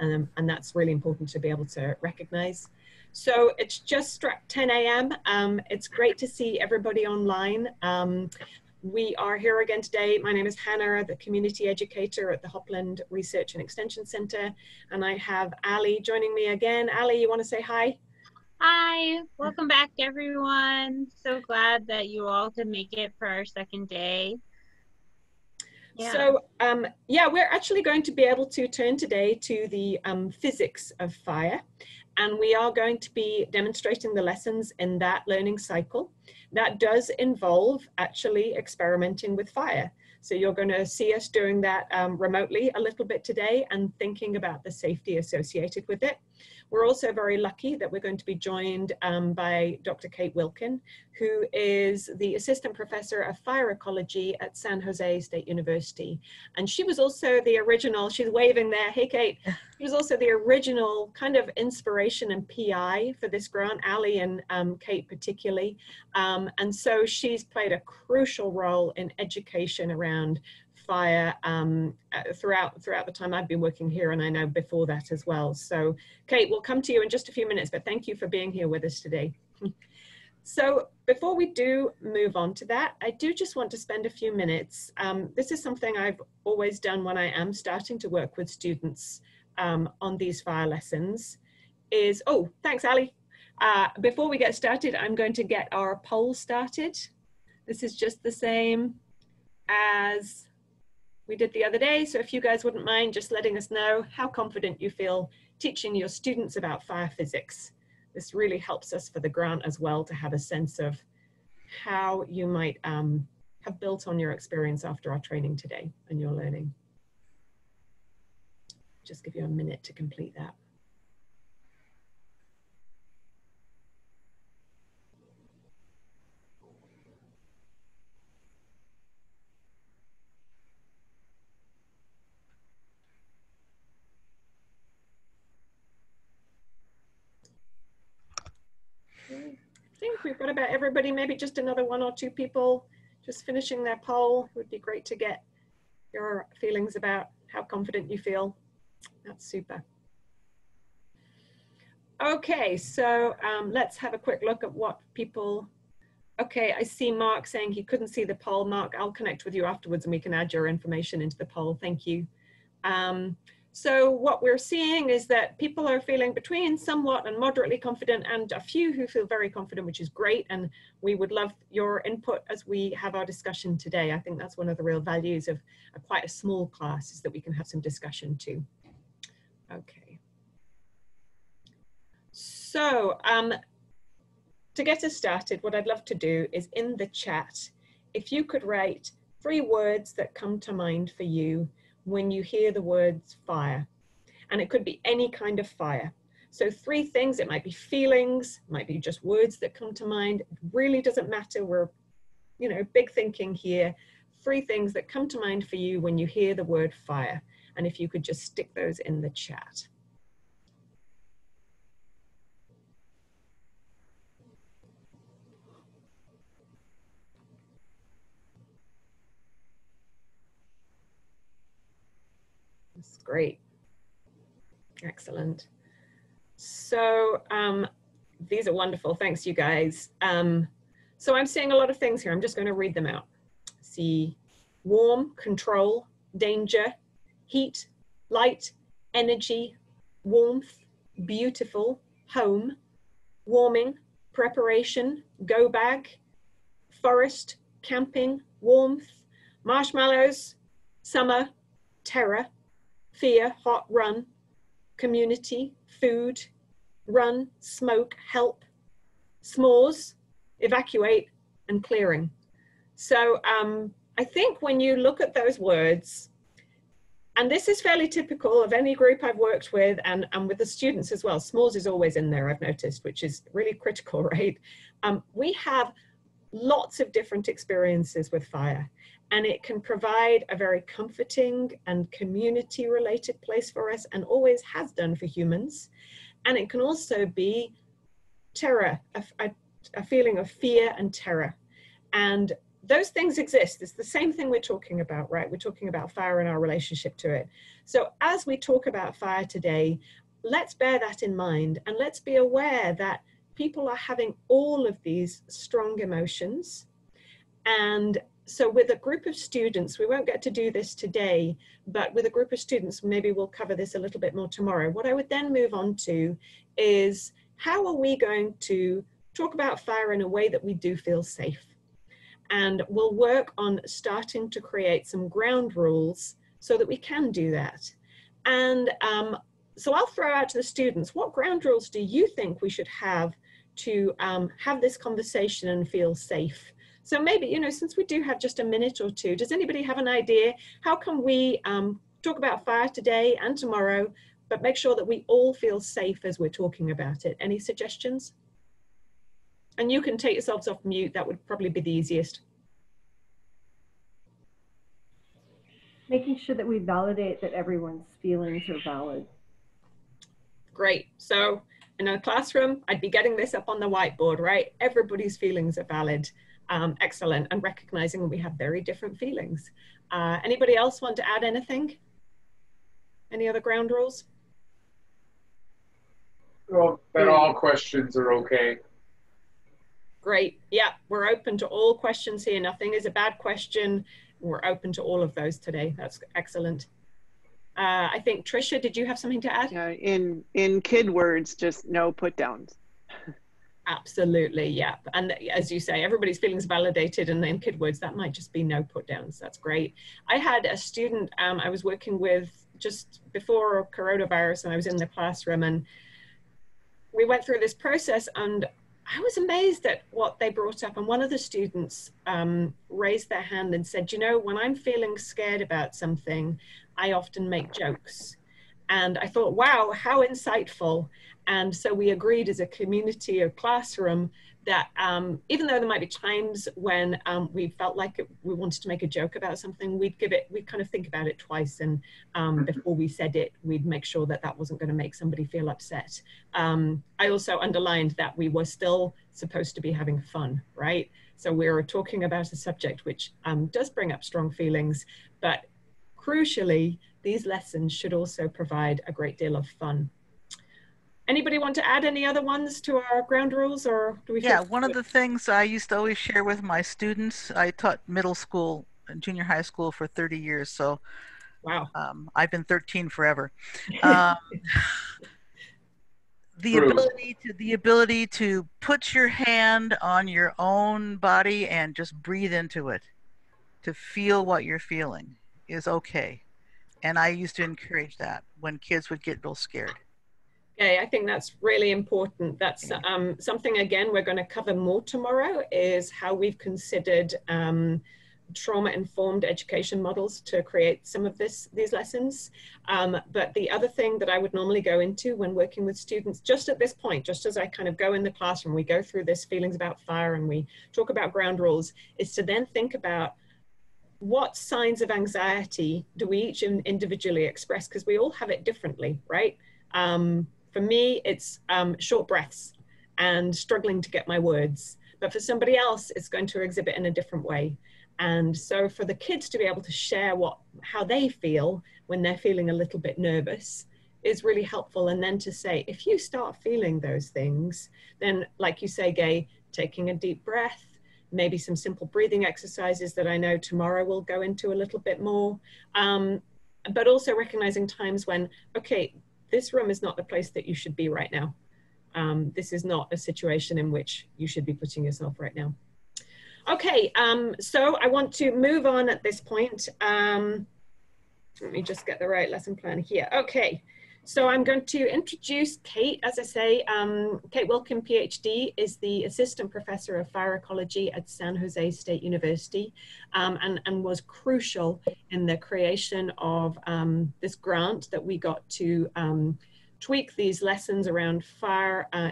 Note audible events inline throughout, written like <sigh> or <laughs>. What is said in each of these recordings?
Um, and that's really important to be able to recognize. So it's just struck 10 a.m. Um, it's great to see everybody online. Um, we are here again today. My name is Hannah, the community educator at the Hopland Research and Extension Center. And I have Ali joining me again. Ali, you want to say hi? Hi, welcome back everyone. So glad that you all could make it for our second day. So um, yeah, we're actually going to be able to turn today to the um, physics of fire. And we are going to be demonstrating the lessons in that learning cycle. That does involve actually experimenting with fire. So you're going to see us doing that um, remotely a little bit today and thinking about the safety associated with it. We're also very lucky that we're going to be joined um, by Dr. Kate Wilkin, who is the assistant professor of fire ecology at San Jose State University. And she was also the original, she's waving there, hey Kate, <laughs> she was also the original kind of inspiration and PI for this grant, Ali and um, Kate particularly. Um, and so she's played a crucial role in education around fire um, uh, throughout throughout the time I've been working here, and I know before that as well. So, Kate, we'll come to you in just a few minutes, but thank you for being here with us today. <laughs> So before we do move on to that, I do just want to spend a few minutes. Um, this is something I've always done when I am starting to work with students um, on these fire lessons is, oh, thanks, Ali. Uh, before we get started, I'm going to get our poll started. This is just the same as we did the other day. So if you guys wouldn't mind just letting us know how confident you feel teaching your students about fire physics. This really helps us for the grant as well to have a sense of how you might um, have built on your experience after our training today and your learning. Just give you a minute to complete that. think we've got about everybody, maybe just another one or two people just finishing their poll. It would be great to get your feelings about how confident you feel. That's super. Okay, so um, let's have a quick look at what people, okay, I see Mark saying he couldn't see the poll. Mark, I'll connect with you afterwards and we can add your information into the poll. Thank you. Um, so what we're seeing is that people are feeling between somewhat and moderately confident and a few who feel very confident, which is great. And we would love your input as we have our discussion today. I think that's one of the real values of a quite a small class is that we can have some discussion too. Okay. So um, to get us started, what I'd love to do is in the chat, if you could write three words that come to mind for you when you hear the words fire. And it could be any kind of fire. So three things, it might be feelings, might be just words that come to mind. It really doesn't matter. We're, you know, big thinking here. Three things that come to mind for you when you hear the word fire. And if you could just stick those in the chat. Great. Excellent. So um, these are wonderful. Thanks, you guys. Um, so I'm seeing a lot of things here. I'm just going to read them out. See warm, control, danger, heat, light, energy, warmth, beautiful, home, warming, preparation, go bag, forest, camping, warmth, marshmallows, summer, terror, fear, hot, run, community, food, run, smoke, help, s'mores, evacuate, and clearing. So um, I think when you look at those words, and this is fairly typical of any group I've worked with and, and with the students as well. S'mores is always in there, I've noticed, which is really critical, <laughs> right? Um, we have lots of different experiences with fire and it can provide a very comforting and community related place for us and always has done for humans. And it can also be terror, a, a, a feeling of fear and terror. And those things exist. It's the same thing we're talking about, right? We're talking about fire and our relationship to it. So as we talk about fire today, let's bear that in mind and let's be aware that people are having all of these strong emotions. And so with a group of students, we won't get to do this today, but with a group of students, maybe we'll cover this a little bit more tomorrow. What I would then move on to is how are we going to talk about fire in a way that we do feel safe? And we'll work on starting to create some ground rules so that we can do that. And um, so I'll throw out to the students, what ground rules do you think we should have to um, have this conversation and feel safe? So maybe, you know, since we do have just a minute or two, does anybody have an idea? How can we um, talk about fire today and tomorrow, but make sure that we all feel safe as we're talking about it? Any suggestions? And you can take yourselves off mute. That would probably be the easiest. Making sure that we validate that everyone's feelings are valid. Great. So in a classroom, I'd be getting this up on the whiteboard, right? Everybody's feelings are valid. Um, excellent. And recognizing we have very different feelings. Uh, anybody else want to add anything? Any other ground rules? Well, that all questions are okay. Great. Yeah, we're open to all questions here. Nothing is a bad question. We're open to all of those today. That's excellent. Uh, I think Trisha, did you have something to add? Yeah, in in kid words, just no put downs. <laughs> Absolutely, yeah. And as you say, everybody's feelings validated, and in kid words, that might just be no put downs. That's great. I had a student um, I was working with just before coronavirus, and I was in the classroom, and we went through this process, and I was amazed at what they brought up. And one of the students um, raised their hand and said, You know, when I'm feeling scared about something, I often make jokes. And I thought, wow, how insightful. And so we agreed as a community or classroom that um, even though there might be times when um, we felt like it, we wanted to make a joke about something, we'd give it, we'd kind of think about it twice. And um, mm-hmm. before we said it, we'd make sure that that wasn't going to make somebody feel upset. Um, I also underlined that we were still supposed to be having fun, right? So we were talking about a subject which um, does bring up strong feelings, but crucially, these lessons should also provide a great deal of fun Anybody want to add any other ones to our ground rules or do we? Yeah, one of the things I used to always share with my students, I taught middle school and junior high school for 30 years. So wow, um, I've been 13 forever. <laughs> Um, the ability to the ability to put your hand on your own body and just breathe into it to feel what you're feeling is okay. And I used to encourage that when kids would get real scared. Okay, I think that's really important. That's um, something, again, we're going to cover more tomorrow is how we've considered um, trauma-informed education models to create some of this these lessons. Um, but the other thing that I would normally go into when working with students, just at this point, just as I kind of go in the classroom, we go through this feelings about fire and we talk about ground rules, is to then think about what signs of anxiety do we each individually express? Because we all have it differently, right? Um, for me, it's um, short breaths and struggling to get my words. But for somebody else, it's going to exhibit in a different way. And so for the kids to be able to share what how they feel when they're feeling a little bit nervous is really helpful. And then to say, if you start feeling those things, then like you say, Gay, taking a deep breath, maybe some simple breathing exercises that I know tomorrow we'll go into a little bit more. Um, but also recognizing times when, okay, this room is not the place that you should be right now. Um, this is not a situation in which you should be putting yourself right now. Okay, um, so I want to move on at this point. Um, let me just get the right lesson plan here. Okay, so I'm going to introduce Kate. As I say, um, Kate Wilkin, PhD, is the Assistant Professor of Fire Ecology at San Jose State University um, and, and was crucial in the creation of um, this grant that we got to um, tweak these lessons around fire, uh,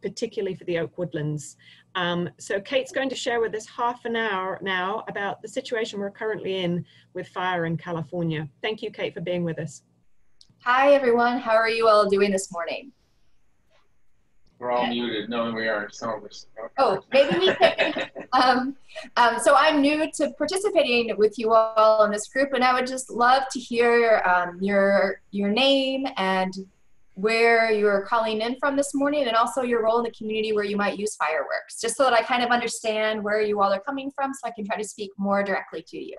particularly for the oak woodlands. Um, so Kate's going to share with us half an hour now about the situation we're currently in with fire in California. Thank you, Kate, for being with us. Hi, everyone. How are you all doing this morning? We're all muted. No, we are. Some of us. Oh, maybe we can. <laughs> um, um, so I'm new to participating with you all in this group, and I would just love to hear um, your your name and where you're calling in from this morning, and also your role in the community where you might use fireworks, just so that I kind of understand where you all are coming from, so I can try to speak more directly to you.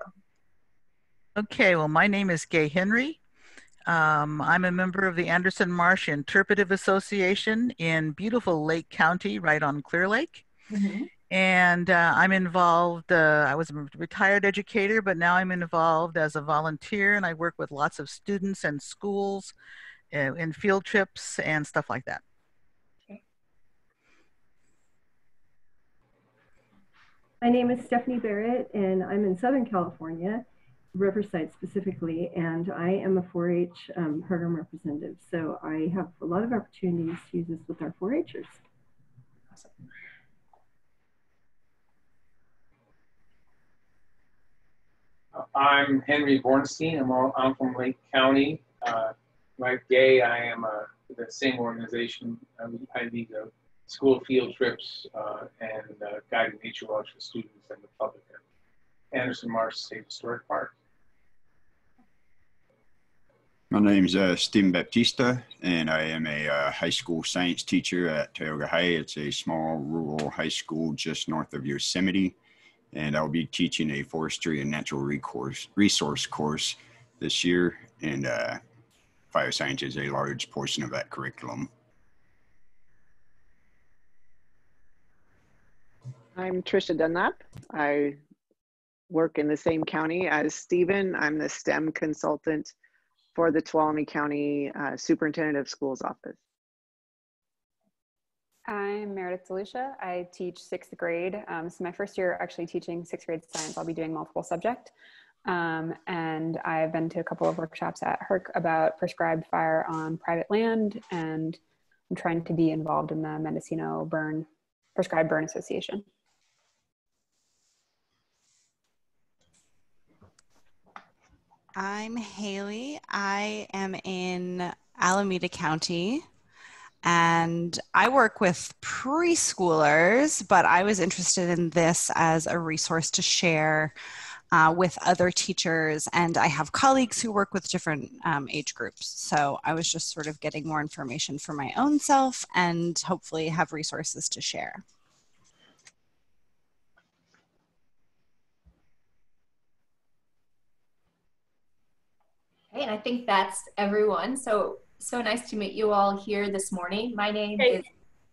Okay, well, my name is Gay Henry. Um, I'm a member of the Anderson Marsh Interpretive Association in beautiful Lake County, right on Clear Lake. Mm-hmm. And uh, I'm involved, uh, I was a retired educator, but now I'm involved as a volunteer and I work with lots of students and schools uh, in field trips and stuff like that. My name is Stephanie Barrett, and I'm in Southern California. Riverside specifically, and I am a 4-H um, program representative. So I have a lot of opportunities to use this with our 4-Hers. Awesome. I'm Henry Bornstein. I'm, all, I'm from Lake County. Uh, like Gay, I am a, the same organization. I lead, the school field trips uh, and uh, guided nature walks for students and the public at Anderson Marsh State Historic Park. My name's uh, Stephen Baptista, and I am a uh, high school science teacher at Tioga High. It's a small rural high school just north of Yosemite, and I'll be teaching a forestry and natural recourse, resource course this year, and uh, fire science is a large portion of that curriculum. I'm Trisha Dunlap. I work in the same county as Stephen. I'm the STEM consultant for the Tuolumne County uh, Superintendent of Schools office. I'm Meredith DeLucia. I teach sixth grade. Um, this is my first year actually teaching sixth grade science. I'll be doing multiple subject. Um, and I've been to a couple of workshops at HERC about prescribed fire on private land, and I'm trying to be involved in the Mendocino Burn Prescribed Burn Association. I'm Haley. I am in Alameda County and I work with preschoolers, but I was interested in this as a resource to share uh, with other teachers. And I have colleagues who work with different um, age groups. So I was just sort of getting more information for my own self and hopefully have resources to share. Okay, and I think that's everyone. So so nice to meet you all here this morning. My name Okay. is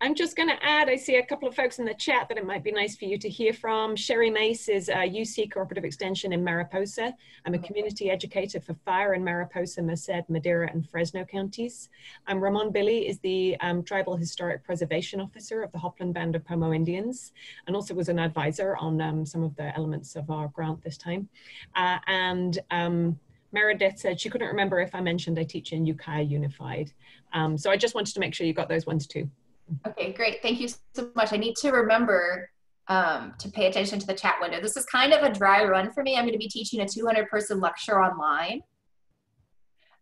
I'm just going to add, I see a couple of folks in the chat that it might be nice for you to hear from. Sherry Mace is a UC Cooperative Extension in Mariposa. I'm a community educator for fire in Mariposa, Merced, Madera, and Fresno counties. I'm Ramon Billy is the um, Tribal Historic Preservation Officer of the Hopland Band of Pomo Indians, and also was an advisor on um, some of the elements of our grant this time. Uh, and um, Meredith said she couldn't remember if I mentioned I teach in Ukiah Unified. Um, so I just wanted to make sure you got those ones too. Okay, great. Thank you so much. I need to remember um, to pay attention to the chat window. This is kind of a dry run for me. I'm going to be teaching a 200 person lecture online.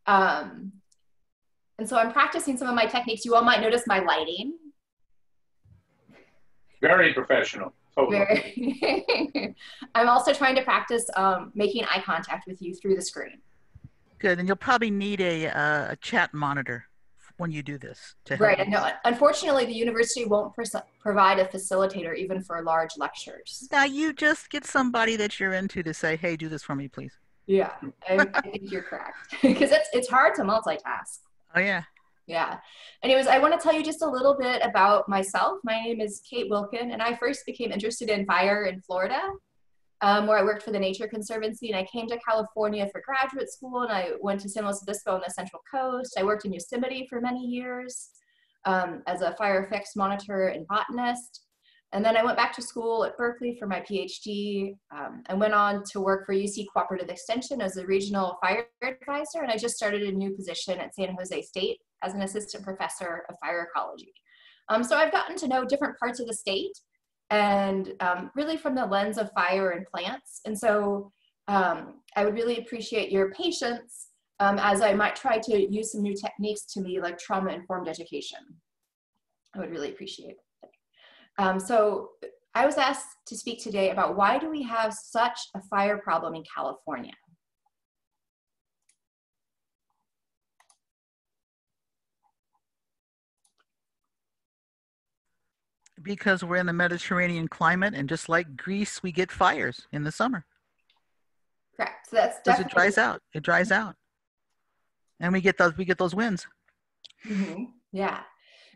Um, and so I'm practicing some of my techniques. You all might notice my lighting. Very professional. Totally. Very- <laughs> I'm also trying to practice um, making eye contact with you through the screen. Good, and you'll probably need a, uh, a chat monitor when you do this. To Right. you. And no, unfortunately, the university won't pres- provide a facilitator even for large lectures. Now you just get somebody that you're into to say, "Hey, do this for me, please." Yeah, I, I think you're correct <laughs> because it's it's hard to multitask. Oh yeah. Yeah. Anyways, I want to tell you just a little bit about myself. My name is Kate Wilkin, and I first became interested in fire in Florida, um, where I worked for the Nature Conservancy. And I came to California for graduate school, and I went to San Luis Obispo on the Central Coast. I worked in Yosemite for many years um, as a fire effects monitor and botanist. And then I went back to school at Berkeley for my PhD. Um, I went on to work for UC Cooperative Extension as a regional fire advisor, and I just started a new position at San Jose State as an assistant professor of fire ecology. Um, so I've gotten to know different parts of the state and um, really from the lens of fire and plants. And so um, I would really appreciate your patience um, as I might try to use some new techniques to me like trauma informed education. I would really appreciate it. Um, so I was asked to speak today about why do we have such a fire problem in California? Because we're in the Mediterranean climate, and just like Greece, we get fires in the summer. Correct. So that's because it dries out. It dries out, and we get those we get those winds. Mm-hmm. Yeah,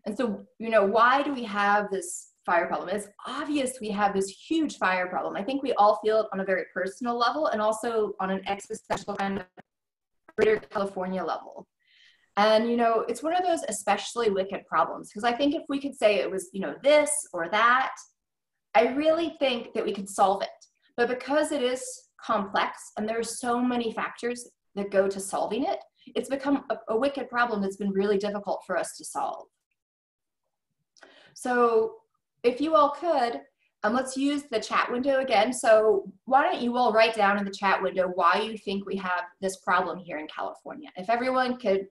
and so you know why do we have this fire problem? It's obvious we have this huge fire problem. I think we all feel it on a very personal level, and also on an existential kind of greater California level. And you know, it's one of those especially wicked problems because I think if we could say it was, you know, this or that, I really think that we could solve it. But because it is complex and there are so many factors that go to solving it, it's become a, a wicked problem that's been really difficult for us to solve. So if you all could, um, let's use the chat window again. So why don't you all write down in the chat window why you think we have this problem here in California. If everyone could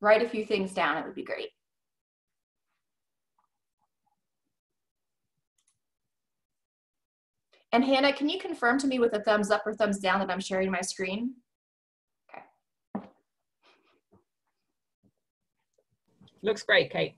write a few things down, it would be great. And Hannah, can you confirm to me with a thumbs up or thumbs down that I'm sharing my screen? Okay. Looks great, Kate.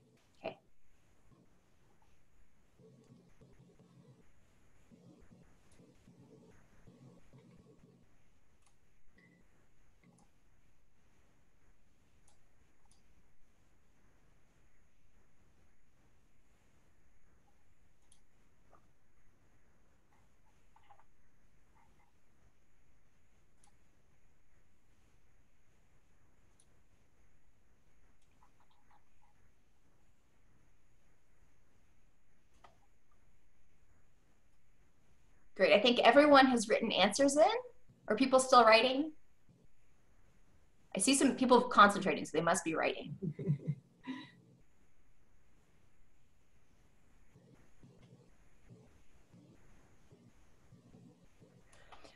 Great. I think everyone has written answers in. Are people still writing? I see some people concentrating, so they must be writing. <laughs>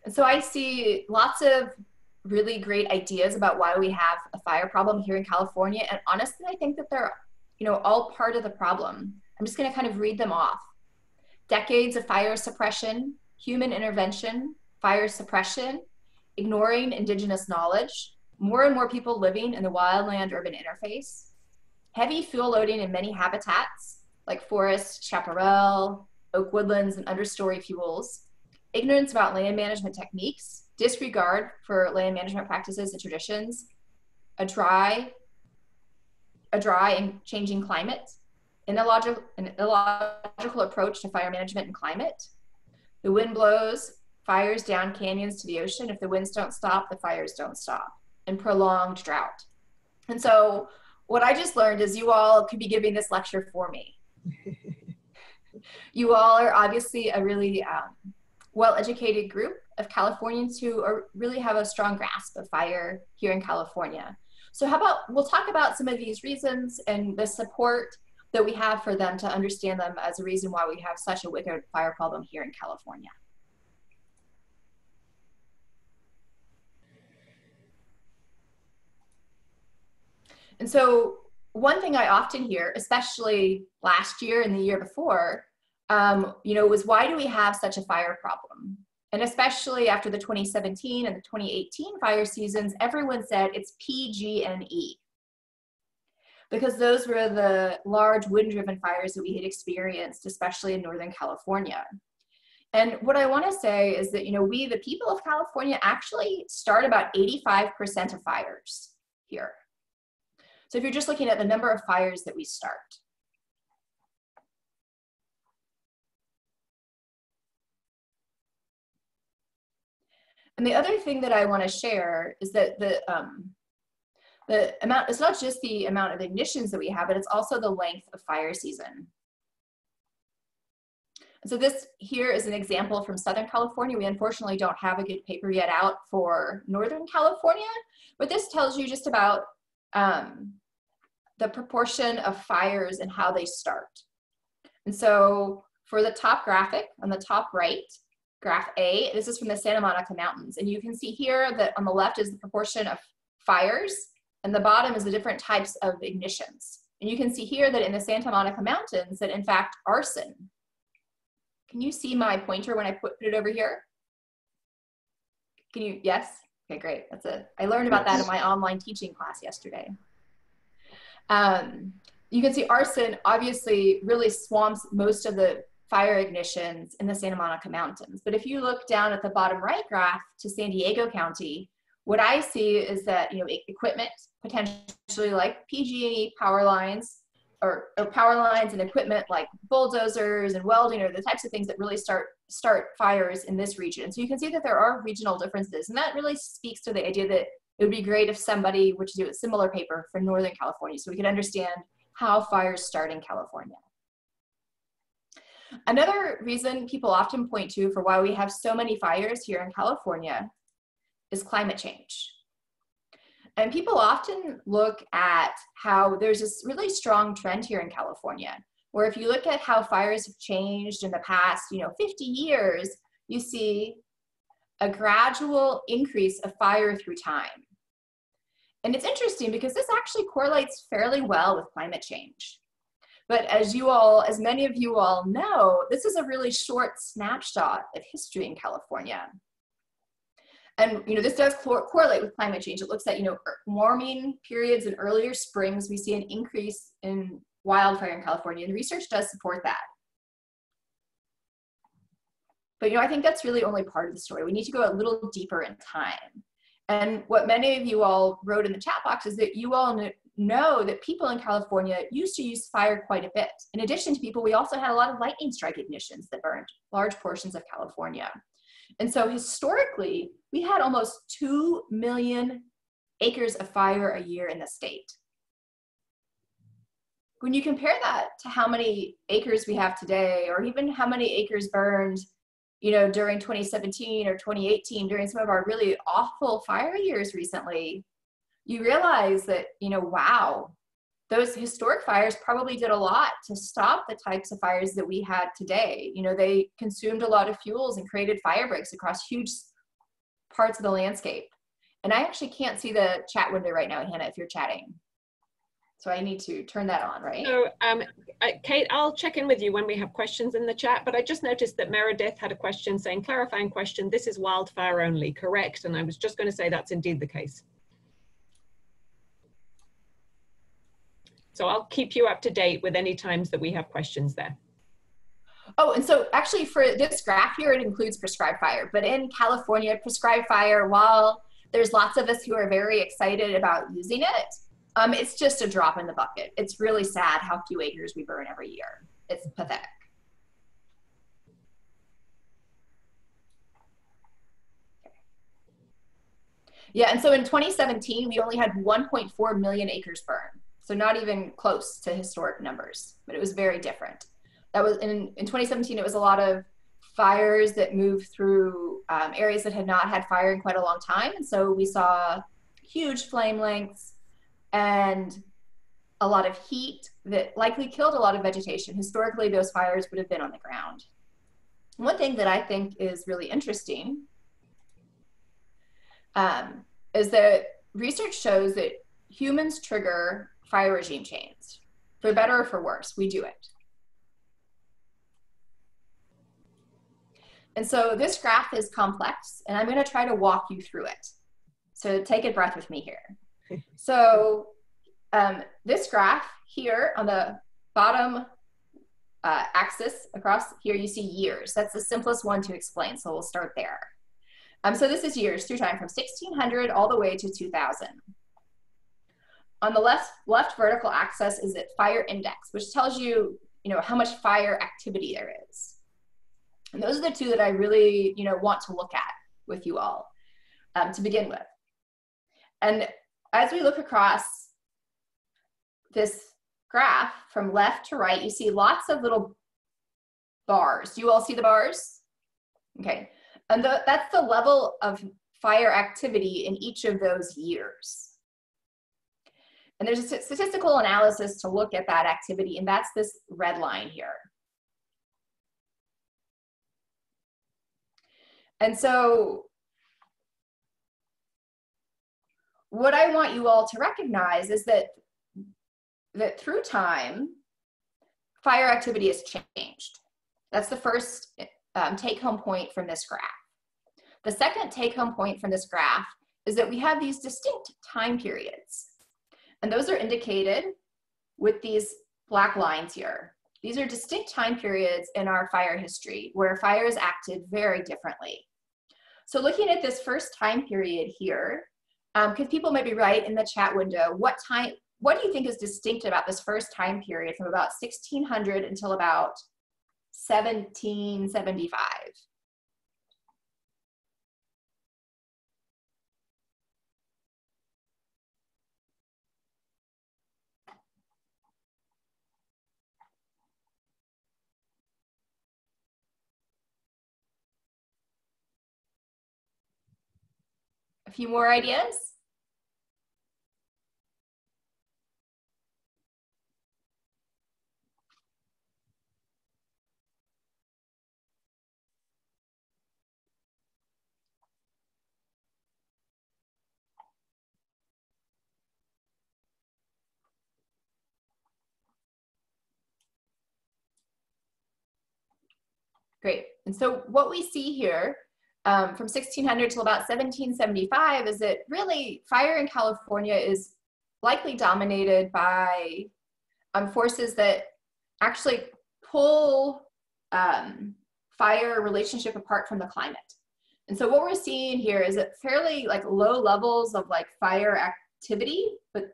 and so I see lots of really great ideas about why we have a fire problem here in California. And honestly, I think that they're, you know, all part of the problem. I'm just going to kind of read them off. Decades of fire suppression, human intervention, fire suppression, ignoring indigenous knowledge, more and more people living in the wildland urban interface, heavy fuel loading in many habitats like forest, chaparral, oak woodlands, and understory fuels, ignorance about land management techniques, disregard for land management practices and traditions, a dry, a dry and changing climate, an illogical, an illogical approach to fire management and climate, the wind blows fires down canyons to the ocean. If the winds don't stop, the fires don't stop, and prolonged drought. And so, what I just learned is you all could be giving this lecture for me. <laughs> you all are obviously a really um, well educated group of Californians who are, really have a strong grasp of fire here in California. So, how about we'll talk about some of these reasons and the support that we have for them to understand them as a reason why we have such a wicked fire problem here in California. And so one thing I often hear, especially last year and the year before, um, you know, was why do we have such a fire problem? And especially after the 2017 and the 2018 fire seasons, everyone said it's PG&E because those were the large wind driven fires that we had experienced, especially in Northern California. And what I want to say is that, you know, we, the people of California, actually start about 85% of fires here. So if you're just looking at the number of fires that we start. And the other thing that I want to share is that the, um, the amount, it's not just the amount of ignitions that we have, but it's also the length of fire season. So this here is an example from Southern California. We unfortunately don't have a good paper yet out for Northern California, but this tells you just about um, the proportion of fires and how they start. And so for the top graphic on the top right, graph A, this is from the Santa Monica Mountains. And you can see here that on the left is the proportion of fires and the bottom is the different types of ignitions. And you can see here that in the Santa Monica Mountains that in fact arson. Can you see my pointer when I put, put it over here? Can you, yes? Okay, great. That's it. I learned about that in my online teaching class yesterday. Um, you can see arson obviously really swamps most of the fire ignitions in the Santa Monica Mountains. But if you look down at the bottom right graph to San Diego County, what I see is that you know equipment potentially like PG&E power lines or, or, power lines and equipment like bulldozers and welding are the types of things that really start start fires in this region. So you can see that there are regional differences, and that really speaks to the idea that it would be great if somebody were to do a similar paper for Northern California, so we could understand how fires start in California. Another reason people often point to for why we have so many fires here in California is climate change. And people often look at how there's this really strong trend here in California, where if you look at how fires have changed in the past, you know, 50 years, you see a gradual increase of fire through time. And it's interesting because this actually correlates fairly well with climate change. But as you all, as many of you all know, this is a really short snapshot of history in California. And you know, this does cor correlate with climate change. It looks at you know er, warming periods and earlier springs. We see an increase in wildfire in California, and research does support that. But you know, I think that's really only part of the story. We need to go a little deeper in time. And what many of you all wrote in the chat box is that you all know that people in California used to use fire quite a bit. In addition to people, we also had a lot of lightning strike ignitions that burned large portions of California. And so historically, we had almost 2 million acres of fire a year in the state. When you compare that to how many acres we have today, or even how many acres burned, you know, during 2017 or 2018, during some of our really awful fire years recently, you realize that, you know, wow, those historic fires probably did a lot to stop the types of fires that we had today. You know, they consumed a lot of fuels and created fire breaks across huge parts of the landscape. And I actually can't see the chat window right now, Hannah, if you're chatting. So I need to turn that on, right? So, um, I, Kate, I'll check in with you when we have questions in the chat, but I just noticed that Meredith had a question saying, clarifying question, this is wildfire only, correct? And I was just gonna say that's indeed the case. So I'll keep you up to date with any times that we have questions there. Oh, and so actually for this graph here, it includes prescribed fire. But in California, prescribed fire, while there's lots of us who are very excited about using it, um, it's just a drop in the bucket. It's really sad how few acres we burn every year. It's pathetic. Yeah, and so in 2017, we only had 1.4 million acres burned. So not even close to historic numbers, but it was very different. That was in, in 2017, it was a lot of fires that moved through um, areas that had not had fire in quite a long time. And so we saw huge flame lengths and a lot of heat that likely killed a lot of vegetation. Historically, those fires would have been on the ground. One thing that I think is really interesting um, is that research shows that humans trigger fire regime change. For better or for worse, we do it. And so this graph is complex, and I'm going to try to walk you through it. So take a breath with me here. <laughs> So um, this graph here on the bottom uh, axis across here, you see years. That's the simplest one to explain, so we'll start there. Um, so this is years through time from 1600 all the way to 2000. On the left, left vertical axis is it fire index, which tells you, you know, how much fire activity there is. And those are the two that I really, you know, want to look at with you all um, to begin with. And as we look across this graph from left to right, you see lots of little bars. Do you all see the bars? Okay. And the, that's the level of fire activity in each of those years. And there's a statistical analysis to look at that activity, and that's this red line here. And so what I want you all to recognize is that that through time, fire activity has changed. That's the first um, take home point from this graph. The second take home point from this graph is that we have these distinct time periods. And those are indicated with these black lines here. These are distinct time periods in our fire history where fires acted very differently. So looking at this first time period here, because um, people might be right in the chat window, what time, what do you think is distinct about this first time period from about 1600 until about 1775? A few more ideas? Great. And so what we see here um, from 1600 till about 1775 is that really fire in California is likely dominated by um, forces that actually pull um, fire relationship apart from the climate. And so what we're seeing here is that fairly like low levels of like fire activity, but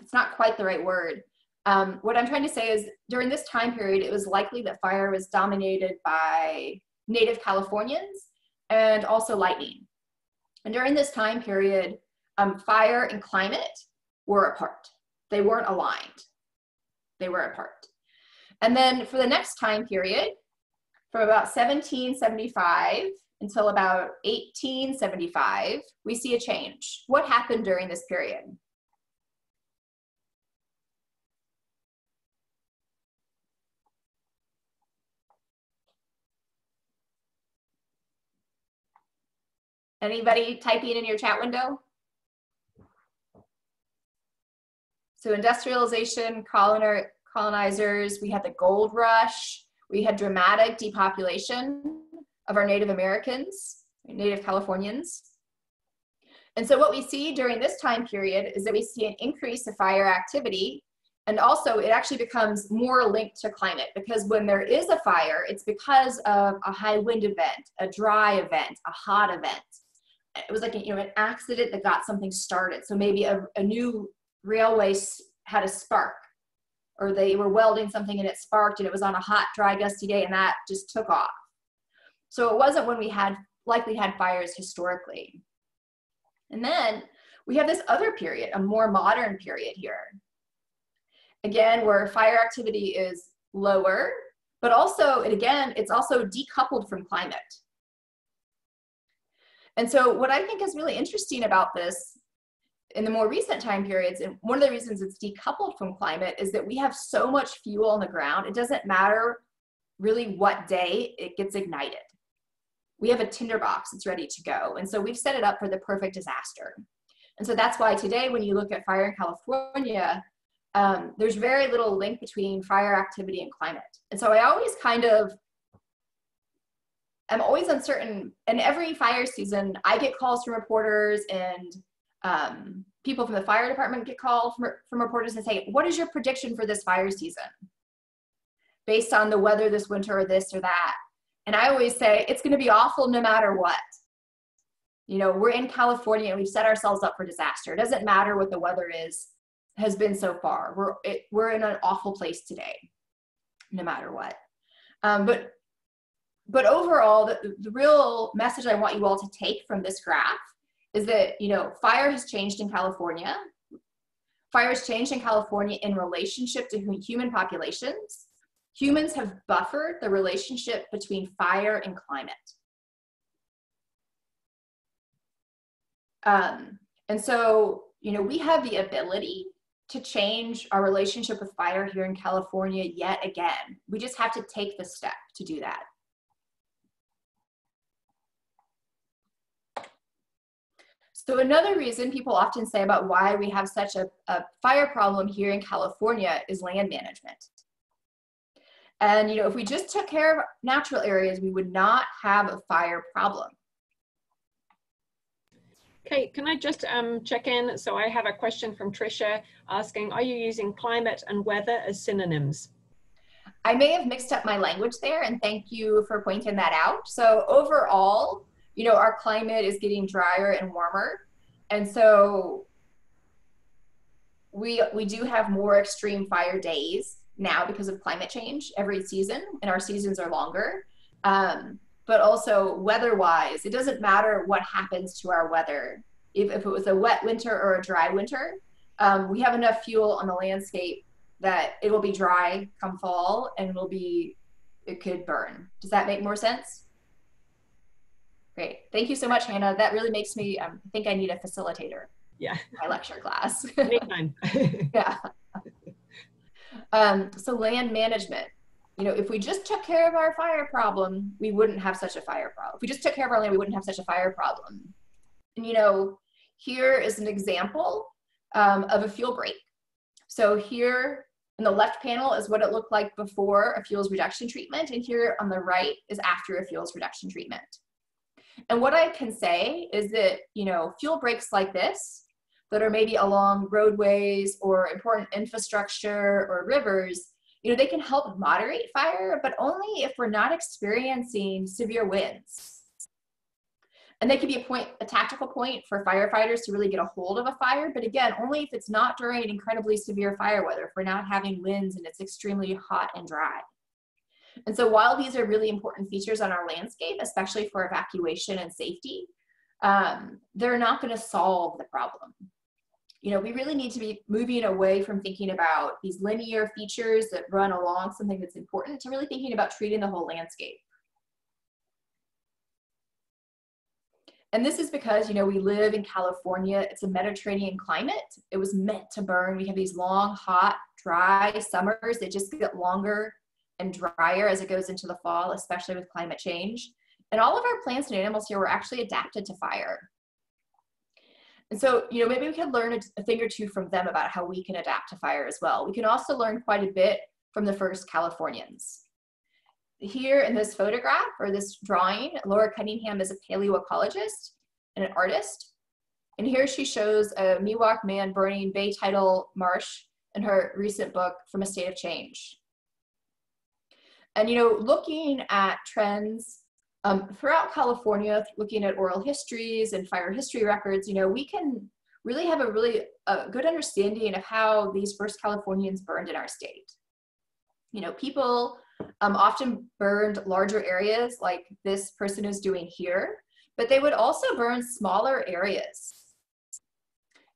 it's not quite the right word. Um, what I'm trying to say is during this time period, it was likely that fire was dominated by native Californians and also lightning. And during this time period, um, fire and climate were apart. They weren't aligned. They were apart. And then for the next time period, from about 1775 until about 1875, we see a change. What happened during this period? Anybody typing in your chat window? So industrialization, colonizers, we had the gold rush, we had dramatic depopulation of our Native Americans, Native Californians. And so what we see during this time period is that we see an increase of fire activity and also it actually becomes more linked to climate because when there is a fire, it's because of a high wind event, a dry event, a hot event it was like a, you know an accident that got something started. So maybe a, a new railway had a spark or they were welding something and it sparked and it was on a hot dry gusty day and that just took off. So it wasn't when we had likely had fires historically. And then we have this other period a more modern period here. Again where fire activity is lower but also it again it's also decoupled from climate and so what I think is really interesting about this in the more recent time periods, and one of the reasons it's decoupled from climate is that we have so much fuel on the ground, it doesn't matter really what day it gets ignited. We have a tinderbox that's ready to go. And so we've set it up for the perfect disaster. And so that's why today, when you look at fire in California, um, there's very little link between fire activity and climate. And so I always kind of I'm always uncertain. And every fire season, I get calls from reporters and um, people from the fire department get called from, from reporters and say, what is your prediction for this fire season? Based on the weather this winter or this or that. And I always say, it's gonna be awful no matter what. You know, we're in California and we've set ourselves up for disaster. It doesn't matter what the weather is, has been so far. We're, it, we're in an awful place today, no matter what. Um, but but overall, the, the real message I want you all to take from this graph is that, you know, fire has changed in California. Fire has changed in California in relationship to human populations. Humans have buffered the relationship between fire and climate. Um, and so, you know, we have the ability to change our relationship with fire here in California yet again. We just have to take the step to do that. So another reason people often say about why we have such a, a fire problem here in California is land management. And you know, if we just took care of natural areas, we would not have a fire problem. Kate, can I just um, check in? So I have a question from Tricia asking, are you using climate and weather as synonyms? I may have mixed up my language there and thank you for pointing that out. So overall, you know, our climate is getting drier and warmer. And so we, we do have more extreme fire days now because of climate change every season and our seasons are longer. Um, but also weather wise, it doesn't matter what happens to our weather. If, if it was a wet winter or a dry winter, um, we have enough fuel on the landscape that it will be dry come fall and will be, it could burn. Does that make more sense? Great. Thank you so much, Hannah. That really makes me um, think I need a facilitator. Yeah. My lecture class. <laughs> Anytime. <laughs> yeah. Um, so land management you know, if we just took care of our fire problem, we wouldn't have such a fire problem. If we just took care of our land, we wouldn't have such a fire problem. And you know, here is an example um, of a fuel break. So here in the left panel is what it looked like before a fuels reduction treatment, and here on the right is after a fuels reduction treatment. And what I can say is that, you know, fuel breaks like this that are maybe along roadways or important infrastructure or rivers you know, they can help moderate fire, but only if we're not experiencing severe winds. And they can be a point, a tactical point for firefighters to really get a hold of a fire. But again, only if it's not during incredibly severe fire weather, if we're not having winds and it's extremely hot and dry. And so while these are really important features on our landscape, especially for evacuation and safety, um, they're not going to solve the problem you know, we really need to be moving away from thinking about these linear features that run along something that's important to really thinking about treating the whole landscape. And this is because, you know, we live in California. It's a Mediterranean climate. It was meant to burn. We have these long, hot, dry summers. that just get longer and drier as it goes into the fall, especially with climate change. And all of our plants and animals here were actually adapted to fire. And so, you know, maybe we can learn a, a thing or two from them about how we can adapt to fire as well. We can also learn quite a bit from the first Californians. Here in this photograph or this drawing, Laura Cunningham is a paleoecologist and an artist. And here she shows a Miwok man burning Bay Tidal Marsh in her recent book, From a State of Change. And, you know, looking at trends um, throughout California, looking at oral histories and fire history records, you know, we can really have a really a good understanding of how these first Californians burned in our state. You know, people um, often burned larger areas like this person is doing here, but they would also burn smaller areas.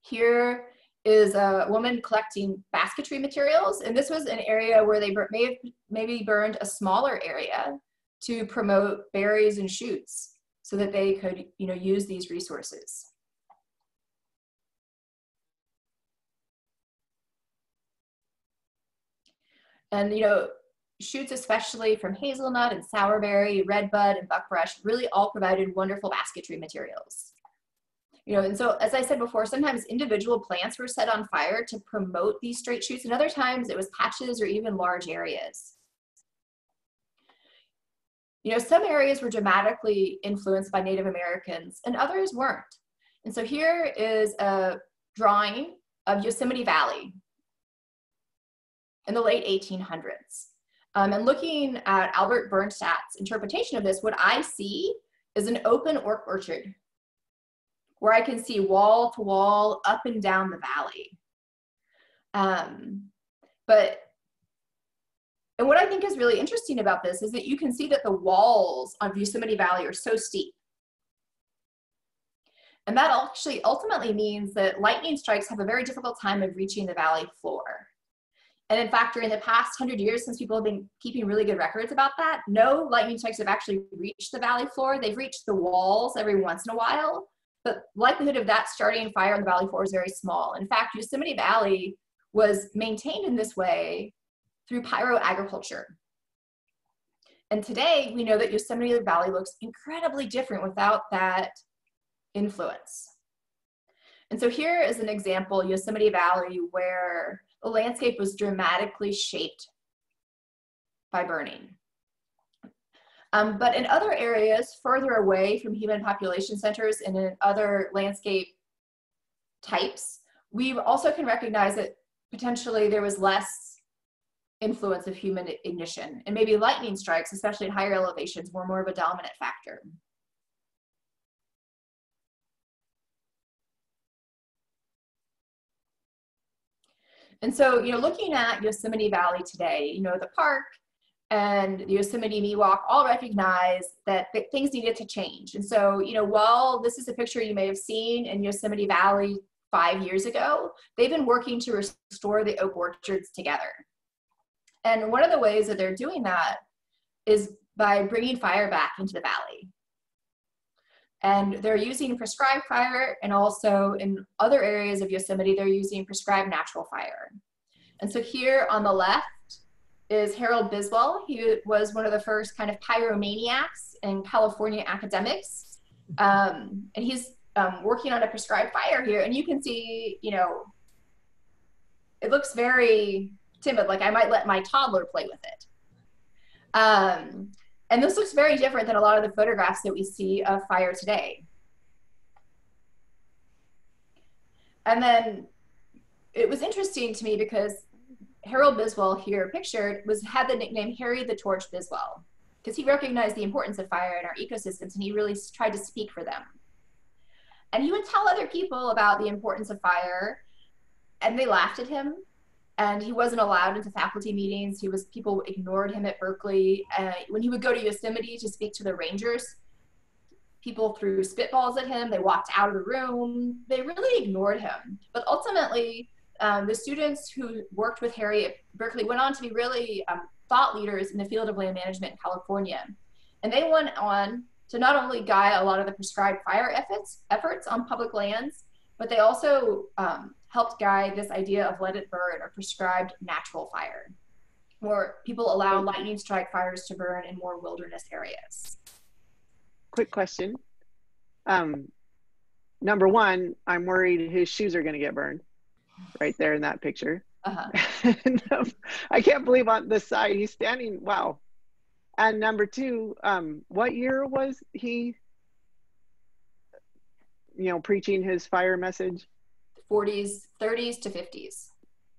Here is a woman collecting basketry materials, and this was an area where they may have maybe burned a smaller area to promote berries and shoots so that they could you know, use these resources. And you know, shoots especially from hazelnut and sourberry, redbud and buckbrush really all provided wonderful basketry materials. You know, and so as I said before, sometimes individual plants were set on fire to promote these straight shoots, and other times it was patches or even large areas. You know, some areas were dramatically influenced by Native Americans and others weren't. And so here is a drawing of Yosemite Valley in the late 1800s. Um, and looking at Albert Bierstadt's interpretation of this, what I see is an open orchard where I can see wall to wall up and down the valley. Um, but and what I think is really interesting about this is that you can see that the walls of Yosemite Valley are so steep. And that actually ultimately means that lightning strikes have a very difficult time of reaching the valley floor. And in fact, during the past 100 years, since people have been keeping really good records about that, no lightning strikes have actually reached the valley floor. They've reached the walls every once in a while, but likelihood of that starting fire on the valley floor is very small. In fact, Yosemite Valley was maintained in this way through pyroagriculture. And today we know that Yosemite Valley looks incredibly different without that influence. And so here is an example, Yosemite Valley, where the landscape was dramatically shaped by burning. Um, but in other areas further away from human population centers and in other landscape types, we also can recognize that potentially there was less influence of human ignition and maybe lightning strikes, especially at higher elevations, were more of a dominant factor. And so, you know, looking at Yosemite Valley today, you know, the park and the Yosemite Miwok all recognize that, things needed to change. And so, you know, while this is a picture you may have seen in Yosemite Valley five years ago, they've been working to restore the oak orchards together. And one of the ways that they're doing that is by bringing fire back into the valley. And they're using prescribed fire, and also in other areas of Yosemite, they're using prescribed natural fire. And so here on the left is Harold Biswell. He was one of the first kind of pyromaniacs in California academics. Um, and he's um, working on a prescribed fire here. And you can see, you know, it looks very timid, like I might let my toddler play with it. Um, and this looks very different than a lot of the photographs that we see of fire today. And then it was interesting to me because Harold Biswell here pictured was had the nickname Harry the Torch Biswell because he recognized the importance of fire in our ecosystems and he really tried to speak for them. And he would tell other people about the importance of fire and they laughed at him and he wasn't allowed into faculty meetings. He was people ignored him at Berkeley. Uh, when he would go to Yosemite to speak to the rangers, people threw spitballs at him. They walked out of the room. They really ignored him. But ultimately, um, the students who worked with Harry at Berkeley went on to be really um, thought leaders in the field of land management in California. And they went on to not only guide a lot of the prescribed fire efforts, efforts on public lands, but they also um, helped guide this idea of let it burn or prescribed natural fire, where people allow lightning strike fires to burn in more wilderness areas. Quick question. Um, number one, I'm worried his shoes are going to get burned right there in that picture. Uh-huh. <laughs> um, I can't believe on the side he's standing. Wow. And number two, um, what year was he, you know, preaching his fire message? 40s, 30s to 50s.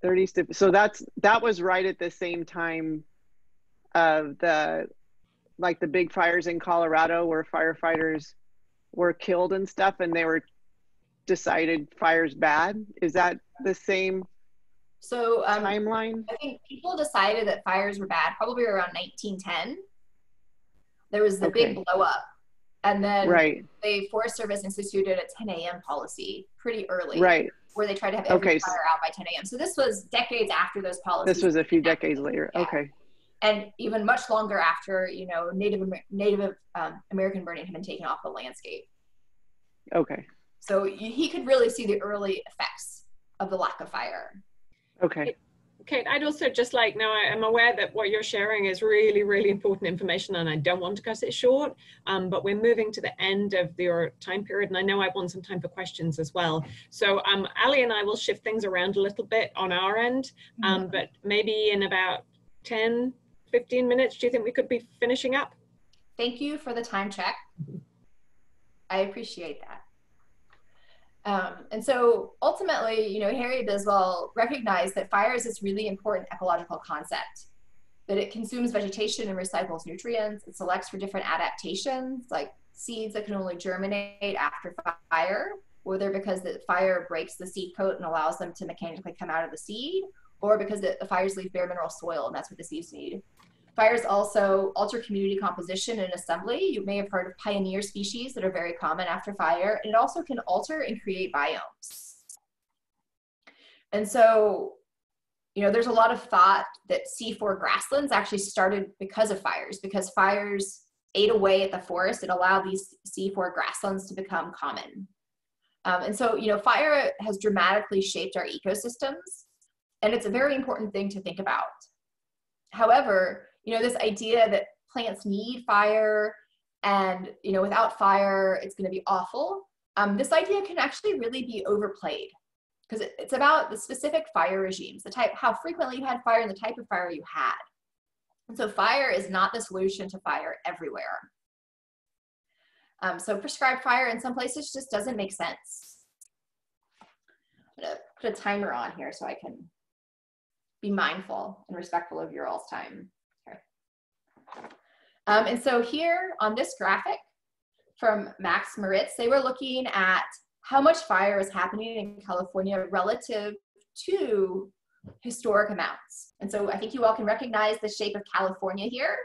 30s to so that's that was right at the same time of the like the big fires in Colorado where firefighters were killed and stuff and they were decided fire's bad. Is that the same so um, timeline? I think people decided that fires were bad probably around 1910. There was the okay. big blow up and then right. the Forest Service instituted a 10 a.m. policy pretty early. Right where they tried to have every okay. fire out by 10 a.m. So this was decades after those policies. This was a few decades later. Yeah. Okay. And even much longer after, you know, Native Native um, American burning had been taken off the landscape. Okay. So he could really see the early effects of the lack of fire. Okay. Kate, I'd also just like, now I'm aware that what you're sharing is really, really important information and I don't want to cut it short, um, but we're moving to the end of your time period and I know I want some time for questions as well. So um, Ali and I will shift things around a little bit on our end, um, mm-hmm. but maybe in about 10, 15 minutes, do you think we could be finishing up? Thank you for the time check. I appreciate that. Um, and so ultimately, you know, Harry Biswell recognized that fire is this really important ecological concept, that it consumes vegetation and recycles nutrients. It selects for different adaptations, like seeds that can only germinate after fire, whether because the fire breaks the seed coat and allows them to mechanically come out of the seed, or because the, the fires leave bare mineral soil and that's what the seeds need. Fires also alter community composition and assembly. You may have heard of pioneer species that are very common after fire. And it also can alter and create biomes. And so, you know, there's a lot of thought that C4 grasslands actually started because of fires, because fires ate away at the forest and allowed these C4 grasslands to become common. Um, and so, you know, fire has dramatically shaped our ecosystems, and it's a very important thing to think about. However, you know this idea that plants need fire and you know without fire it's going to be awful um, this idea can actually really be overplayed because it, it's about the specific fire regimes, the type, how frequently you had fire and the type of fire you had. And so fire is not the solution to fire everywhere. Um, so prescribed fire in some places just doesn't make sense. I'm gonna put a timer on here so I can be mindful and respectful of your all's time. Um, and so here on this graphic from Max Moritz, they were looking at how much fire is happening in California relative to historic amounts. And so I think you all can recognize the shape of California here.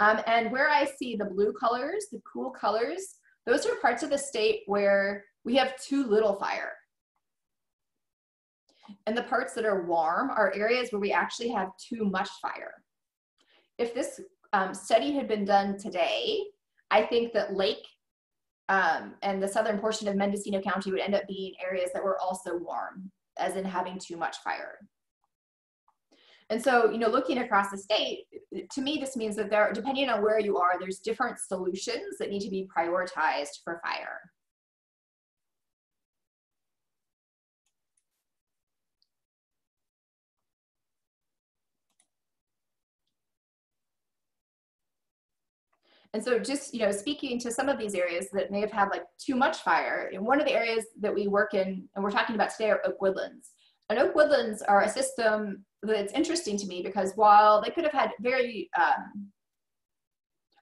Um, and where I see the blue colors, the cool colors, those are parts of the state where we have too little fire. And the parts that are warm are areas where we actually have too much fire. If this um, study had been done today, I think that Lake um, and the southern portion of Mendocino County would end up being areas that were also warm, as in having too much fire. And so, you know, looking across the state, to me, this means that there, depending on where you are, there's different solutions that need to be prioritized for fire. And so just, you know, speaking to some of these areas that may have had like too much fire, and one of the areas that we work in and we're talking about today are oak woodlands. And oak woodlands are a system that's interesting to me because while they could have had very, um,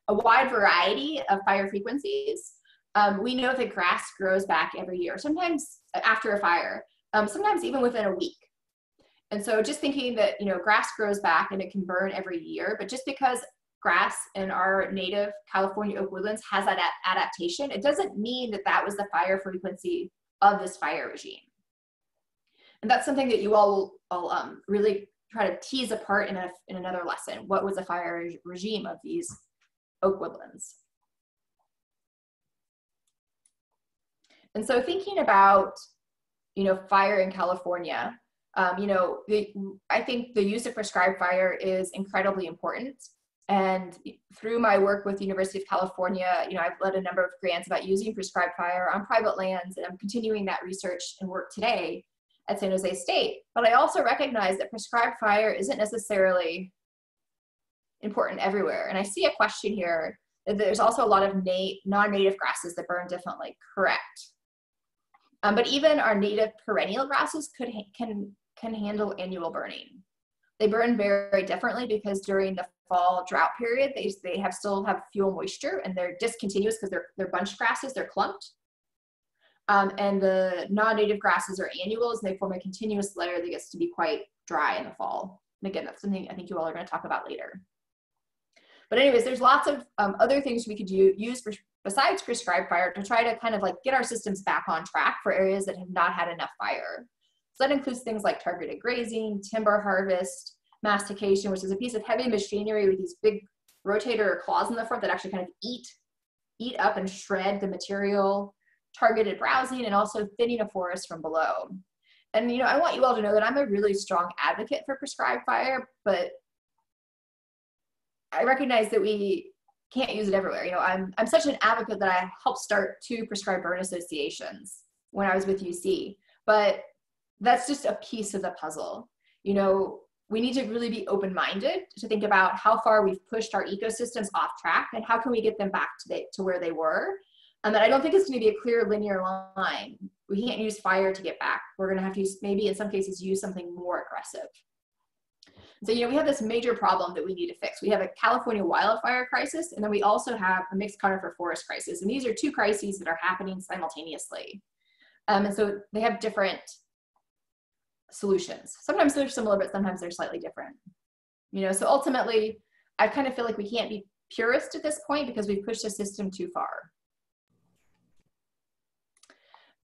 a wide variety of fire frequencies, um, we know that grass grows back every year, sometimes after a fire, um, sometimes even within a week. And so just thinking that, you know, grass grows back and it can burn every year, but just because grass in our native California oak woodlands has that adaptation, it doesn't mean that that was the fire frequency of this fire regime. And that's something that you all will um, really try to tease apart in, a, in another lesson. What was the fire regime of these oak woodlands? And so thinking about, you know, fire in California, um, you know, the, I think the use of prescribed fire is incredibly important. And through my work with University of California, you know, I've led a number of grants about using prescribed fire on private lands, and I'm continuing that research and work today at San Jose State. But I also recognize that prescribed fire isn't necessarily important everywhere. And I see a question here that there's also a lot of non-native grasses that burn differently, correct. Um, but even our native perennial grasses could can, can handle annual burning. They burn very differently because during the fall drought period, they, they have still have fuel moisture and they're discontinuous because they're, they're bunch grasses, they're clumped. Um, and the non-native grasses are annuals and they form a continuous layer that gets to be quite dry in the fall. And again, that's something I think you all are gonna talk about later. But anyways, there's lots of um, other things we could use for, besides prescribed fire to try to kind of like get our systems back on track for areas that have not had enough fire. So that includes things like targeted grazing, timber harvest, mastication, which is a piece of heavy machinery with these big rotator claws in the front that actually kind of eat, eat up and shred the material, targeted browsing, and also thinning a forest from below. And you know, I want you all to know that I'm a really strong advocate for prescribed fire, but I recognize that we can't use it everywhere. You know, I'm I'm such an advocate that I helped start two prescribed burn associations when I was with UC. But that's just a piece of the puzzle. You know, we need to really be open-minded to think about how far we've pushed our ecosystems off track and how can we get them back to, the, to where they were. And that I don't think it's going to be a clear linear line. We can't use fire to get back. We're going to have to use, maybe in some cases, use something more aggressive. So, you know, we have this major problem that we need to fix. We have a California wildfire crisis, and then we also have a mixed conifer forest crisis. And these are two crises that are happening simultaneously. Um, and so they have different solutions. Sometimes they're similar, but sometimes they're slightly different. You know, so ultimately, I kind of feel like we can't be purist at this point because we've pushed the system too far.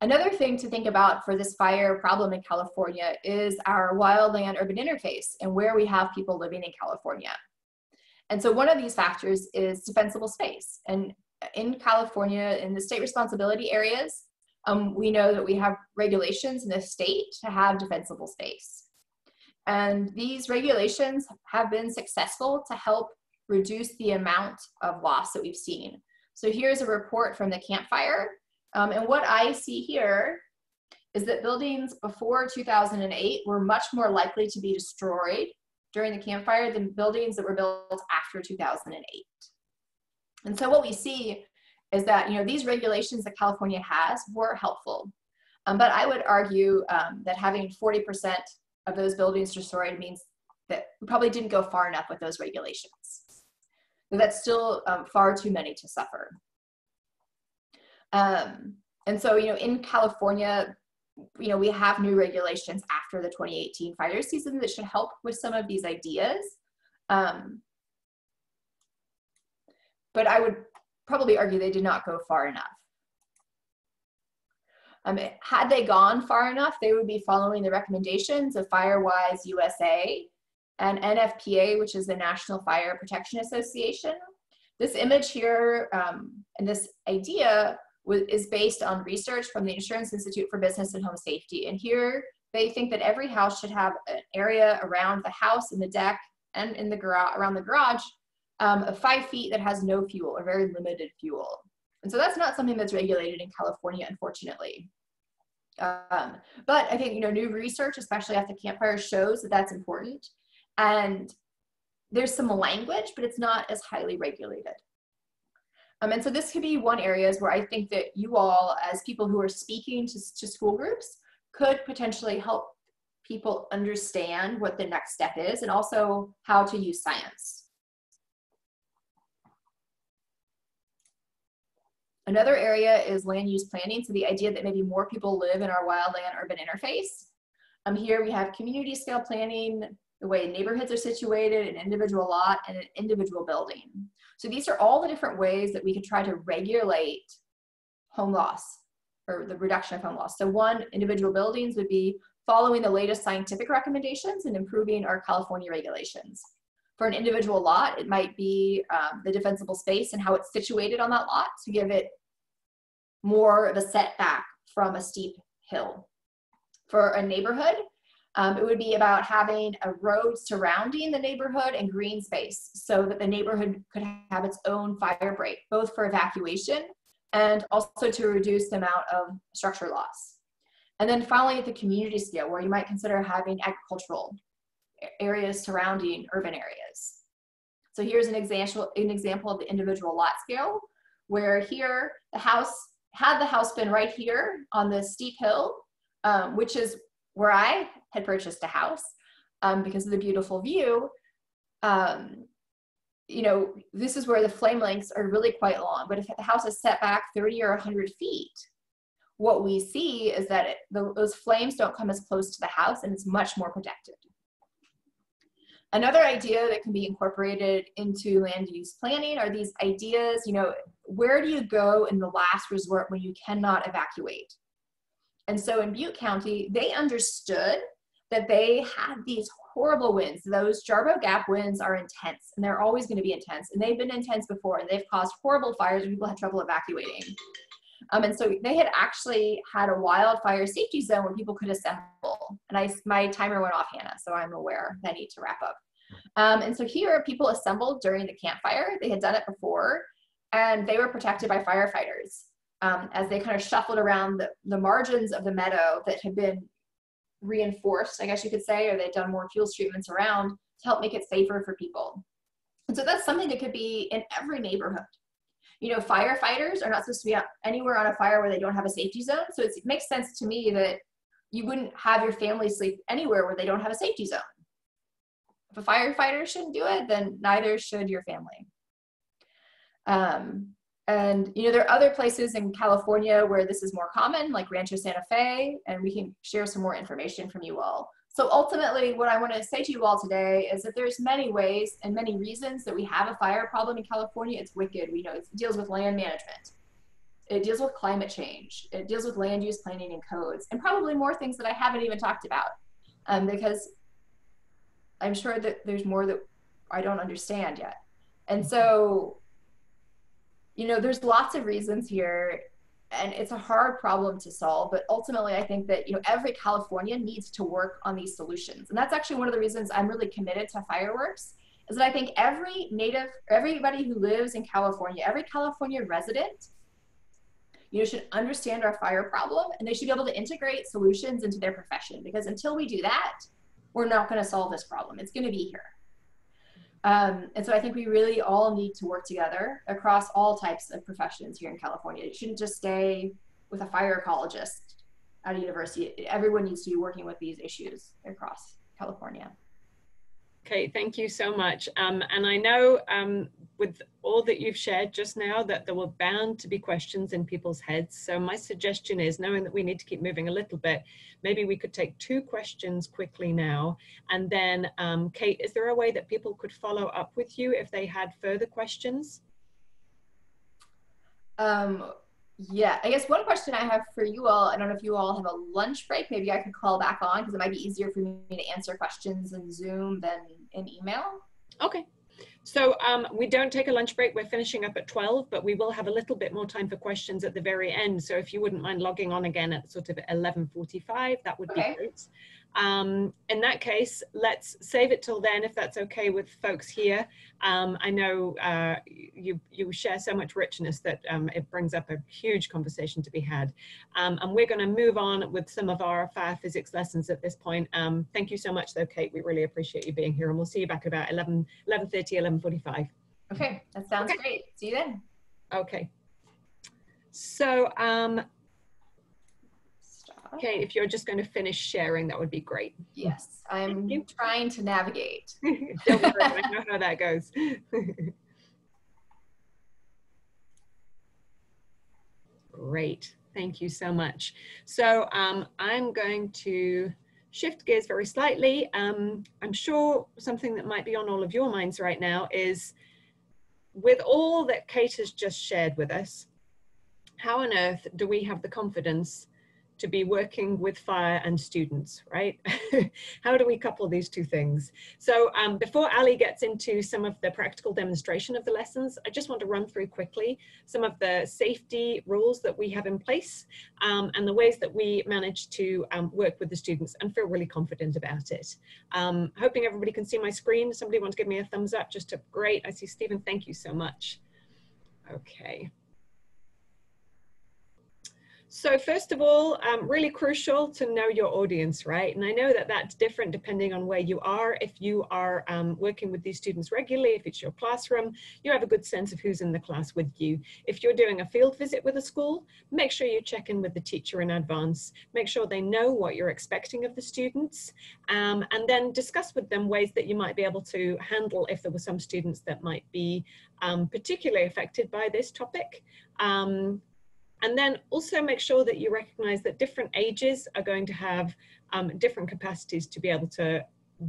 Another thing to think about for this fire problem in California is our wildland urban interface and where we have people living in California. And so one of these factors is defensible space. And in California, in the state responsibility areas, um, we know that we have regulations in the state to have defensible space. And these regulations have been successful to help reduce the amount of loss that we've seen. So here's a report from the Camp Fire. Um, and what I see here is that buildings before 2008 were much more likely to be destroyed during the Camp Fire than buildings that were built after 2008. And so what we see is that you know these regulations that California has were helpful, um, but I would argue um, that having 40% of those buildings destroyed means that we probably didn't go far enough with those regulations. That's still um, far too many to suffer. Um, and so, you know, in California, you know, we have new regulations after the 2018 fire season that should help with some of these ideas. Um, but I would probably argue they did not go far enough. Um, had they gone far enough, they would be following the recommendations of Firewise USA and NFPA, which is the National Fire Protection Association. This image here um, and this idea is based on research from the Insurance Institute for Business and Home Safety. And here they think that every house should have an area around the house and the deck and in the garage around the garage um, of five feet that has no fuel or very limited fuel. And so that's not something that's regulated in California, unfortunately. Um, but I think you know new research, especially after Camp Fire, shows that that's important. And there's some language, but it's not as highly regulated. Um, and so this could be one areas where I think that you all, as people who are speaking to, to school groups, could potentially help people understand what the next step is and also how to use science. Another area is land use planning. So the idea that maybe more people live in our wildland urban interface. Um, here we have community scale planning, the way neighborhoods are situated, an individual lot, and an individual building. So these are all the different ways that we could try to regulate home loss or the reduction of home loss. So one, individual buildings would be following the latest scientific recommendations and improving our California regulations. For an individual lot, it might be um, the defensible space and how it's situated on that lot to give it more of a setback from a steep hill. For a neighborhood, um, it would be about having a road surrounding the neighborhood and green space so that the neighborhood could have its own fire break, both for evacuation and also to reduce the amount of structure loss. And then finally at the community scale, where you might consider having agricultural areas surrounding urban areas. So here's an example, an example of the individual lot scale, where here the house, had the house been right here on this steep hill, um, which is where I had purchased a house um, because of the beautiful view, um, you know, this is where the flame lengths are really quite long. But if the house is set back 30 or 100 feet, what we see is that it, the, those flames don't come as close to the house and it's much more protected. Another idea that can be incorporated into land use planning are these ideas, you know, where do you go in the last resort when you cannot evacuate? And so in Butte County, they understood that they had these horrible winds. Those Jarbo Gap winds are intense and they're always going to be intense. And they've been intense before and they've caused horrible fires and people had trouble evacuating. Um, and so they had actually had a wildfire safety zone where people could assemble. And I, my timer went off, Hannah, so I'm aware that I need to wrap up. Um, and so here, people assembled during the Camp Fire. They had done it before, and they were protected by firefighters um, as they kind of shuffled around the, the margins of the meadow that had been reinforced, I guess you could say, or they'd done more fuels treatments around to help make it safer for people. And so that's something that could be in every neighborhood. You know, firefighters are not supposed to be anywhere on a fire where they don't have a safety zone. So it makes sense to me that you wouldn't have your family sleep anywhere where they don't have a safety zone. If a firefighter shouldn't do it, then neither should your family. Um, and you know, there are other places in California where this is more common, like Rancho Santa Fe, and we can share some more information from you all. So ultimately, what I want to say to you all today is that there's many ways and many reasons that we have a fire problem in California. It's wicked. We know it deals with land management. It deals with climate change. It deals with land use planning and codes, and probably more things that I haven't even talked about, um, because I'm sure that there's more that I don't understand yet. And so you know, there's lots of reasons here and it's a hard problem to solve but ultimately i think that you know every californian needs to work on these solutions and that's actually one of the reasons i'm really committed to fireworks is that i think every native everybody who lives in california every california resident you know, should understand our fire problem and they should be able to integrate solutions into their profession because until we do that, we're not going to solve this problem. It's going to be here. Um, and so I think we really all need to work together across all types of professions here in California. It shouldn't just stay with a fire ecologist at a university. Everyone needs to be working with these issues across California. Okay, thank you so much. Um, and I know um, with all that you've shared just now that there were bound to be questions in people's heads. So my suggestion is, knowing that we need to keep moving a little bit, maybe we could take two questions quickly now. And then, um, Kate, is there a way that people could follow up with you if they had further questions? Um, yeah, I guess one question I have for you all, I don't know if you all have a lunch break. Maybe I could call back on because it might be easier for me to answer questions in Zoom than in email. Okay. So um, we don't take a lunch break. We're finishing up at 12, but we will have a little bit more time for questions at the very end. So if you wouldn't mind logging on again at sort of 11.45, that would okay. be great. Um, in that case, let's save it till then if that's okay with folks here. Um, I know uh, you, you share so much richness that um, it brings up a huge conversation to be had. Um, and we're going to move on with some of our fire physics lessons at this point. Um, thank you so much though, Kate. We really appreciate you being here and we'll see you back about 11, 11.30, 11.45. Okay, that sounds okay. great. See you then. Okay. So Okay, if you're just going to finish sharing, that would be great. Yes, I'm trying to navigate. <laughs> Don't worry, I know how that goes. <laughs> Great, thank you so much. So um, I'm going to shift gears very slightly. Um, I'm sure something that might be on all of your minds right now is with all that Kate has just shared with us, how on earth do we have the confidence to be working with fire and students, right? <laughs> How do we couple these two things? So um, before Ali gets into some of the practical demonstration of the lessons, I just want to run through quickly some of the safety rules that we have in place um, and the ways that we manage to um, work with the students and feel really confident about it. Um, hoping everybody can see my screen. Somebody want to give me a thumbs up just to, great. I see Stephen, thank you so much. Okay. So first of all, um, really crucial to know your audience, right? And I know that that's different depending on where you are. If you are um, working with these students regularly, if it's your classroom, you have a good sense of who's in the class with you. If you're doing a field visit with a school, make sure you check in with the teacher in advance. Make sure they know what you're expecting of the students, um, and then discuss with them ways that you might be able to handle if there were some students that might be um, particularly affected by this topic. Um, and then also make sure that you recognize that different ages are going to have um, different capacities to be able to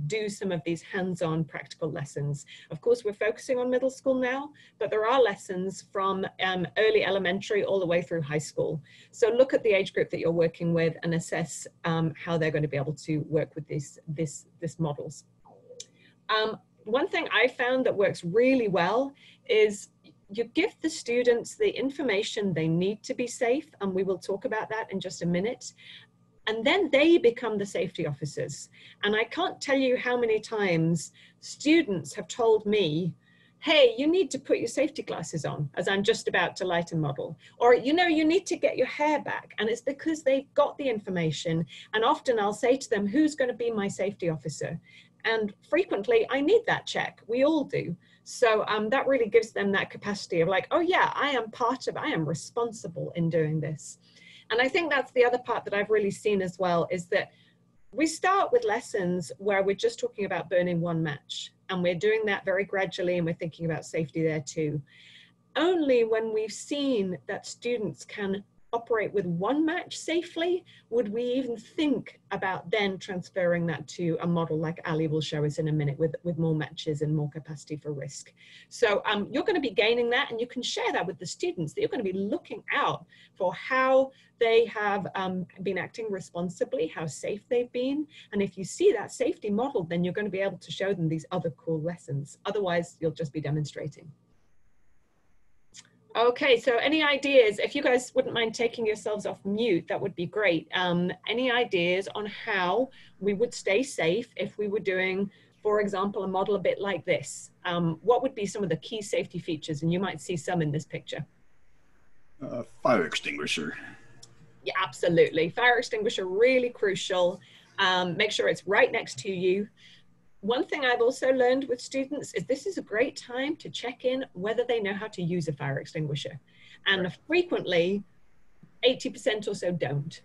do some of these hands-on practical lessons. Of course, we're focusing on middle school now, but there are lessons from um, early elementary all the way through high school. So look at the age group that you're working with and assess um, how they're going to be able to work with these, this, this models. Um, one thing I found that works really well is you give the students the information they need to be safe, and we will talk about that in just a minute. And then they become the safety officers. And I can't tell you how many times students have told me, hey, you need to put your safety glasses on as I'm just about to light a model. Or, you know, you need to get your hair back. And it's because they've got the information. And often I'll say to them, who's going to be my safety officer? And frequently I need that check. We all do. So um, that really gives them that capacity of like, oh yeah, I am part of, I am responsible in doing this. And I think that's the other part that I've really seen as well is that we start with lessons where we're just talking about burning one match and we're doing that very gradually and we're thinking about safety there too. Only when we've seen that students can operate with one match safely, would we even think about then transferring that to a model like Ali will show us in a minute with, with more matches and more capacity for risk. So um, you're going to be gaining that and you can share that with the students that you're going to be looking out for how they have um, been acting responsibly, how safe they've been. And if you see that safety model, then you're going to be able to show them these other cool lessons. Otherwise, you'll just be demonstrating. Okay, so any ideas, if you guys wouldn't mind taking yourselves off mute, that would be great. Um, any ideas on how we would stay safe if we were doing, for example, a model a bit like this? Um, what would be some of the key safety features? And you might see some in this picture. Uh, fire extinguisher. Yeah, absolutely. Fire extinguisher, really crucial. Um, make sure it's right next to you. One thing I've also learned with students is this is a great time to check in whether they know how to use a fire extinguisher. And frequently, 80% or so don't.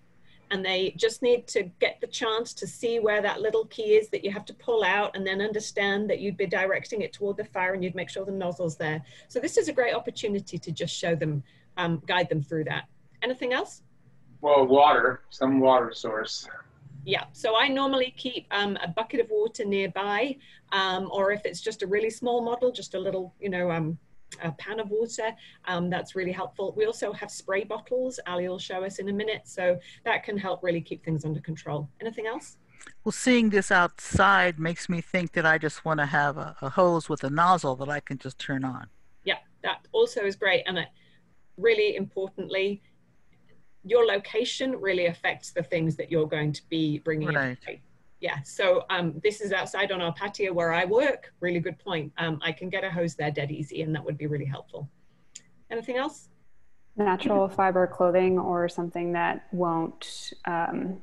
And they just need to get the chance to see where that little key is that you have to pull out and then understand that you'd be directing it toward the fire and you'd make sure the nozzle's there. So this is a great opportunity to just show them, um, guide them through that. Anything else? Well, water, some water source. Yeah, so I normally keep um, a bucket of water nearby, um, or if it's just a really small model, just a little, you know, um, a pan of water. Um, that's really helpful. We also have spray bottles. Ali will show us in a minute. So that can help really keep things under control. Anything else? Well, seeing this outside makes me think that I just want to have a, a hose with a nozzle that I can just turn on. Yeah, that also is great. And it, really importantly, your location really affects the things that you're going to be bringing right. in yeah, so um, this is outside on our patio where I work. Really good point. Um, I can get a hose there dead easy, and that would be really helpful. Anything else? Natural <clears throat> fiber clothing or something that won't, um,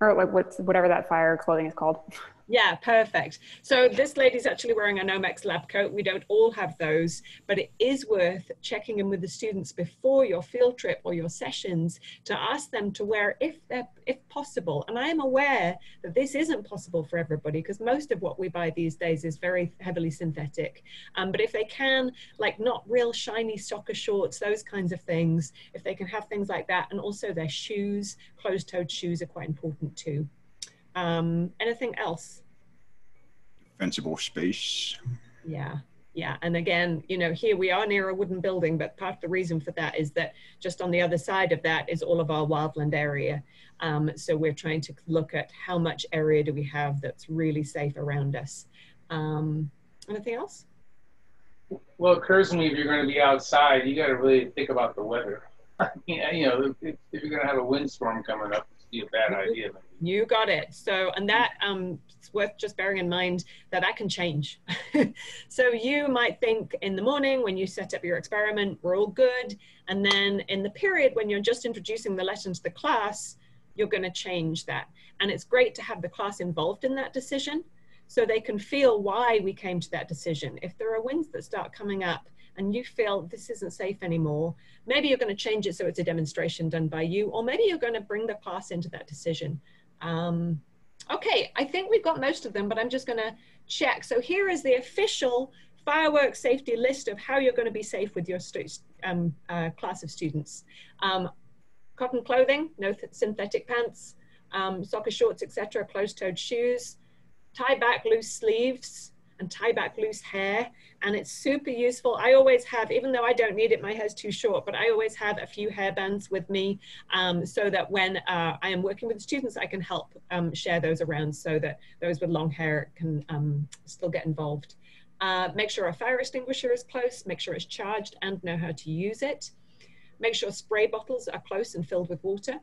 or like what's whatever that fire clothing is called. <laughs> Yeah, perfect. So this lady's actually wearing a Nomex lab coat. We don't all have those, but it is worth checking in with the students before your field trip or your sessions to ask them to wear if they're if possible. And I am aware that this isn't possible for everybody because most of what we buy these days is very heavily synthetic. Um, but if they can, like not real shiny soccer shorts, those kinds of things, if they can have things like that, and also their shoes, closed-toed shoes are quite important too. Um, anything else? Defensible space. Yeah, yeah. And again, you know, here we are near a wooden building, but part of the reason for that is that just on the other side of that is all of our wildland area. Um, so we're trying to look at how much area do we have that's really safe around us. Um, anything else? Well, it occurs to me if you're going to be outside, you got to really think about the weather. <laughs> you know, if, if you're going to have a windstorm coming up, it's be a bad idea. You got it. So, and that um, it's worth just bearing in mind that that can change. <laughs> so you might think in the morning when you set up your experiment, we're all good. And then in the period when you're just introducing the lesson to the class, you're going to change that. And it's great to have the class involved in that decision so they can feel why we came to that decision. If there are winds that start coming up and you feel this isn't safe anymore, maybe you're going to change it so it's a demonstration done by you, or maybe you're going to bring the class into that decision. Um, okay, I think we've got most of them, but I'm just going to check. So here is the official fireworks safety list of how you're going to be safe with your um, uh, class of students. Um, cotton clothing, no synthetic pants, um, soccer shorts, etc., closed-toed shoes, tie back loose sleeves, and tie back loose hair and it's super useful. I always have, even though I don't need it, my hair's too short, but I always have a few hair bands with me um, so that when uh, I am working with students, I can help um, share those around so that those with long hair can um, still get involved. Uh, make sure a fire extinguisher is close, make sure it's charged and know how to use it. Make sure spray bottles are close and filled with water.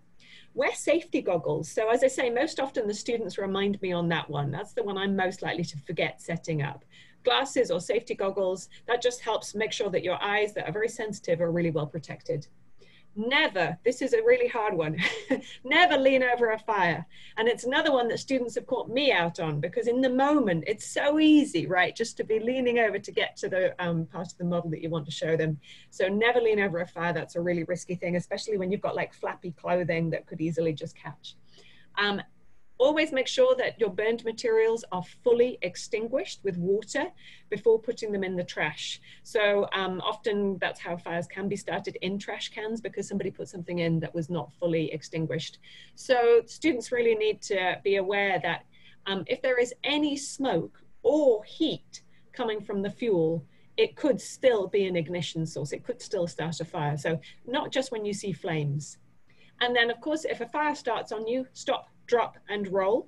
Wear safety goggles. So as I say, most often the students remind me on that one. That's the one I'm most likely to forget setting up glasses or safety goggles, that just helps make sure that your eyes that are very sensitive are really well protected. Never, this is a really hard one, <laughs> never lean over a fire. And it's another one that students have caught me out on because in the moment, it's so easy, right? Just to be leaning over to get to the um, part of the model that you want to show them. So never lean over a fire. That's a really risky thing, especially when you've got like flappy clothing that could easily just catch. Um, Always make sure that your burned materials are fully extinguished with water before putting them in the trash. So um, often that's how fires can be started in trash cans because somebody put something in that was not fully extinguished. So students really need to be aware that um, if there is any smoke or heat coming from the fuel, it could still be an ignition source. It could still start a fire. So not just when you see flames. And then of course, if a fire starts on you, stop drop and roll.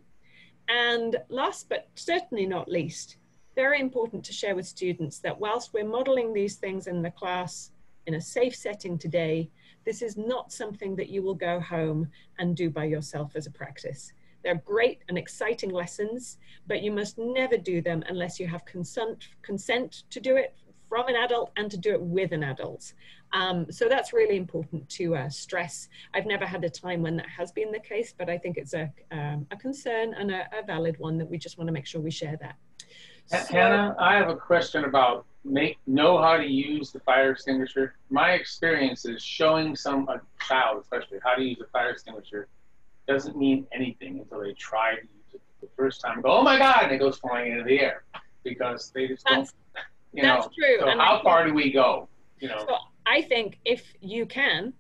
And last but certainly not least, very important to share with students that whilst we're modeling these things in the class in a safe setting today, this is not something that you will go home and do by yourself as a practice. They're great and exciting lessons, but you must never do them unless you have consent, consent to do it from an adult and to do it with an adult. Um, so that's really important to uh, stress. I've never had a time when that has been the case, but I think it's a, um, a concern and a, a, valid one that we just want to make sure we share that. So, Hannah, I have a question about make know how to use the fire extinguisher. My experience is showing some a child, especially, how to use a fire extinguisher doesn't mean anything until they try to use it the first time. Go, oh my God, and it goes flying into the air because they just that's, don't. <laughs> You that's know, true. So and how far do we go? You know. So I think if you can,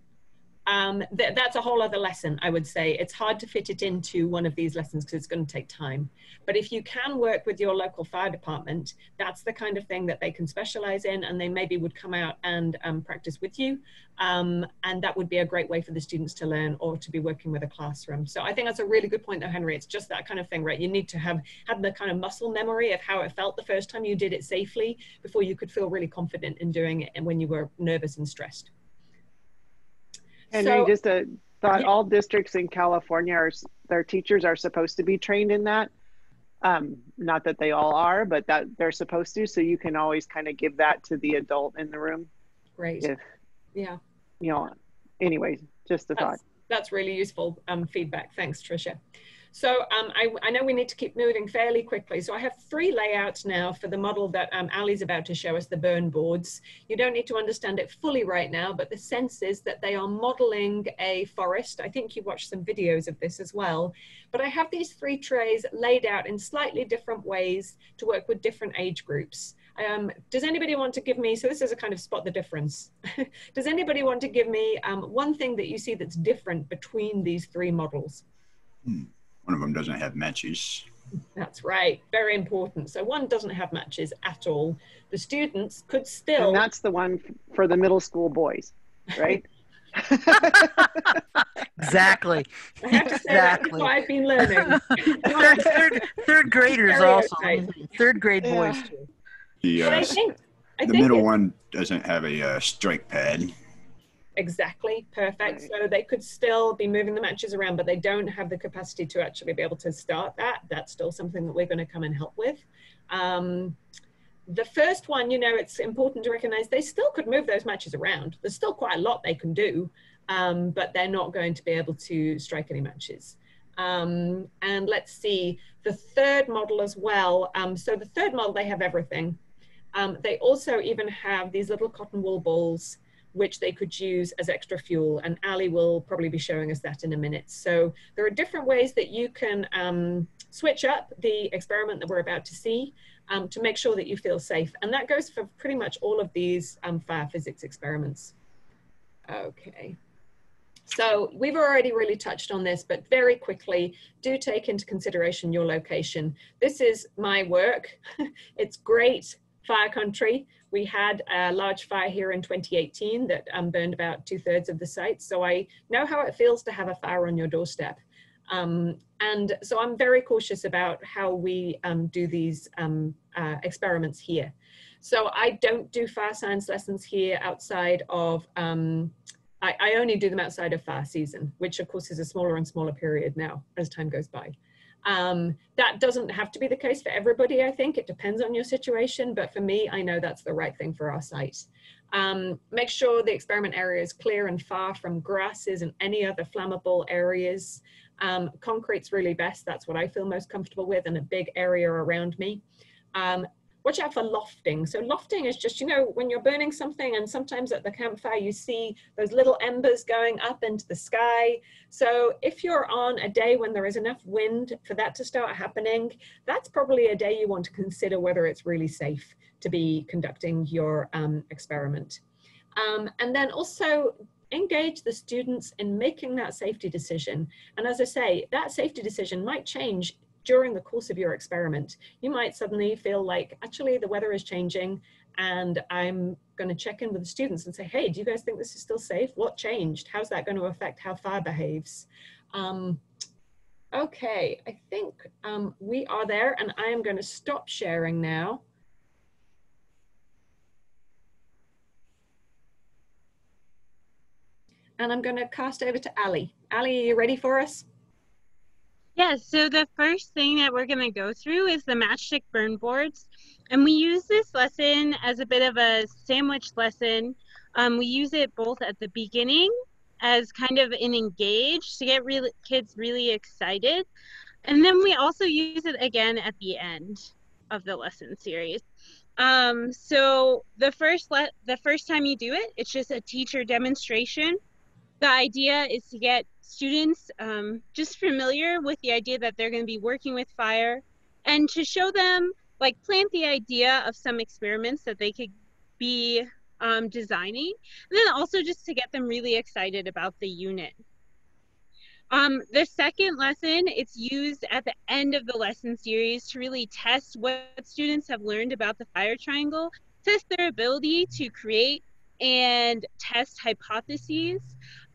um, th that's a whole other lesson, I would say. It's hard to fit it into one of these lessons because it's going to take time. But if you can work with your local fire department, that's the kind of thing that they can specialize in, and they maybe would come out and um, practice with you. Um, and that would be a great way for the students to learn or to be working with a classroom. So I think that's a really good point, though, Henry. It's just that kind of thing, right? You need to have had the kind of muscle memory of how it felt the first time you did it safely before you could feel really confident in doing it and when you were nervous and stressed. And so, just a thought, all districts in California are their teachers are supposed to be trained in that. Um, not that they all are, but that they're supposed to. So you can always kind of give that to the adult in the room. Right. If, yeah. You know, anyways, just a that's, thought. That's really useful um, feedback. Thanks, Tricia. So um, I, I, know we need to keep moving fairly quickly. So I have three layouts now for the model that um, Ali's about to show us, the burn boards. You don't need to understand it fully right now, but the sense is that they are modeling a forest. I think you watched some videos of this as well. But I have these three trays laid out in slightly different ways to work with different age groups. Um, does anybody want to give me, so this is a kind of spot the difference. <laughs> does anybody want to give me um, one thing that you see that's different between these three models? Hmm. One of them doesn't have matches. That's right. Very important. So one doesn't have matches at all. The students could still. And that's the one for the middle school boys, right? <laughs> <laughs> exactly. I have to say exactly. I've been learning. <laughs> third, third, third graders Very also. Third grade boys too. The, uh, I think, I the think middle one doesn't have a uh, strike pad exactly perfect. Right. So they could still be moving the matches around, but they don't have the capacity to actually be able to start that. That's still something that we're going to come and help with. Um, the first one, you know, it's important to recognize they still could move those matches around. There's still quite a lot they can do, um, but they're not going to be able to strike any matches. Um, and let's see the third model as well. Um, so the third model, they have everything. Um, they also even have these little cotton wool balls which they could use as extra fuel. And Ali will probably be showing us that in a minute. So there are different ways that you can um, switch up the experiment that we're about to see um, to make sure that you feel safe. And that goes for pretty much all of these um, fire physics experiments. Okay. So we've already really touched on this, but very quickly, do take into consideration your location. This is my work. <laughs> it's great fire country. We had a large fire here in 2018 that um, burned about two thirds of the site. So I know how it feels to have a fire on your doorstep. Um, and so I'm very cautious about how we um, do these um, uh, experiments here. So I don't do fire science lessons here outside of, um, I, I only do them outside of fire season, which of course is a smaller and smaller period now as time goes by. Um, that doesn't have to be the case for everybody, I think. It depends on your situation, but for me, I know that's the right thing for our site. Um, make sure the experiment area is clear and far from grasses and any other flammable areas. Um, concrete's really best. That's what I feel most comfortable with and a big area around me. Um, watch out for lofting. So lofting is just, you know, when you're burning something and sometimes at the campfire you see those little embers going up into the sky. So if you're on a day when there is enough wind for that to start happening, that's probably a day you want to consider whether it's really safe to be conducting your um, experiment. Um, and then also engage the students in making that safety decision. And as I say, that safety decision might change during the course of your experiment. You might suddenly feel like, actually, the weather is changing and I'm going to check in with the students and say, hey, do you guys think this is still safe? What changed? How's that going to affect how fire behaves? Um, okay, I think um, we are there and I am going to stop sharing now. And I'm going to cast over to Ali. Ali, are you ready for us? Yeah, so the first thing that we're going to go through is the matchstick burn boards. And we use this lesson as a bit of a sandwich lesson. Um, we use it both at the beginning as kind of an engage to get really kids really excited, and then we also use it again at the end of the lesson series. Um, so the first le- the first time you do it, it's just a teacher demonstration. The idea is to get students um, just familiar with the idea that they're going to be working with fire and to show them like plant the idea of some experiments that they could be um, designing and then also just to get them really excited about the unit. Um, the second lesson it's used at the end of the lesson series to really test what students have learned about the fire triangle test their ability to create and test hypotheses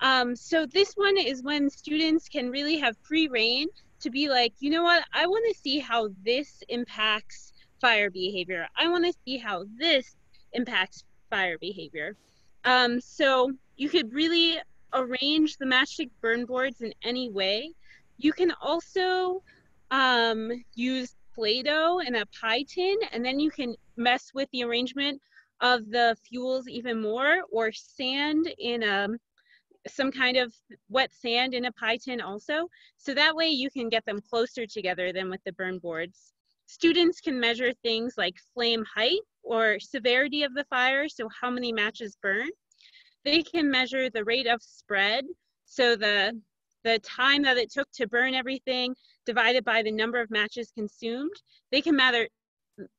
um, so this one is when students can really have free reign to be like, you know what, I want to see how this impacts fire behavior. I want to see how this impacts fire behavior. Um, so you could really arrange the matchstick burn boards in any way. You can also um, use Play-Doh in a pie tin, and then you can mess with the arrangement of the fuels even more, or sand in a some kind of wet sand in a pie tin also. So that way you can get them closer together than with the burn boards. Students can measure things like flame height or severity of the fire, so how many matches burn. They can measure the rate of spread, so the, the time that it took to burn everything divided by the number of matches consumed. They can matter,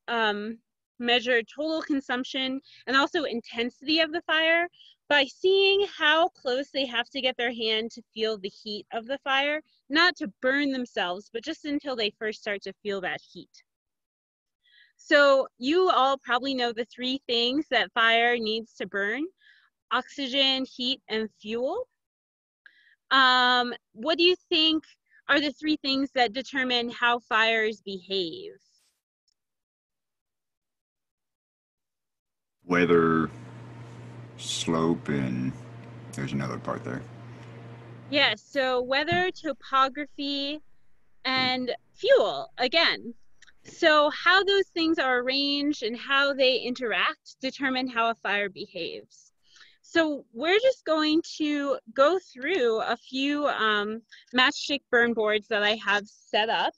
um, measure total consumption and also intensity of the fire by seeing how close they have to get their hand to feel the heat of the fire, not to burn themselves, but just until they first start to feel that heat. So you all probably know the three things that fire needs to burn, oxygen, heat, and fuel. Um, what do you think are the three things that determine how fires behave? Weather, slope, and there's another part there. Yeah, so weather, topography, and fuel again. So how those things are arranged and how they interact determine how a fire behaves. So we're just going to go through a few um, matchstick burn boards that I have set up.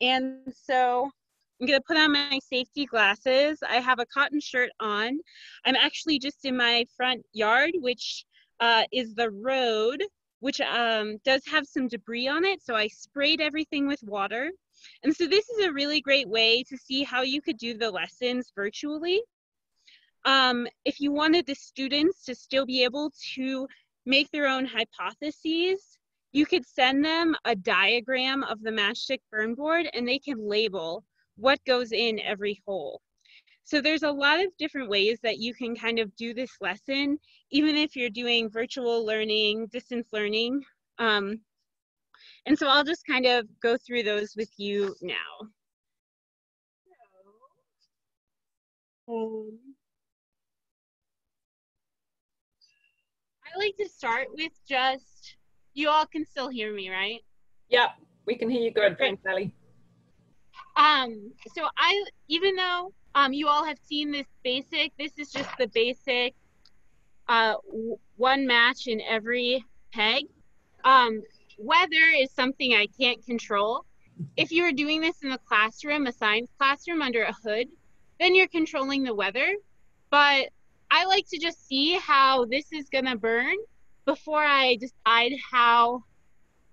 And so I'm gonna put on my safety glasses. I have a cotton shirt on. I'm actually just in my front yard, which uh, is the road, which um, does have some debris on it. So I sprayed everything with water. And so this is a really great way to see how you could do the lessons virtually. Um, if you wanted the students to still be able to make their own hypotheses, you could send them a diagram of the matchstick burn board and they can label what goes in every hole. So there's a lot of different ways that you can kind of do this lesson, even if you're doing virtual learning, distance learning. Um, and so I'll just kind of go through those with you now. Um, I like to start with just, you all can still hear me, right? Yep, we can hear you good. Thanks, Ellie. Um, so I, even though um, you all have seen this basic, this is just the basic uh, one match in every peg. Um, weather is something I can't control. If you were doing this in the classroom, a science classroom under a hood, then you're controlling the weather. But I like to just see how this is gonna burn before I decide how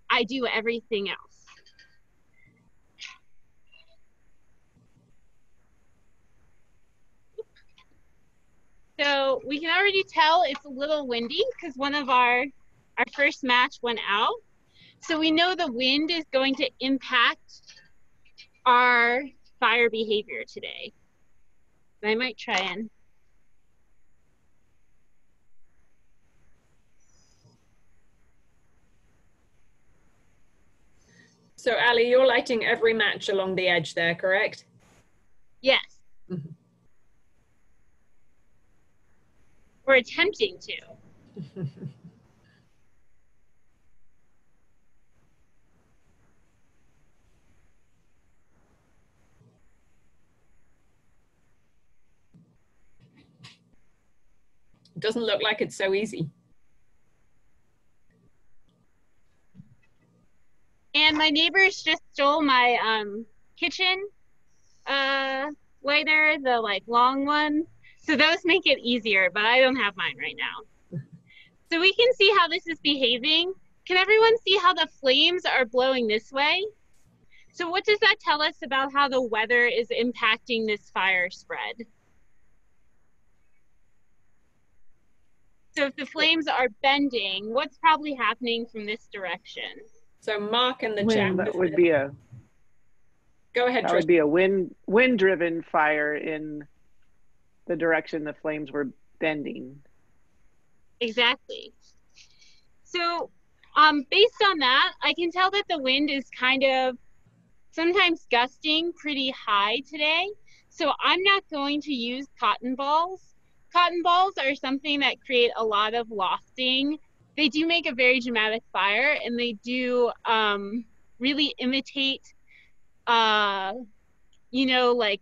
I do everything else. So we can already tell it's a little windy because one of our, our first match went out. So we know the wind is going to impact our fire behavior today. I might try and So Ali, you're lighting every match along the edge there, correct? Yes. Mm -hmm. We're attempting to. It doesn't look like it's so easy. And my neighbors just stole my um, kitchen uh, lighter, the like long one. So those make it easier, but I don't have mine right now. So we can see how this is behaving. Can everyone see how the flames are blowing this way? So what does that tell us about how the weather is impacting this fire spread? So if the flames are bending, what's probably happening from this direction? So Mark in the wind, chat. That would be a. Go ahead. That Trish. would be a wind wind driven fire in the direction the flames were bending. Exactly. So, um, based on that, I can tell that the wind is kind of sometimes gusting pretty high today. So I'm not going to use cotton balls. Cotton balls are something that create a lot of lofting. They do make a very dramatic fire, and they do um, really imitate, uh, you know, like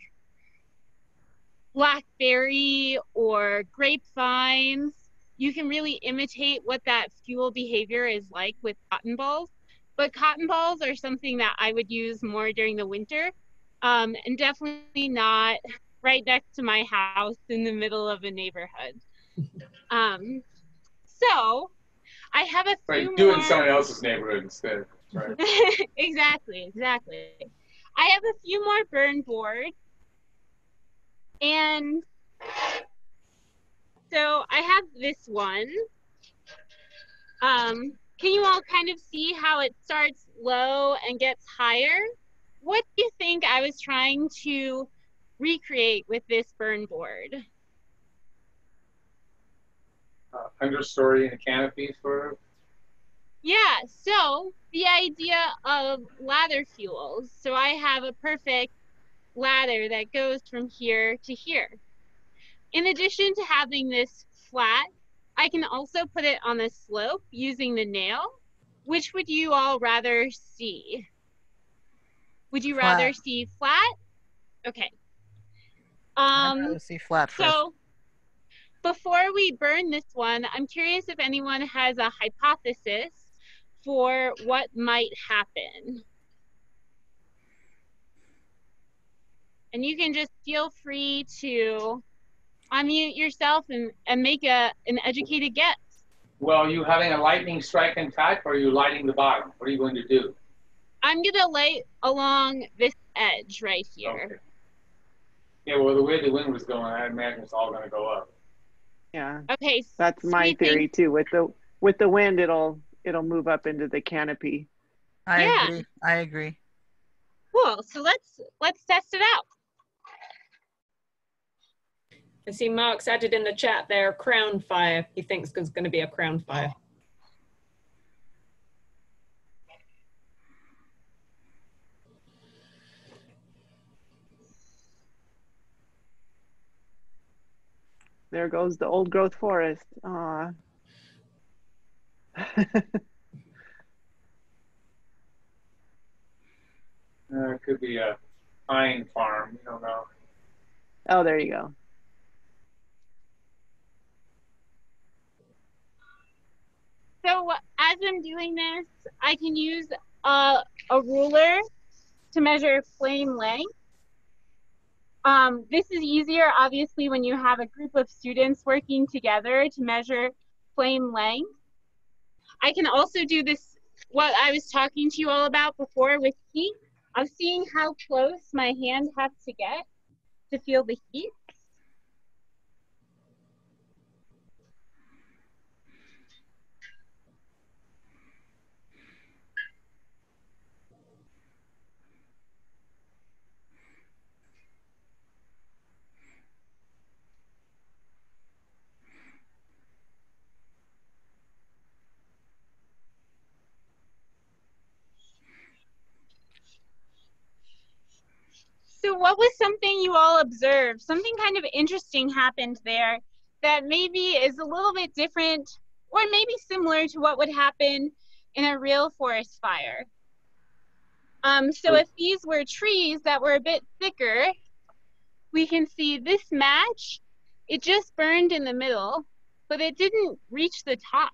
blackberry or grapevines. You can really imitate what that fuel behavior is like with cotton balls. But cotton balls are something that I would use more during the winter um, and definitely not right next to my house in the middle of a neighborhood. <laughs> Um, so I have a right, few do more... it in someone else's neighborhood instead. Right. <laughs> exactly, exactly. I have a few more burn boards. And so I have this one. Um, can you all kind of see how it starts low and gets higher? What do you think I was trying to recreate with this burn board? Uh, understory and a canopy for yeah, so the idea of ladder fuels. So I have a perfect ladder that goes from here to here. In addition to having this flat, I can also put it on a slope using the nail. Which would you all rather see? Would you Flat. rather see flat? Okay. Um, see flat first. so before we burn this one, I'm curious if anyone has a hypothesis for what might happen. And you can just feel free to unmute yourself and, and make a, an educated guess. Well, are you having a lightning strike in type or are you lighting the bottom? What are you going to do? I'm gonna light along this edge right here. Okay. Yeah, well, the way the wind was going, I imagine it's all going to go up. Yeah. Okay. That's my sweet theory too. With the with the wind, it'll it'll move up into the canopy. I Yeah. agree. I agree. Cool. So let's let's test it out. I see Mark's added in the chat there, crown fire. He thinks there's going to be a crown fire. There goes the old growth forest. Aw. <laughs> Uh, it could be a pine farm. You don't know. oh, there you go. So as I'm doing this, I can use a, a ruler to measure flame length. Um, this is easier, obviously, when you have a group of students working together to measure flame length. I can also do this, what I was talking to you all about before with heat, of seeing how close my hand has to get to feel the heat. So, what was something you all observed? Something kind of interesting happened there that maybe is a little bit different or maybe similar to what would happen in a real forest fire. Um, so, if these were trees that were a bit thicker, we can see this match, it just burned in the middle, but it didn't reach the top.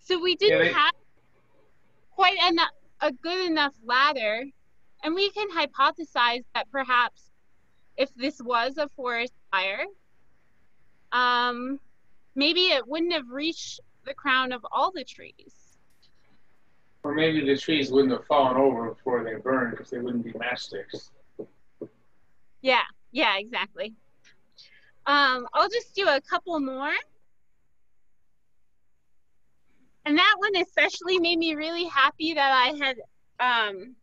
So we didn't yeah, have quite enough, a good enough ladder. And we can hypothesize that perhaps if this was a forest fire, um, maybe it wouldn't have reached the crown of all the trees. Or maybe the trees wouldn't have fallen over before they burned because they wouldn't be matchsticks. Yeah, yeah, exactly. Um, I'll just do a couple more. And that one especially made me really happy that I had um,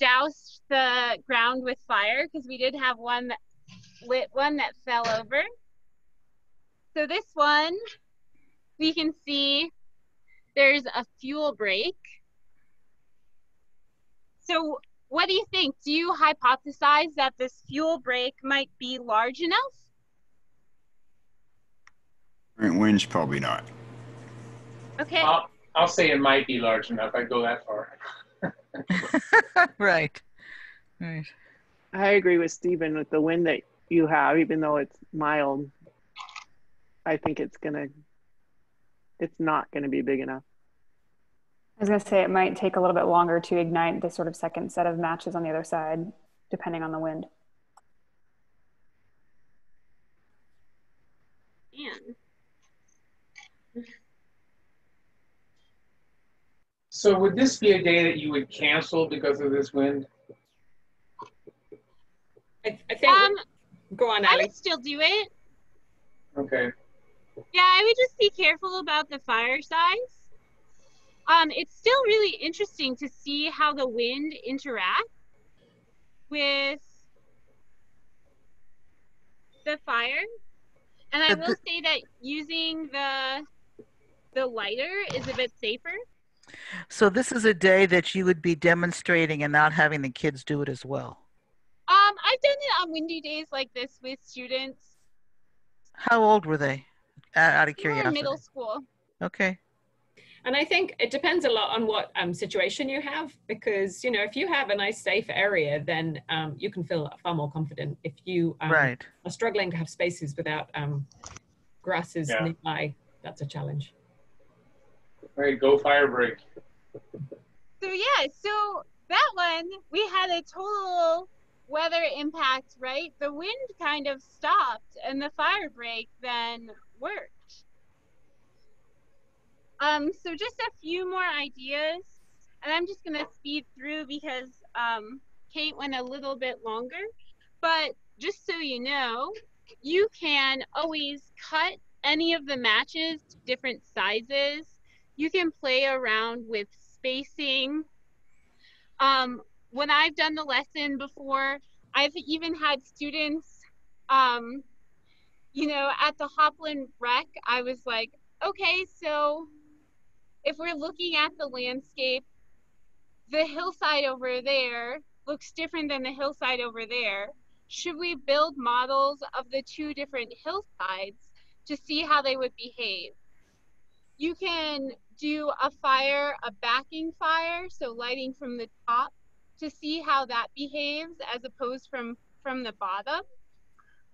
doused the ground with fire because we did have one that lit one that fell over. So this one, we can see there's a fuel break. So what do you think? Do you hypothesize that this fuel break might be large enough? Winds, probably not. Okay. I'll, I'll say it might be large enough. I'd go that far. <laughs> right. Right. I agree with Stephen with the wind that you have, even though it's mild. I think it's gonna. It's not gonna be big enough. I was gonna say it might take a little bit longer to ignite the sort of second set of matches on the other side, depending on the wind. And So would this be a day that you would cancel because of this wind? I, I think. Um, go on, I would still do it. Okay. Yeah, I would just be careful about the fire size. Um, it's still really interesting to see how the wind interacts with the fire. And I will say that using the the lighter is a bit safer. So this is a day that you would be demonstrating and not having the kids do it as well. Um, I've done it on windy days like this with students. How old were they? Out of curiosity. middle school. Okay. And I think it depends a lot on what um, situation you have, because you know if you have a nice safe area, then um, you can feel far more confident. If you um, right. are struggling to have spaces without um, grasses yeah. nearby, that's a challenge. All right, go fire break. So yeah, so that one we had a total weather impact, right? The wind kind of stopped and the fire break then worked. Um, so just a few more ideas, and I'm just gonna speed through because um, Kate went a little bit longer. But just so you know, you can always cut any of the matches to different sizes you can play around with spacing. Um, when I've done the lesson before, I've even had students, um, you know, at the Hopland Rec, I was like, okay, so if we're looking at the landscape, the hillside over there looks different than the hillside over there. Should we build models of the two different hillsides to see how they would behave? You can do a fire, a backing fire, so lighting from the top to see how that behaves as opposed from from the bottom.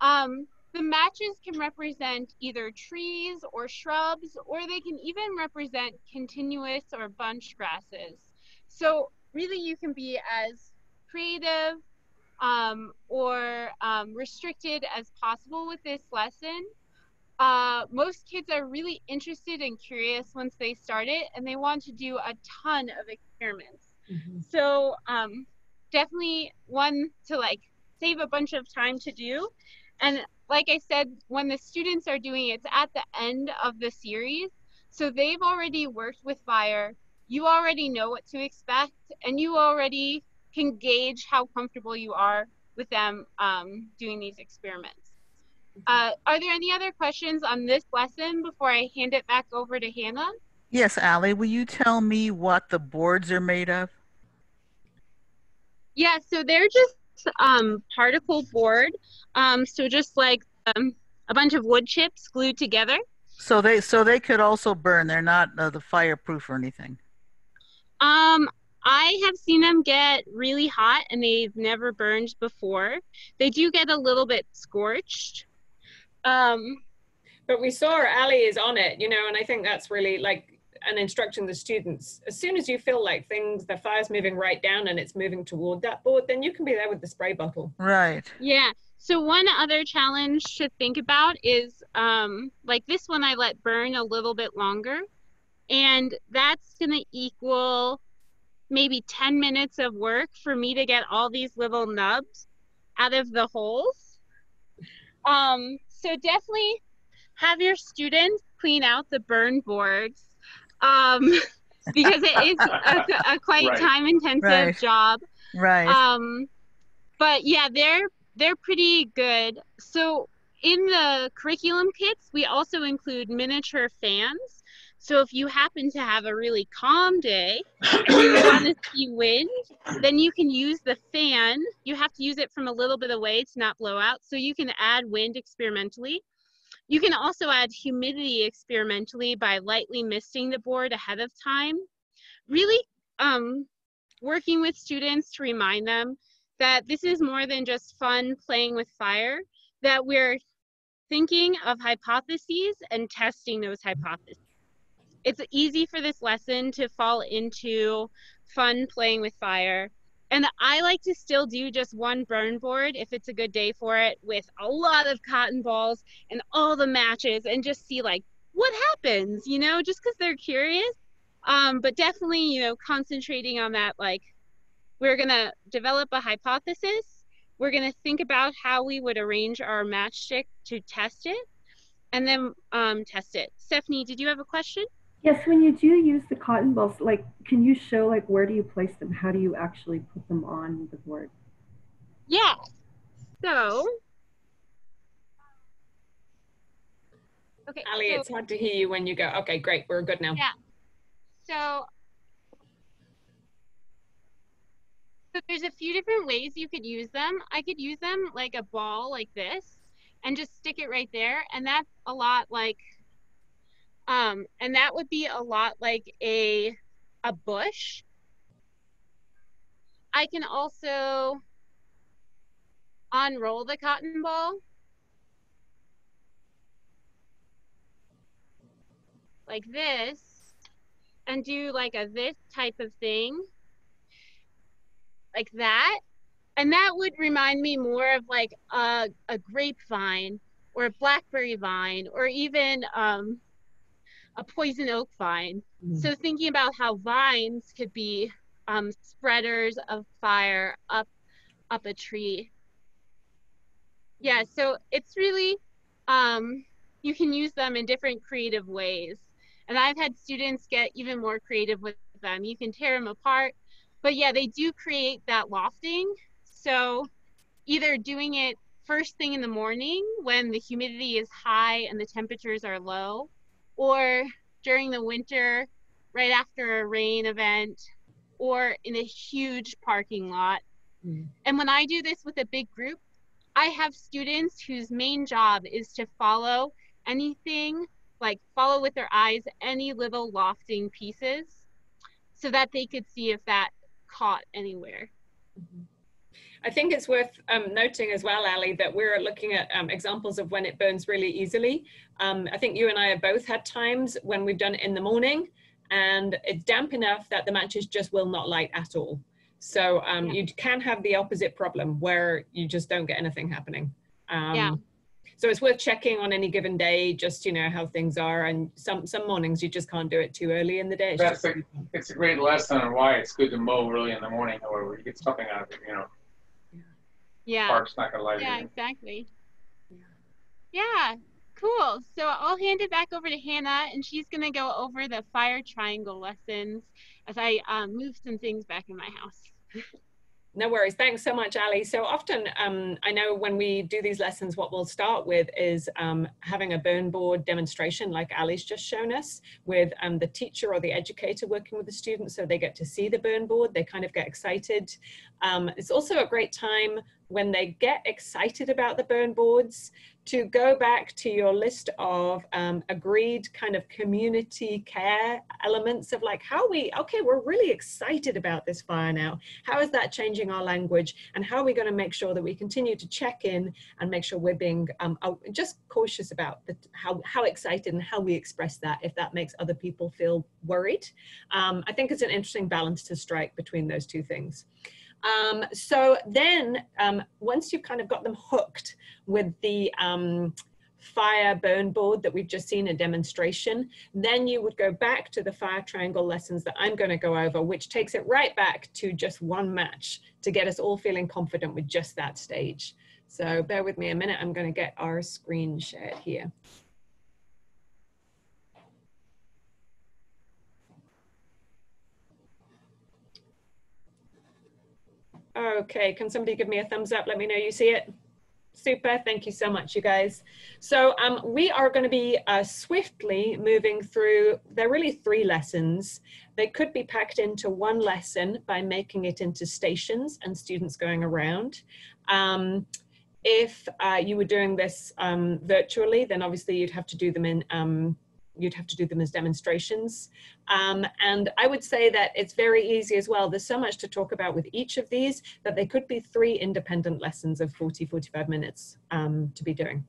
Um, the matches can represent either trees or shrubs, or they can even represent continuous or bunch grasses. So really you can be as creative um, or um, restricted as possible with this lesson uh, most kids are really interested and curious once they start it, and they want to do a ton of experiments. Mm-hmm. So um, definitely one to like save a bunch of time to do. And like I said, when the students are doing it, it's at the end of the series. So they've already worked with fire. You already know what to expect, and you already can gauge how comfortable you are with them um, doing these experiments. Uh, are there any other questions on this lesson before I hand it back over to Hannah? Yes, Allie, will you tell me what the boards are made of? Yeah, so they're just um, particle board. Um, so just like um, a bunch of wood chips glued together. So they so they could also burn. They're not uh, the fireproof or anything. Um, I have seen them get really hot and they've never burned before. They do get a little bit scorched. Um, but we saw Ali is on it, you know, and I think that's really like an instruction to students. As soon as you feel like things the fire's moving right down and it's moving toward that board then you can be there with the spray bottle. Right. Yeah. So one other challenge to think about is um, like this one i let burn a little bit longer and that's going to equal maybe 10 minutes of work for me to get all these little nubs out of the holes. Um, so definitely have your students clean out the burn boards um, <laughs> because it is a, a quite right. time intensive right. job. Right. Um, but yeah, they're they're pretty good. So in the curriculum kits, we also include miniature fans. So if you happen to have a really calm day <coughs> and you want to see wind, then you can use the fan. You have to use it from a little bit away to not blow out. So you can add wind experimentally. You can also add humidity experimentally by lightly misting the board ahead of time. Really um, working with students to remind them that this is more than just fun playing with fire, that we're thinking of hypotheses and testing those hypotheses. It's easy for this lesson to fall into fun playing with fire and I like to still do just one burn board if it's a good day for it with a lot of cotton balls and all the matches and just see like what happens, you know, just because they're curious. Um, but definitely, you know, concentrating on that, like we're going to develop a hypothesis. We're going to think about how we would arrange our matchstick to test it and then um, test it. Stephanie, did you have a question? Yes, when you do use the cotton balls, like, can you show like where do you place them? How do you actually put them on the board? Yeah. So. Okay. Ali, so, it's hard to hear you when you go. Okay, great. We're good now. Yeah. So. So there's a few different ways you could use them. I could use them like a ball like this and just stick it right there. And that's a lot like um, and that would be a lot like a, a bush. I can also unroll the cotton ball. Like this and do like a this type of thing. Like that. And that would remind me more of like a, a grapevine or a blackberry vine or even um, a poison oak vine. Mm. So thinking about how vines could be um, spreaders of fire up up a tree. Yeah, so it's really um, you can use them in different creative ways. And I've had students get even more creative with them. You can tear them apart, but yeah, they do create that lofting. So either doing it first thing in the morning when the humidity is high and the temperatures are low, or during the winter, right after a rain event, or in a huge parking lot. Mm. And when I do this with a big group, I have students whose main job is to follow anything, like follow with their eyes any little lofting pieces so that they could see if that caught anywhere. Mm-hmm. I think it's worth um, noting as well, Ali, that we're looking at um, examples of when it burns really easily. Um, I think you and I have both had times when we've done it in the morning and it's damp enough that the matches just will not light at all. So um, yeah. you can have the opposite problem where you just don't get anything happening. Um, yeah. So it's worth checking on any given day, just you know how things are. And some some mornings you just can't do it too early in the day. It's, That's a, it's a great lesson on why it's good to mow early in the morning, however, you get something out of it, you know yeah. Park's not gonna light yeah exactly. Yeah. yeah cool. So i'll hand it back over to hannah and she's going to go over the fire triangle lessons as i um, move some things back in my house No worries. Thanks so much, Ali. So often, um, I know when we do these lessons, what we'll start with is um, having a burn board demonstration like Ali's just shown us with um, the teacher or the educator working with the students so they get to see the burn board. They kind of get excited. Um, it's also a great time when they get excited about the burn boards to go back to your list of um, agreed kind of community care elements of like how we okay we're really excited about this fire now. How is that changing our language? And how are we going to make sure that we continue to check in and make sure we're being um, just cautious about the, how, how excited and how we express that if that makes other people feel worried? Um, i think it's an interesting balance to strike between those two things um, so then um, once you've kind of got them hooked with the um, fire burn board that we've just seen a demonstration, then you would go back to the fire triangle lessons that I'm going to go over, which takes it right back to just one match to get us all feeling confident with just that stage. So bear with me a minute. I'm going to get our screen shared here. Okay, can somebody give me a thumbs up? Let me know you see it. Super, thank you so much, you guys. So um, we are going to be uh, swiftly moving through, there are really three lessons. They could be packed into one lesson by making it into stations and students going around. Um, if uh, you were doing this um, virtually, then obviously you'd have to do them in um, you'd have to do them as demonstrations. Um, and I would say that it's very easy as well. There's so much to talk about with each of these that they could be three independent lessons of 40, 45 minutes um, to be doing.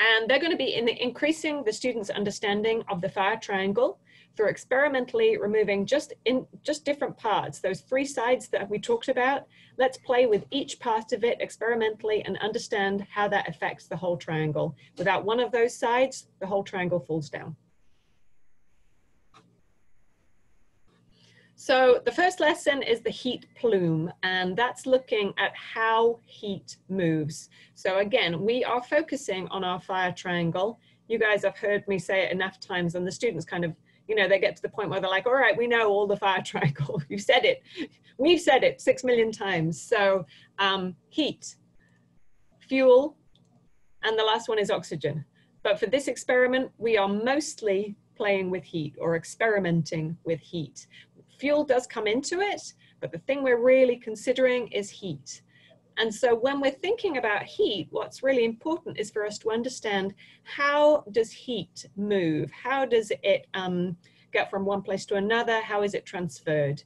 And they're going to be in the increasing the students' understanding of the fire triangle through experimentally removing just in just different parts, those three sides that we talked about. Let's play with each part of it experimentally and understand how that affects the whole triangle. Without one of those sides, the whole triangle falls down. So the first lesson is the heat plume, and that's looking at how heat moves. So again, we are focusing on our fire triangle. You guys have heard me say it enough times, and the students kind of you know, they get to the point where they're like, all right, we know all the fire <laughs> triangle. You've said it. We've said it six million times. So um, heat, fuel, and the last one is oxygen. But for this experiment, we are mostly playing with heat or experimenting with heat. Fuel does come into it, but the thing we're really considering is heat. And so when we're thinking about heat, what's really important is for us to understand how does heat move? How does it um, get from one place to another? How is it transferred?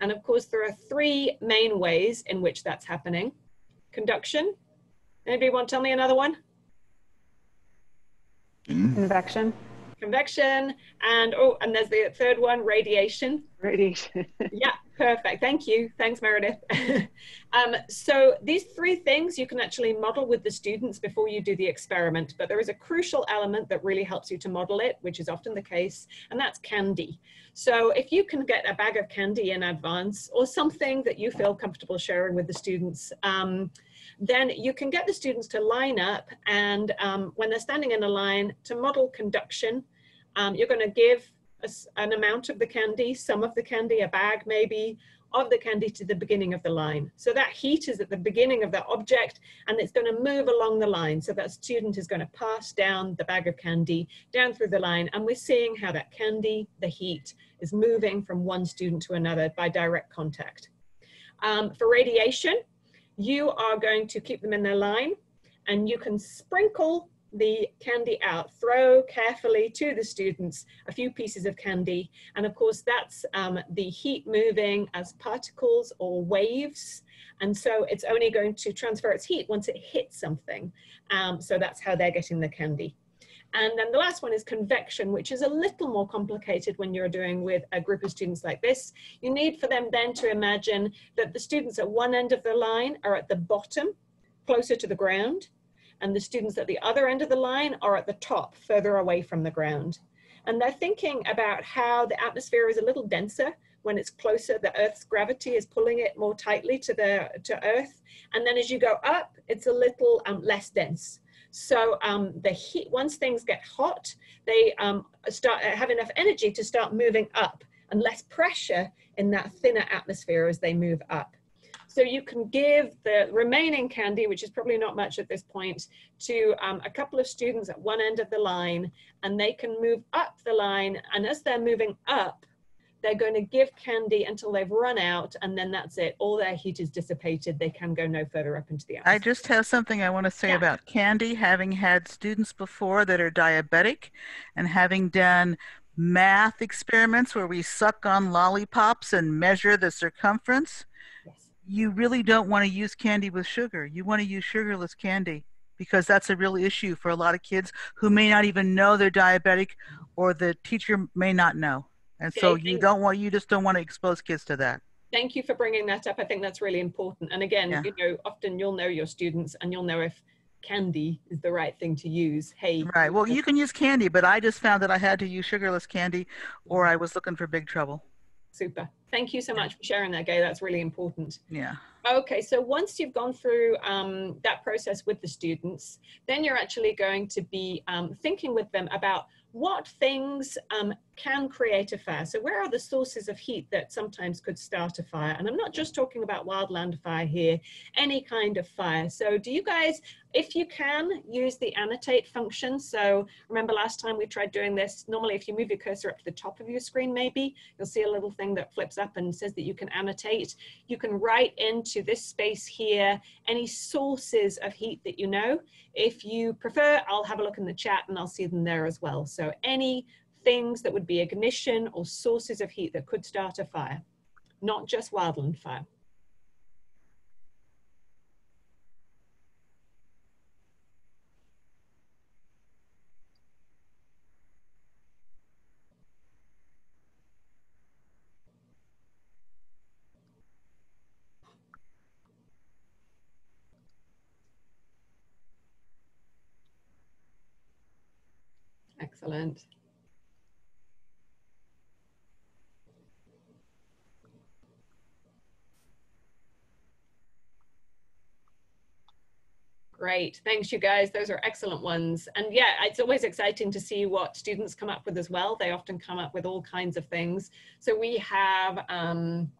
And of course, there are three main ways in which that's happening. Conduction. Anybody want to tell me another one? Convection convection, and oh, and there's the third one, radiation. Radiation. <laughs> yeah, perfect. Thank you. Thanks, Meredith. <laughs> um, so these three things you can actually model with the students before you do the experiment, but there is a crucial element that really helps you to model it, which is often the case, and that's candy. So if you can get a bag of candy in advance or something that you feel comfortable sharing with the students, um, then you can get the students to line up and um, when they're standing in a line to model conduction, um, you're going to give a, an amount of the candy, some of the candy, a bag maybe, of the candy to the beginning of the line. So that heat is at the beginning of the object and it's going to move along the line. So that student is going to pass down the bag of candy down through the line and we're seeing how that candy, the heat, is moving from one student to another by direct contact. Um, for radiation, you are going to keep them in their line and you can sprinkle the candy out, throw carefully to the students a few pieces of candy. And of course, that's um, the heat moving as particles or waves. And so it's only going to transfer its heat once it hits something. Um, so that's how they're getting the candy. And then the last one is convection, which is a little more complicated when you're doing with a group of students like this. You need for them then to imagine that the students at one end of the line are at the bottom, closer to the ground, and the students at the other end of the line are at the top, further away from the ground. And they're thinking about how the atmosphere is a little denser when it's closer, the Earth's gravity is pulling it more tightly to the to Earth. And then as you go up, it's a little um, less dense. So um, the heat, once things get hot, they um, start uh, have enough energy to start moving up and less pressure in that thinner atmosphere as they move up. So you can give the remaining candy, which is probably not much at this point, to um, a couple of students at one end of the line, and they can move up the line. And as they're moving up, they're going to give candy until they've run out, and then that's it. All their heat is dissipated. They can go no further up into the atmosphere. I just have something I want to say Yeah. about candy, having had students before that are diabetic and having done math experiments where we suck on lollipops and measure the circumference. Yes. You really don't want to use candy with sugar. You want to use sugarless candy because that's a real issue for a lot of kids who may not even know they're diabetic or the teacher may not know. And so you don't want you just don't want to expose kids to that. Thank you for bringing that up. I think that's really important. And again, Yeah. you know, often you'll know your students and you'll know if candy is the right thing to use. Hey, Right. Well, you can use candy, but I just found that I had to use sugarless candy or I was looking for big trouble. super. Thank you so much for sharing that, Gay. That's really important. Yeah. Okay, so once you've gone through um, that process with the students, then you're actually going to be um, thinking with them about what things um, can create a fire. So where are the sources of heat that sometimes could start a fire? And I'm not just talking about wildland fire here, any kind of fire. So do you guys, if you can, use the annotate function. So remember last time we tried doing this, normally if you move your cursor up to the top of your screen maybe, you'll see a little thing that flips up and says that you can annotate. You can write into this space here any sources of heat that you know. If you prefer, I'll have a look in the chat and I'll see them there as well. So any things that would be ignition or sources of heat that could start a fire, not just wildland fire. Excellent. Great, thanks you guys. Those are excellent ones. And yeah, it's always exciting to see what students come up with as well. They often come up with all kinds of things. So we have um,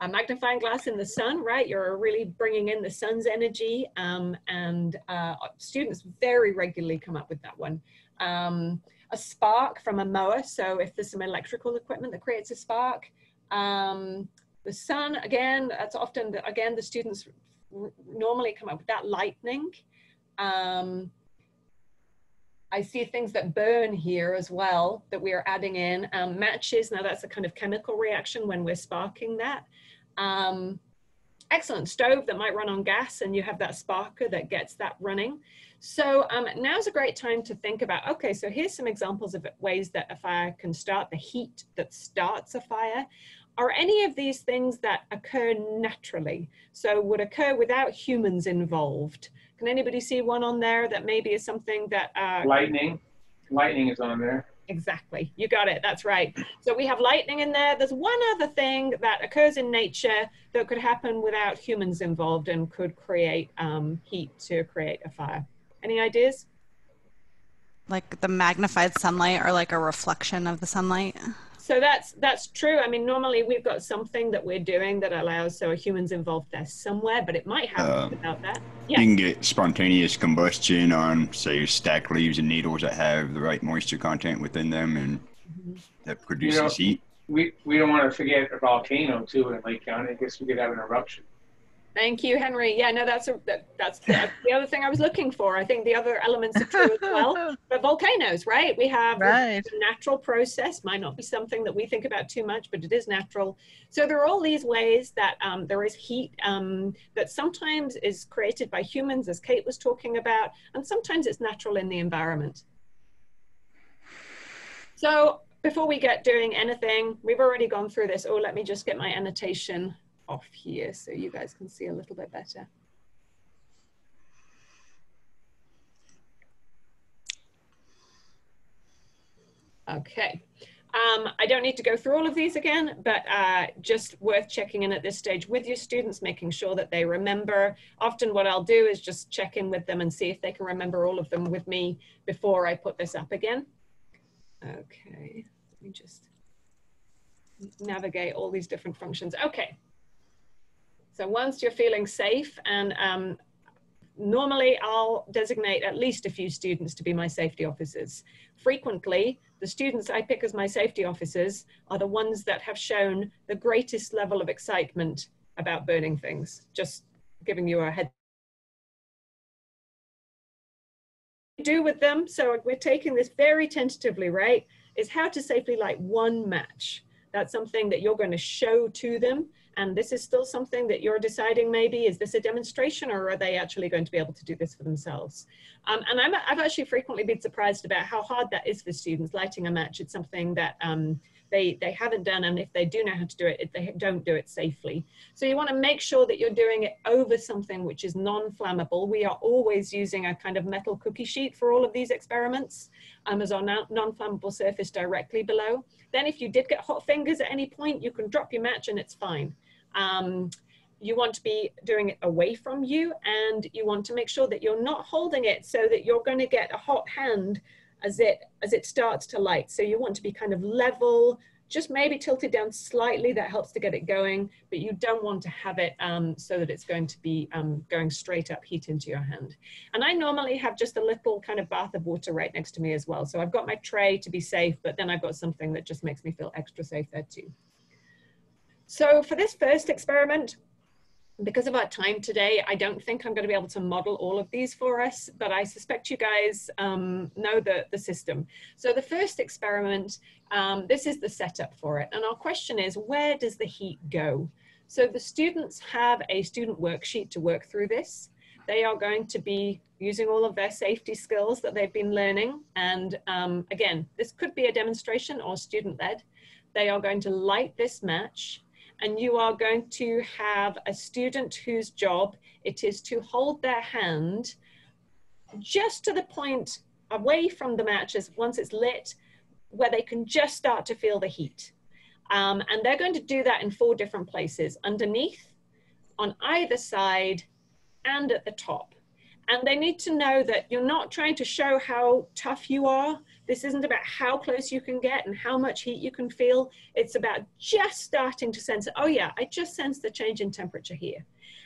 a magnifying glass in the sun, right? You're really bringing in the sun's energy um, and uh, students very regularly come up with that one. Um, a spark from a mower. So if there's some electrical equipment that creates a spark, um, the sun, again, that's often, the, again, the students normally come up with that lightning. Um, I see things that burn here as well that we are adding in. Um, matches, now that's a kind of chemical reaction when we're sparking that. Um, excellent stove that might run on gas and you have that sparker that gets that running. So um, now's a great time to think about, okay, so here's some examples of ways that a fire can start, the heat that starts a fire. Are any of these things that occur naturally? So would occur without humans involved? Can anybody see one on there that maybe is something that uh, Lightning, lightning is on there. Exactly. You got it. That's right. So we have lightning in there. There's one other thing that occurs in nature that could happen without humans involved and could create um, heat to create a fire. Any ideas? Like the magnified sunlight or like a reflection of the sunlight. So that's that's true. I mean, normally we've got something that we're doing that allows so a human's involved there somewhere, but it might happen Um, without that. Yeah. You can get spontaneous combustion on, say, stack leaves and needles that have the right moisture content within them, and that produces know- heat. We, we don't want to forget a volcano too in Lake County. I guess we could have an eruption. Thank you, Henry. Yeah, no, that's a, that, that's the, the other thing I was looking for. I think the other elements are true as well. <laughs> But volcanoes, right? We have Right. a natural process. Might not be something that we think about too much, but it is natural. So there are all these ways that um, there is heat um, that sometimes is created by humans, as Kate was talking about, and sometimes it's natural in the environment. So before we get doing anything, we've already gone through this. Oh, let me just get my annotation off here so you guys can see a little bit better. Okay. Um, I don't need to go through all of these again, but uh, just worth checking in at this stage with your students, making sure that they remember. Often what I'll do is just check in with them and see if they can remember all of them with me before I put this up again. Okay, let me just navigate all these different functions. Okay. So once you're feeling safe and um, normally I'll designate at least a few students to be my safety officers. Frequently, the students I pick as my safety officers are the ones that have shown the greatest level of excitement about burning things. Just giving you a head do with them, so we're taking this very tentatively, right, is how to safely light one match. That's something that you're going to show to them and this is still something that you're deciding maybe, is this a demonstration or are they actually going to be able to do this for themselves? Um, and i have actually frequently been surprised about how hard that is for students, lighting a match. It's something that um, they, they haven't done and if they do know how to do it, they don't do it safely. So you want to make sure that you're doing it over something which is non-flammable. We are always using a kind of metal cookie sheet for all of these experiments um, as our non-flammable surface directly below. Then if you did get hot fingers at any point, you can drop your match and it's fine. Um, you want to be doing it away from you and you want to make sure that you're not holding it so that you're going to get a hot hand as it as it starts to light. So you want to be kind of level just maybe tilted down slightly that helps to get it going but you don't want to have it um, so that it's going to be um, going straight up heat into your hand. And I normally have just a little kind of bath of water right next to me as well. So I've got my tray to be safe but then I've got something that just makes me feel extra safe there too so for this first experiment, because of our time today, I don't think I'm going to be able to model all of these for us, but I suspect you guys um, know the, the system. So the first experiment, um, this is the setup for it. And our question is, where does the heat go? So the students have a student worksheet to work through this. They are going to be using all of their safety skills that they've been learning. And um, again, this could be a demonstration or student-led. They are going to light this match and you are going to have a student whose job it is to hold their hand just to the point away from the matches once it's lit where they can just start to feel the heat. Um, and they're going to do that in four different places, underneath, on either side, and at the top. And they need to know that you're not trying to show how tough you are. This isn't about how close you can get and how much heat you can feel. It's about just starting to sense, oh yeah, I just sense the change in temperature here.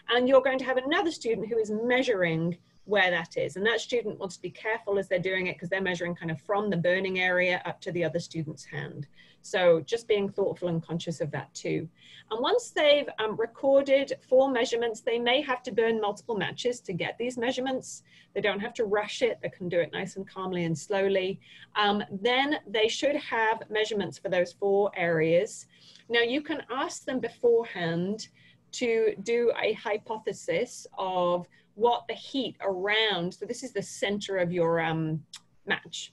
And you're going to have another student who is measuring where that is. And that student wants to be careful as they're doing it because they're measuring kind of from the burning area up to the other student's hand. So just being thoughtful and conscious of that too. And once they've um, recorded four measurements, they may have to burn multiple matches to get these measurements. They don't have to rush it. They can do it nice and calmly and slowly. Um, then they should have measurements for those four areas. Now you can ask them beforehand to do a hypothesis of what the heat around, so this is the center of your um, match.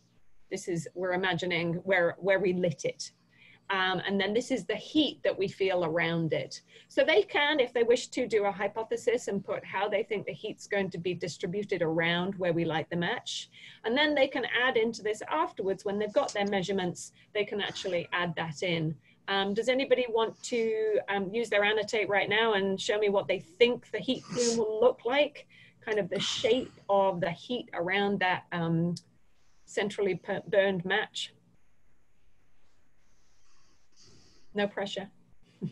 This is, we're imagining where, where we lit it. Um, and then this is the heat that we feel around it. So they can, if they wish to, do a hypothesis and put how they think the heat's going to be distributed around where we light the match. And then they can add into this afterwards, when they've got their measurements, they can actually add that in. Um, does anybody want to um, use their annotate right now and show me what they think the heat plume will look like? Kind of the shape of the heat around that um, centrally burned match. No pressure. <laughs>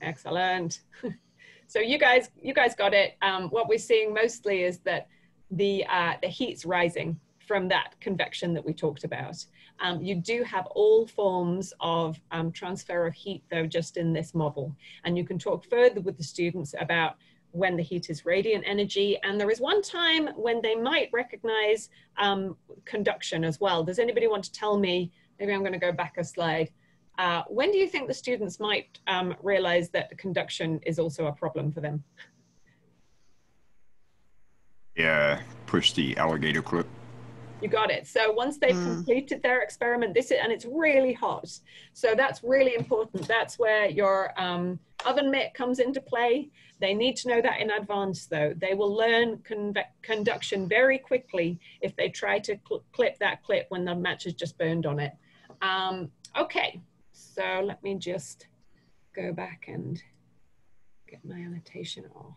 Excellent. <laughs> So you guys, you guys got it. Um, what we're seeing mostly is that the, uh, the heat's rising from that convection that we talked about. Um, you do have all forms of um, transfer of heat though just in this model. And you can talk further with the students about when the heat is radiant energy. And there is one time when they might recognize um, conduction as well. Does anybody want to tell me, maybe I'm gonna go back a slide, uh, when do you think the students might um, realize that conduction is also a problem for them? Yeah, push the alligator clip. You got it. So once they've mm. completed their experiment, this is, and it's really hot. So that's really important. That's where your um, oven mitt comes into play. They need to know that in advance though. They will learn conduction very quickly if they try to cl clip that clip when the match has just burned on it. Um, okay, so let me just go back and get my annotation off.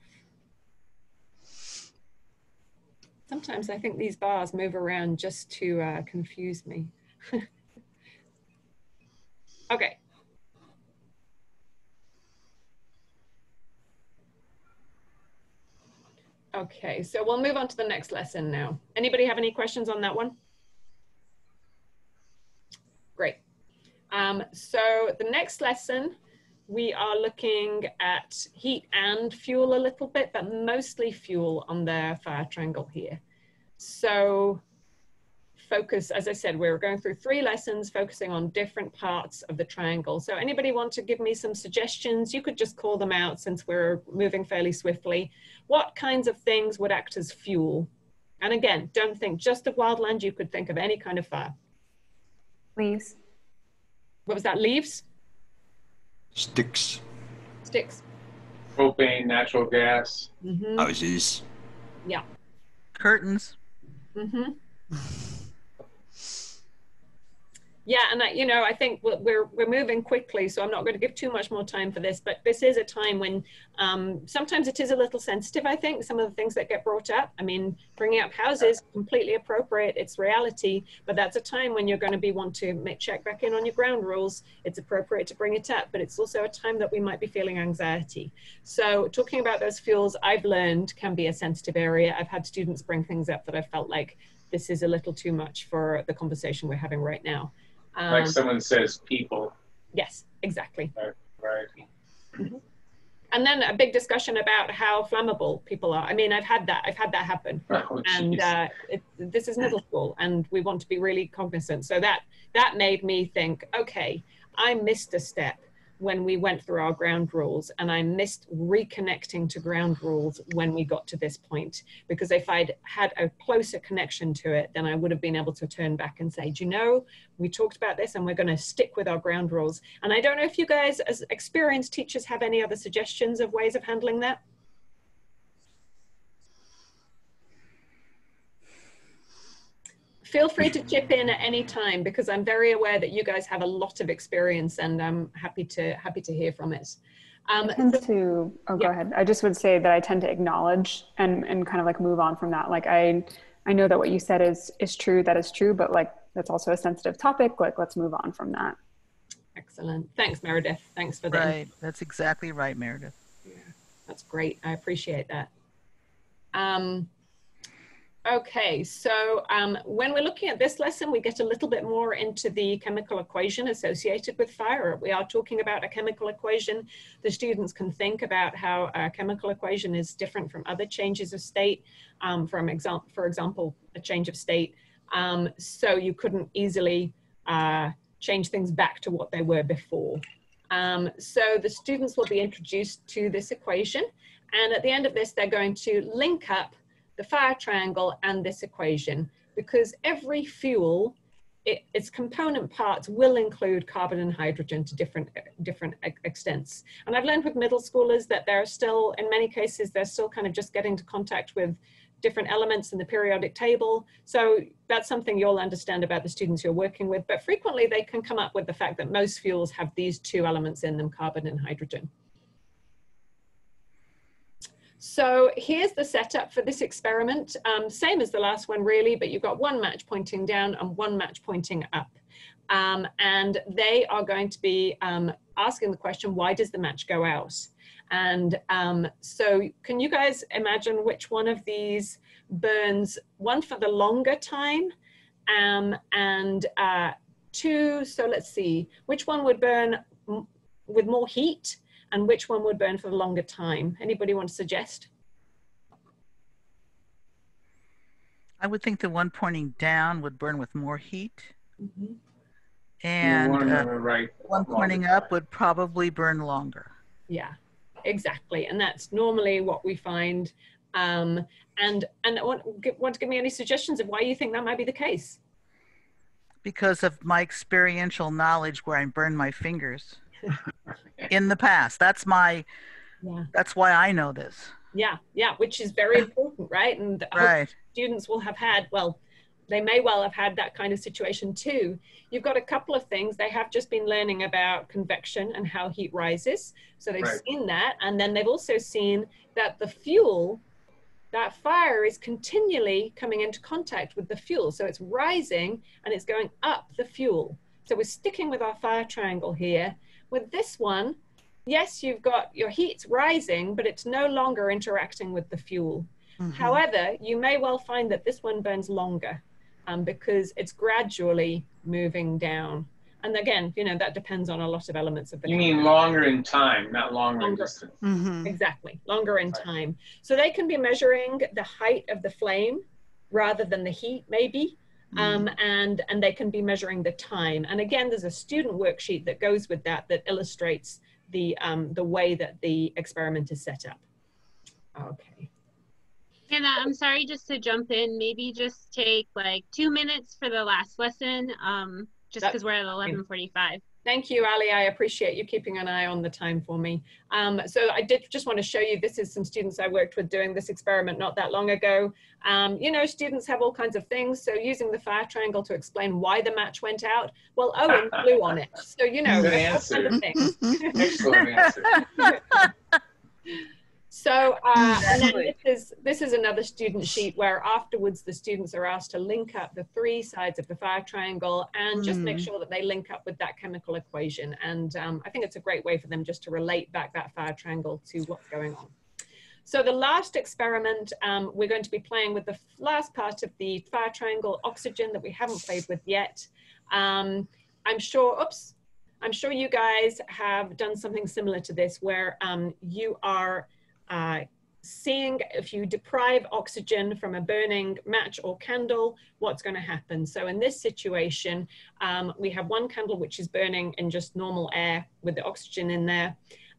Sometimes I think these bars move around just to uh, confuse me. <laughs> okay. Okay, so we'll move on to the next lesson now. Anybody have any questions on that one? Great. Um, so the next lesson, we are looking at heat and fuel a little bit, but mostly fuel on the fire triangle here. So focus, as I said, we are going through three lessons focusing on different parts of the triangle. So anybody want to give me some suggestions? You could just call them out since we're moving fairly swiftly. What kinds of things would act as fuel? And again, don't think just of wildland, you could think of any kind of fire. Leaves. What was that, leaves? Sticks. Sticks. Propane, natural gas. Mm -hmm. Houses. Yeah. Curtains. Mm-hmm. <laughs> Yeah, and I, you know, I think we're we're moving quickly, so I'm not going to give too much more time for this. But this is a time when um, sometimes it is a little sensitive. I think some of the things that get brought up. I mean, bringing up houses completely appropriate. It's reality, but that's a time when you're going to be want to make, check back in on your ground rules. It's appropriate to bring it up, but it's also a time that we might be feeling anxiety. So talking about those fuels, I've learned can be a sensitive area. I've had students bring things up that I felt like this is a little too much for the conversation we're having right now. Um, like someone says people. Yes, exactly. Right. right. Mm-hmm. And then a big discussion about how flammable people are. I mean, I've had that. I've had that happen. <laughs> Oh, and uh, it, this is middle school, and we want to be really cognizant. So that that made me think, okay, I missed a step when we went through our ground rules and I missed reconnecting to ground rules when we got to this point because if I'd had a closer connection to it then I would have been able to turn back and say do you know we talked about this and we're going to stick with our ground rules. And I don't know if you guys as experienced teachers have any other suggestions of ways of handling that feel free to chip in at any time because I'm very aware that you guys have a lot of experience and I'm happy to happy to hear from it. Um, I tend to, oh, yeah. go ahead. I just would say that I tend to acknowledge and, and kind of like move on from that. Like I, I know that what you said is, is true. That is true, but like, that's also a sensitive topic. Like, let's move on from that. Excellent. Thanks, Meredith. Thanks for that. Right. That's exactly right, Meredith. Yeah, that's great. I appreciate that. Um, Okay, so um, when we're looking at this lesson, we get a little bit more into the chemical equation associated with fire. We are talking about a chemical equation. The students can think about how a chemical equation is different from other changes of state, um, from for example, a change of state. Um, so you couldn't easily uh, change things back to what they were before. Um, so the students will be introduced to this equation. And at the end of this, they're going to link up the fire triangle and this equation because every fuel it, its component parts will include carbon and hydrogen to different different extents. And I've learned with middle schoolers that there are still, in many cases, they're still kind of just getting to contact with different elements in the periodic table. So that's something you'll understand about the students you're working with. But frequently they can come up with the fact that most fuels have these two elements in them, carbon and hydrogen. So here's the setup for this experiment. Um, same as the last one really, but you've got one match pointing down and one match pointing up. Um, and they are going to be um, asking the question, why does the match go out? And um, so can you guys imagine which one of these burns, one for the longer time um, and uh, two, so let's see, which one would burn with more heat and which one would burn for the longer time? Anybody want to suggest? I would think the one pointing down would burn with more heat. Mm -hmm. And one, uh, right, one pointing up would probably burn longer. Yeah, exactly. And that's normally what we find. Um, and and want, want to give me any suggestions of why you think that might be the case? Because of my experiential knowledge where I burn my fingers. In the past. That's my, yeah. that's why I know this. Yeah, yeah, which is very important, right? And right. students will have had, well, they may well have had that kind of situation too. You've got a couple of things. They have just been learning about convection and how heat rises. So they've right. seen that. And then they've also seen that the fuel that fire is continually coming into contact with the fuel. So it's rising and it's going up the fuel. So we're sticking with our fire triangle here. With this one, yes, you've got your heat's rising, but it's no longer interacting with the fuel. Mm-hmm. However, you may well find that this one burns longer um, because it's gradually moving down. And again, you know, that depends on a lot of elements of the. You mean longer in time, not longer, longer. in distance. Mm-hmm. Exactly, longer in time. So they can be measuring the height of the flame rather than the heat, maybe. Mm-hmm. Um, and and they can be measuring the time. And again, there's a student worksheet that goes with that that illustrates the um, the way that the experiment is set up. Okay. Hannah, I'm sorry just to jump in. Maybe just take like two minutes for the last lesson. Um, just because we're at 11:45. Thank you, Ali. I appreciate you keeping an eye on the time for me. Um, so I did just want to show you, this is some students I worked with doing this experiment not that long ago. Um, you know, students have all kinds of things. So using the fire triangle to explain why the match went out, well, Owen <laughs> blew on it. So, you know, Good answer. Kind of Excellent answer. <laughs> <laughs> So, uh, and then this is, this is another student sheet where afterwards the students are asked to link up the three sides of the fire triangle and just make hmm. sure that they link up with that chemical equation. And um, I think it's a great way for them just to relate back that fire triangle to what's going on. So the last experiment, um, we're going to be playing with the last part of the fire triangle oxygen that we haven't played with yet. Um, I'm sure, oops, I'm sure you guys have done something similar to this where um, you are uh, seeing if you deprive oxygen from a burning match or candle, what's going to happen. So in this situation, um, we have one candle which is burning in just normal air with the oxygen in there.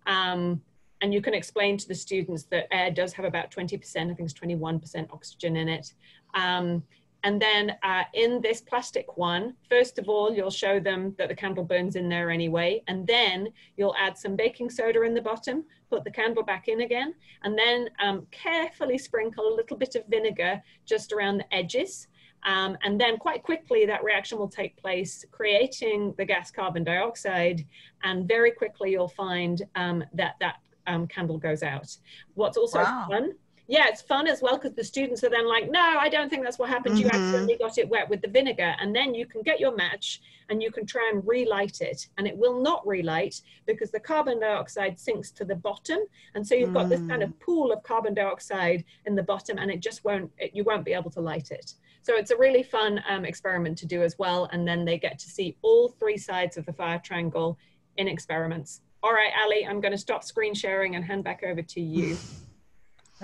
Um, and you can explain to the students that air does have about 20%, I think it's 21% oxygen in it. Um, and then uh, in this plastic one, first of all, you'll show them that the candle burns in there anyway. And then you'll add some baking soda in the bottom, put the candle back in again, and then um, carefully sprinkle a little bit of vinegar just around the edges. Um, and then quite quickly that reaction will take place, creating the gas carbon dioxide. And very quickly you'll find um, that that um, candle goes out. What's also wow. fun yeah, it's fun as well because the students are then like, no, I don't think that's what happened. Mm-hmm. You accidentally got it wet with the vinegar. And then you can get your match and you can try and relight it. And it will not relight because the carbon dioxide sinks to the bottom. And so you've got mm. this kind of mm. pool of carbon dioxide in the bottom and it just won't, it, you won't be able to light it. So it's a really fun um, experiment to do as well. And then they get to see all three sides of the fire triangle in experiments. All right, Ali, I'm going to stop screen sharing and hand back over to you. <laughs>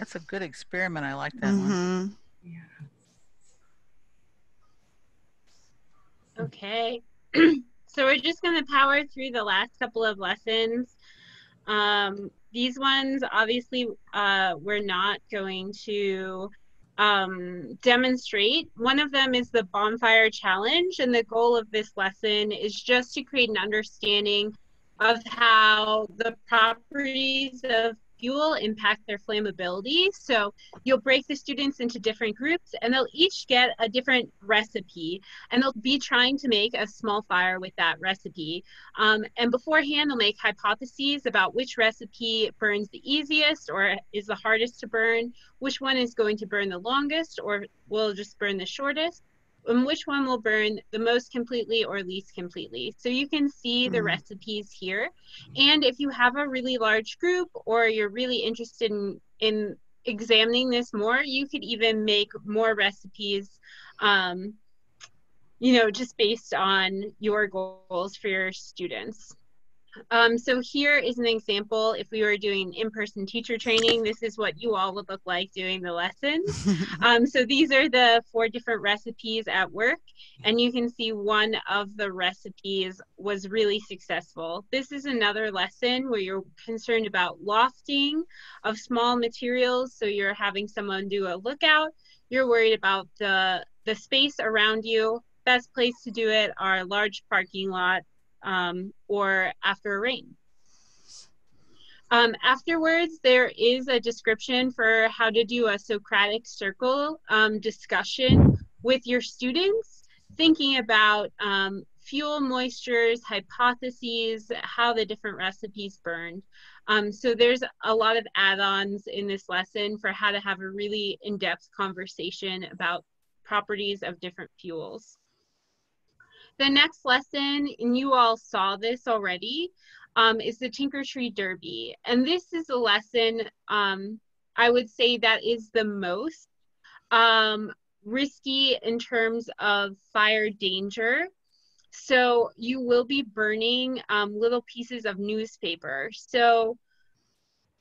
That's a good experiment. I like that mm-hmm. one. Yeah. Okay. <clears throat> so we're just going to power through the last couple of lessons. Um, these ones, obviously, uh, we're not going to um, demonstrate. One of them is the bonfire challenge, and the goal of this lesson is just to create an understanding of how the properties of fuel impact their flammability. So you'll break the students into different groups and they'll each get a different recipe and they'll be trying to make a small fire with that recipe. Um, and beforehand, they'll make hypotheses about which recipe burns the easiest or is the hardest to burn, which one is going to burn the longest or will just burn the shortest and which one will burn the most completely or least completely. So you can see the mm. recipes here. And if you have a really large group or you're really interested in, in examining this more, you could even make more recipes, um, you know, just based on your goals for your students. Um, so here is an example. If we were doing in-person teacher training, this is what you all would look like doing the lessons. <laughs> um, so these are the four different recipes at work, and you can see one of the recipes was really successful. This is another lesson where you're concerned about lofting of small materials. So you're having someone do a lookout. You're worried about the the space around you. Best place to do it are large parking lot um, or after a rain. Um, afterwards, there is a description for how to do a Socratic circle um, discussion with your students, thinking about um, fuel moistures, hypotheses, how the different recipes burned. Um, so there's a lot of add-ons in this lesson for how to have a really in-depth conversation about properties of different fuels. The next lesson, and you all saw this already, um, is the Tinker Tree Derby. And this is a lesson um, I would say that is the most um, risky in terms of fire danger. So you will be burning um, little pieces of newspaper. So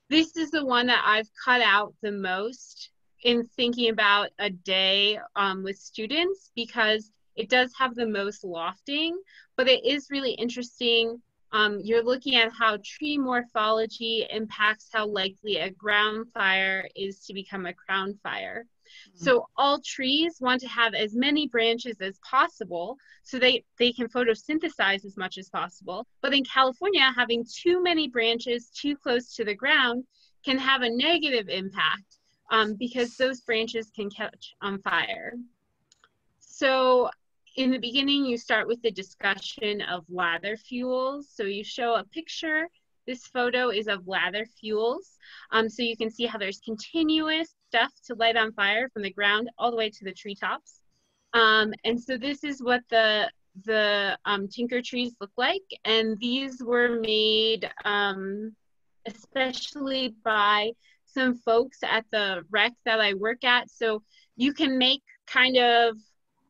this is the one that I've cut out the most in thinking about a day um, with students because it does have the most lofting, but it is really interesting. Um, you're looking at how tree morphology impacts how likely a ground fire is to become a crown fire. Mm-hmm. So all trees want to have as many branches as possible so they, they can photosynthesize as much as possible. But in California, having too many branches too close to the ground can have a negative impact um, because those branches can catch on fire. So in the beginning, you start with the discussion of ladder fuels. So you show a picture. This photo is of ladder fuels. Um, so you can see how there's continuous stuff to light on fire from the ground all the way to the treetops. Um, and so this is what the the um, tinker trees look like. And these were made um, especially by some folks at the rec that I work at. So you can make kind of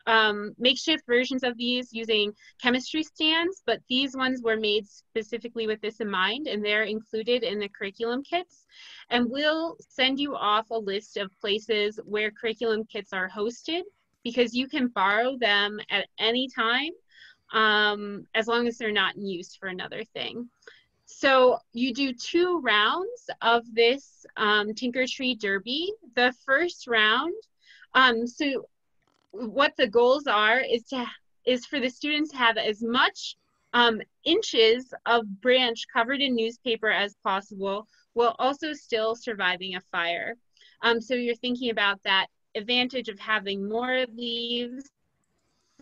um, makeshift versions of these using chemistry stands, but these ones were made specifically with this in mind and they're included in the curriculum kits. And we'll send you off a list of places where curriculum kits are hosted because you can borrow them at any time um, as long as they're not in use for another thing. So you do two rounds of this um, Tinker Tree Derby. The first round, um, so what the goals are is to is for the students to have as much um, inches of branch covered in newspaper as possible while also still surviving a fire. Um, so you're thinking about that advantage of having more leaves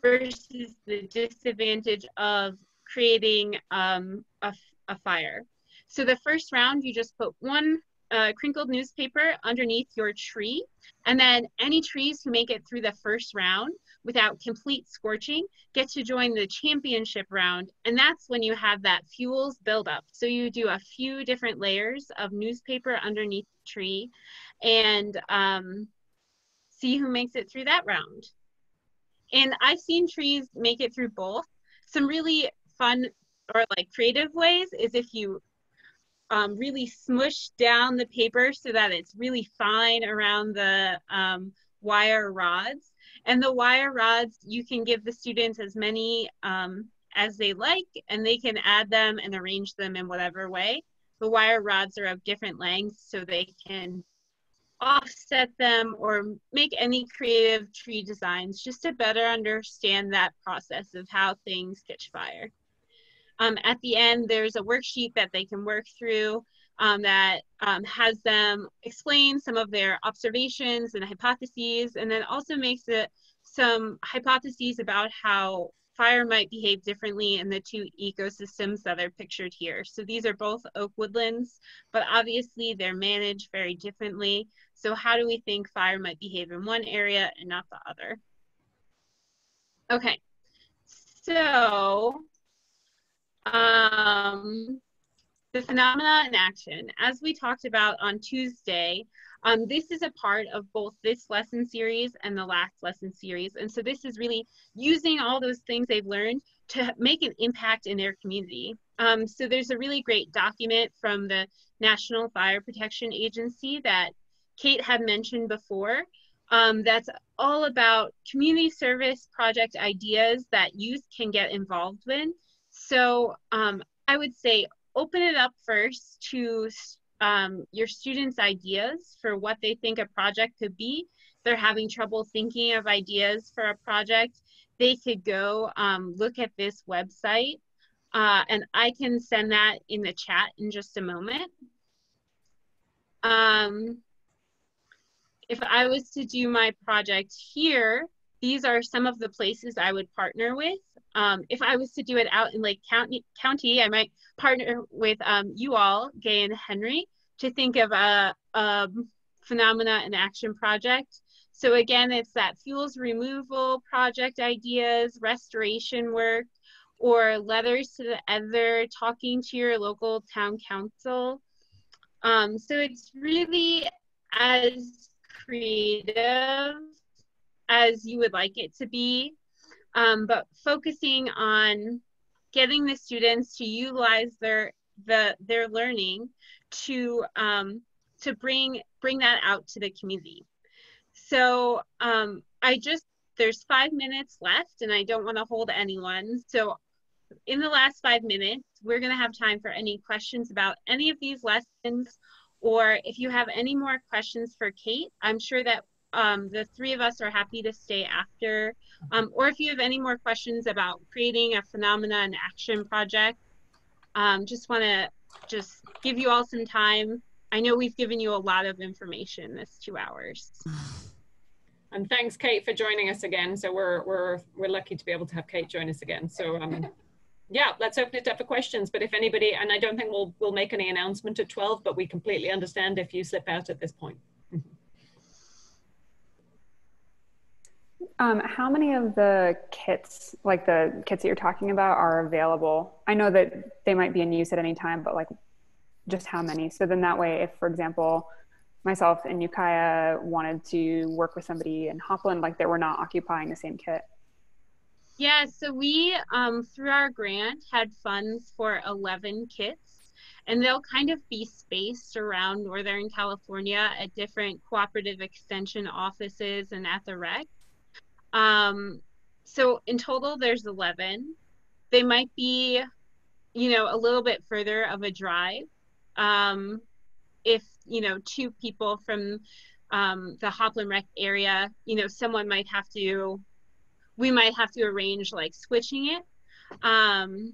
versus the disadvantage of creating um, a, a fire. So the first round, you just put one uh, crinkled newspaper underneath your tree. And then any trees who make it through the first round without complete scorching get to join the championship round. And that's when you have that fuels buildup. So you do a few different layers of newspaper underneath the tree and um, see who makes it through that round. And I've seen trees make it through both. Some really fun or like creative ways is if you um, really smush down the paper so that it's really fine around the um, wire rods. And the wire rods, you can give the students as many um, as they like, and they can add them and arrange them in whatever way. The wire rods are of different lengths, so they can offset them or make any creative tree designs just to better understand that process of how things catch fire. Um, at the end, there's a worksheet that they can work through um, that um, has them explain some of their observations and hypotheses, and then also makes it some hypotheses about how fire might behave differently in the two ecosystems that are pictured here. So these are both oak woodlands, but obviously they're managed very differently. So how do we think fire might behave in one area and not the other? Okay, so um, the phenomena in action. As we talked about on Tuesday, um, this is a part of both this lesson series and the last lesson series. And so this is really using all those things they've learned to make an impact in their community. Um, so there's a really great document from the National Fire Protection Agency that Kate had mentioned before. Um, that's all about community service project ideas that youth can get involved in so um, I would say open it up first to um, your students' ideas for what they think a project could be. If they're having trouble thinking of ideas for a project, they could go um, look at this website. Uh, and I can send that in the chat in just a moment. Um, if I was to do my project here, these are some of the places I would partner with. Um, if I was to do it out in Lake County, County I might partner with um, you all, Gay and Henry, to think of a, a phenomena and action project. So again, it's that fuels removal project ideas, restoration work, or letters to the editor, talking to your local town council. Um, so it's really as creative as you would like it to be, um, but focusing on getting the students to utilize their the their learning to um, to bring bring that out to the community. So um, I just there's five minutes left, and I don't want to hold anyone. So in the last five minutes, we're going to have time for any questions about any of these lessons, or if you have any more questions for Kate, I'm sure that um, the three of us are happy to stay after. Um, or if you have any more questions about creating a phenomena and action project, um, just want to just give you all some time. I know we've given you a lot of information this two hours. <sighs> And thanks, Kate, for joining us again. So we're we're we're lucky to be able to have Kate join us again. So um, <laughs> yeah, let's open it up for questions. But if anybody, and I don't think we'll we'll make any announcement at 12, but we completely understand if you slip out at this point. Um, how many of the kits, like the kits that you're talking about, are available? I know that they might be in use at any time, but like just how many? So then that way, if, for example, myself and Ukiah wanted to work with somebody in Hopland, like they were not occupying the same kit. Yeah, so we, um, through our grant, had funds for 11 kits, and they'll kind of be spaced around Northern California at different cooperative extension offices and at the rec. Um, so in total, there's 11. They might be, you know, a little bit further of a drive. Um, if, you know, two people from um, the Hopland Rec area, you know, someone might have to, we might have to arrange like switching it. Um,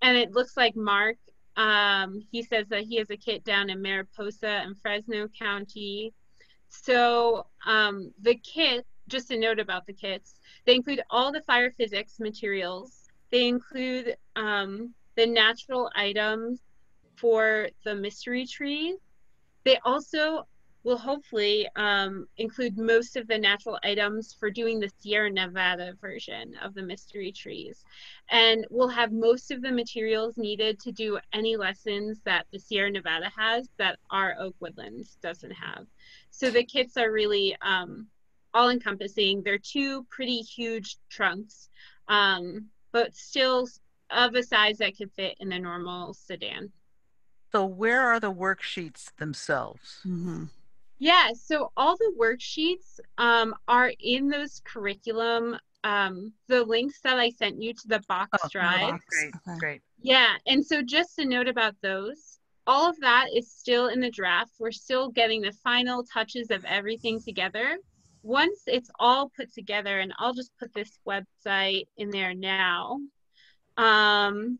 and it looks like Mark, um, he says that he has a kit down in Mariposa and Fresno County. So um, the kit just a note about the kits. They include all the fire physics materials. They include um, the natural items for the mystery trees. They also will hopefully um, include most of the natural items for doing the Sierra Nevada version of the mystery trees. And we'll have most of the materials needed to do any lessons that the Sierra Nevada has that our Oak Woodlands doesn't have. So the kits are really um, all encompassing. They're two pretty huge trunks, um, but still of a size that could fit in a normal sedan. So, where are the worksheets themselves? Mm-hmm. Yeah, so all the worksheets um, are in those curriculum. Um, the links that I sent you to the box oh, drive. Great, okay. great. Yeah, and so just a note about those. All of that is still in the draft. We're still getting the final touches of everything together once it's all put together, and I'll just put this website in there now, um,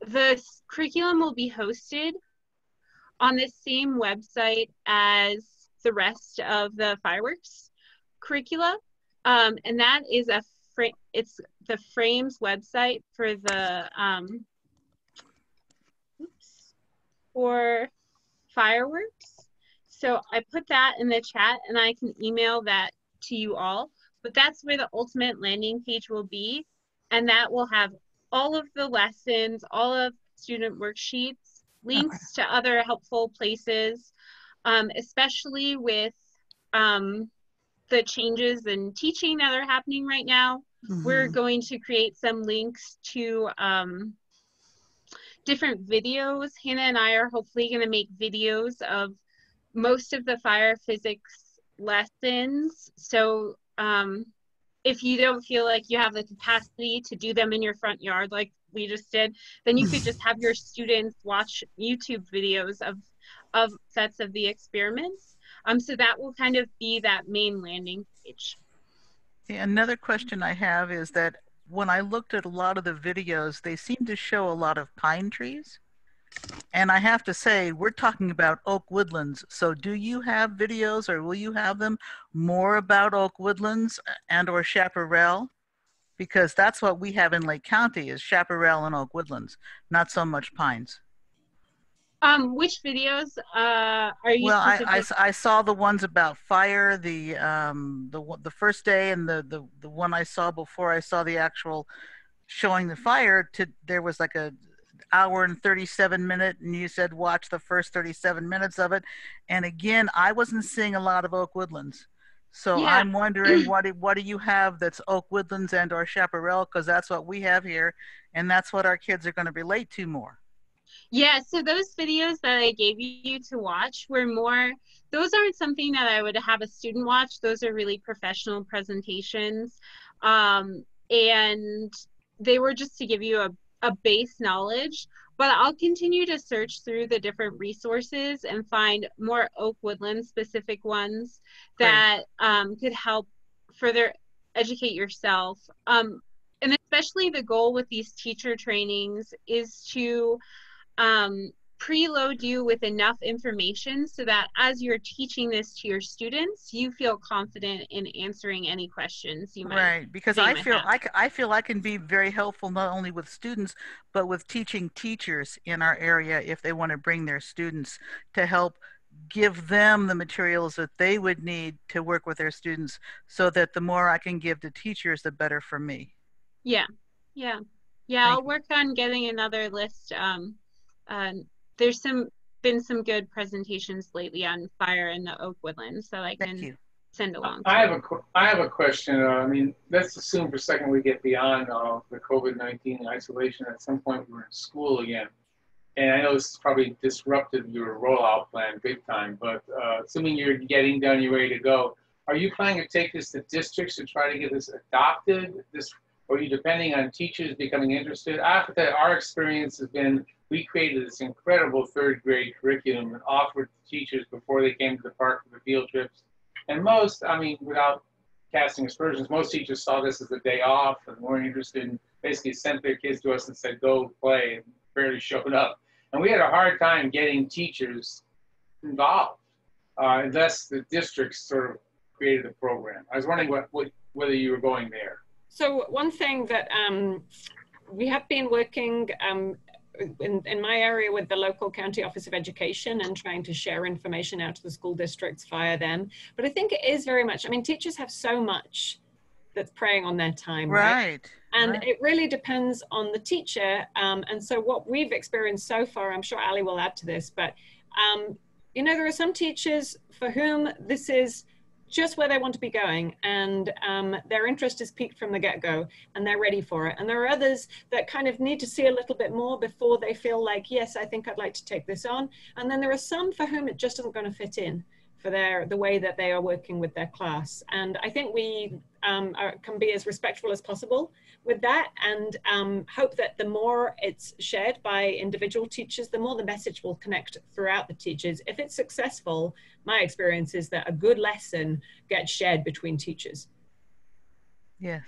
the curriculum will be hosted on the same website as the rest of the fireworks curricula. Um, and that is a frame, it's the frames website for the, um, oops, for fireworks. So I put that in the chat and I can email that to you all. But that's where the ultimate landing page will be. And that will have all of the lessons, all of student worksheets, links okay. to other helpful places, um, especially with um, the changes in teaching that are happening right now. Mm-hmm. We're going to create some links to um, different videos. Hannah and I are hopefully going to make videos of most of the fire physics lessons. So um, if you don't feel like you have the capacity to do them in your front yard, like we just did, then you could <laughs> just have your students watch YouTube videos of of sets of the experiments. Um, so that will kind of be that main landing page. Another question I have is that when I looked at a lot of the videos, they seem to show a lot of pine trees. And I have to say, we're talking about oak woodlands. So do you have videos or will you have them more about oak woodlands and or chaparral? because that's what we have in Lake County is chaparral and oak woodlands, not so much pines. Um, which videos uh, are you? Well, I, I, I, saw the ones about fire, the um, the the first day, and the, the the one I saw before I saw the actual showing the fire. To there was like a hour and 37 minute and you said watch the first 37 minutes of it and again i wasn't seeing a lot of oak woodlands so yeah. i'm wondering <clears throat> what do, what do you have that's oak woodlands and or chaparral because that's what we have here and that's what our kids are going to relate to more yeah, so those videos that I gave you to watch were more, those aren't something that I would have a student watch. Those are really professional presentations. Um, and they were just to give you a, a base knowledge. But I'll continue to search through the different resources and find more oak woodland specific ones that um, could help further educate yourself. Um, and especially the goal with these teacher trainings is to um, preload you with enough information so that as you're teaching this to your students you feel confident in answering any questions you might right because i feel I, I feel i can be very helpful not only with students but with teaching teachers in our area if they want to bring their students to help give them the materials that they would need to work with their students so that the more i can give to teachers the better for me. Yeah yeah. Yeah Thank i'll work on getting another list um, um, there's some been some good presentations lately on fire in the oak woodlands, so I can send along. I have a I have a question. Uh, I mean, let's assume for a second we get beyond uh, the COVID nineteen isolation. At some point, we're in school again, and I know this has probably disrupted your rollout plan big time. But uh, assuming you're getting done, you're ready to go. Are you planning to take this to districts to try to get this adopted? This, or are you depending on teachers becoming interested? After that, our experience has been we created this incredible third grade curriculum and offered to teachers before they came to the park for the field trips. And most, I mean, without casting aspersions, most teachers saw this as a day off and weren't interested and basically sent their kids to us and said, go play, and barely showed up. And we had a hard time getting teachers involved uh, unless the districts sort of created the program. I was wondering what, what, whether you were going there. So one thing that um, we have been working um, in, in my area with the local county office of education and trying to share information out to the school districts via them. But I think it is very much, I mean, teachers have so much that's preying on their time, right? right? And right. it really depends on the teacher. Um, and so what we've experienced so far, I'm sure Ali will add to this, but um, you know, there are some teachers for whom this is just where they want to be going and um, their interest is peaked from the get-go and they're ready for it. And there are others that kind of need to see a little bit more before they feel like yes i think i'd like to take this on. And then there are some for whom it just isn't going to fit in for their the way that they are working with their class and i think we um, are, can be as respectful as possible with that and um, hope that the more it's shared by individual teachers, the more the message will connect throughout the teachers. If it's successful, my experience is that a good lesson gets shared between teachers. Yes.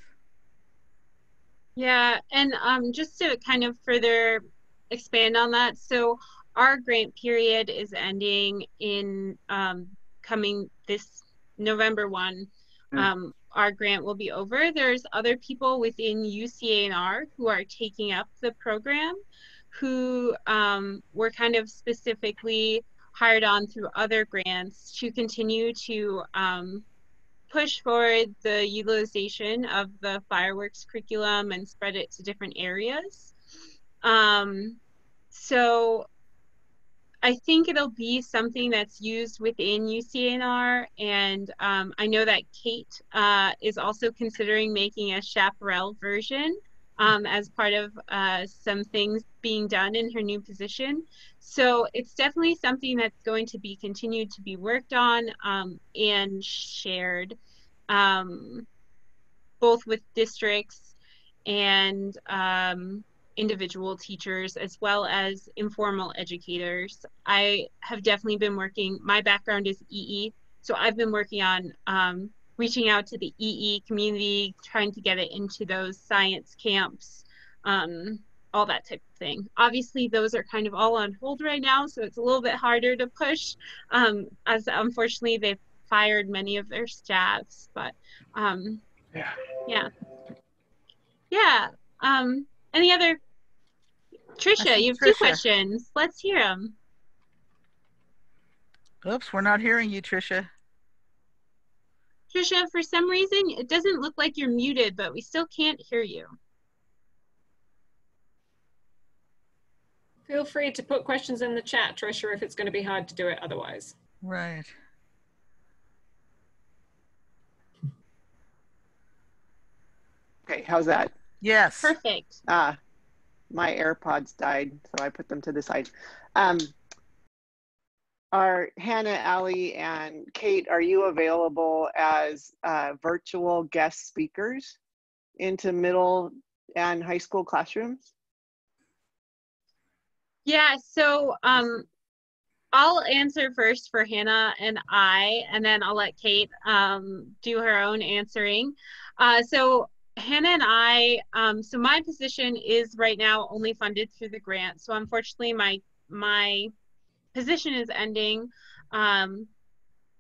Yeah, and um, just to kind of further expand on that, so our grant period is ending in um, coming this November 1. Mm. Um, our grant will be over. There's other people within UCANR who are taking up the program who um, were kind of specifically hired on through other grants to continue to um, push forward the utilization of the fireworks curriculum and spread it to different areas. Um, so I think it'll be something that's used within UCANR, and um, I know that Kate uh, is also considering making a chaparral version um, as part of uh, some things being done in her new position. So it's definitely something that's going to be continued to be worked on um, and shared, um, both with districts and um, individual teachers as well as informal educators. I have definitely been working, my background is EE, so I've been working on um, reaching out to the EE community, trying to get it into those science camps, um, all that type of thing. Obviously, those are kind of all on hold right now, so it's a little bit harder to push, um, as unfortunately they've fired many of their staffs, but um, yeah. yeah. Yeah. Any other? Trisha, you have Trisha. two questions. Let's hear them. Oops, we're not hearing you, Trisha. Trisha, for some reason, it doesn't look like you're muted, but we still can't hear you. Feel free to put questions in the chat, Trisha, if it's going to be hard to do it otherwise. Right. Okay, how's that? Yes. Perfect. Ah, my AirPods died, so I put them to the side. Um, are Hannah, Ali, and Kate, are you available as uh, virtual guest speakers into middle and high school classrooms? Yeah, so um, I'll answer first for Hannah and I, and then I'll let Kate um, do her own answering. Uh, so Hannah and I, um, so my position is right now only funded through the grant. So unfortunately, my my position is ending. Um,